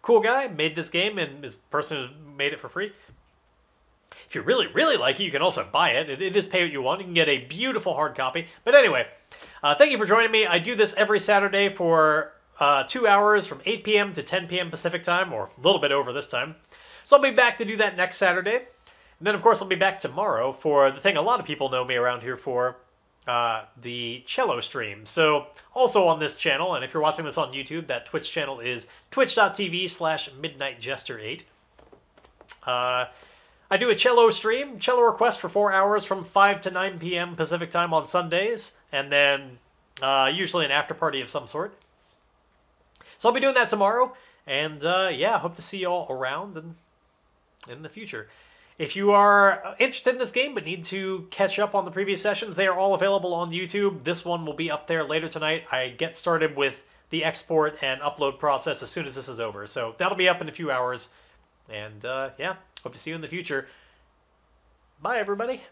cool guy, made this game and is the person who made it for free. If you really, really like it, you can also buy it. It, it is pay what you want. You can get a beautiful hard copy. But anyway, uh, thank you for joining me. I do this every Saturday for uh, two hours from 8 p.m. to 10 p.m. Pacific time, or a little bit over this time. So I'll be back to do that next Saturday. And then, of course, I'll be back tomorrow for the thing a lot of people know me around here for uh, the cello stream. So, also on this channel, and if you're watching this on YouTube, that Twitch channel is twitch.tv slash midnightjester8. Uh, I do a cello stream, cello request for four hours from 5 to 9 p.m. Pacific time on Sundays, and then uh, usually an after party of some sort. So I'll be doing that tomorrow, and uh, yeah, hope to see you all around and in the future. If you are interested in this game but need to catch up on the previous sessions, they are all available on YouTube. This one will be up there later tonight. I get started with the export and upload process as soon as this is over, so that'll be up in a few hours. And uh, yeah, hope to see you in the future. Bye, everybody.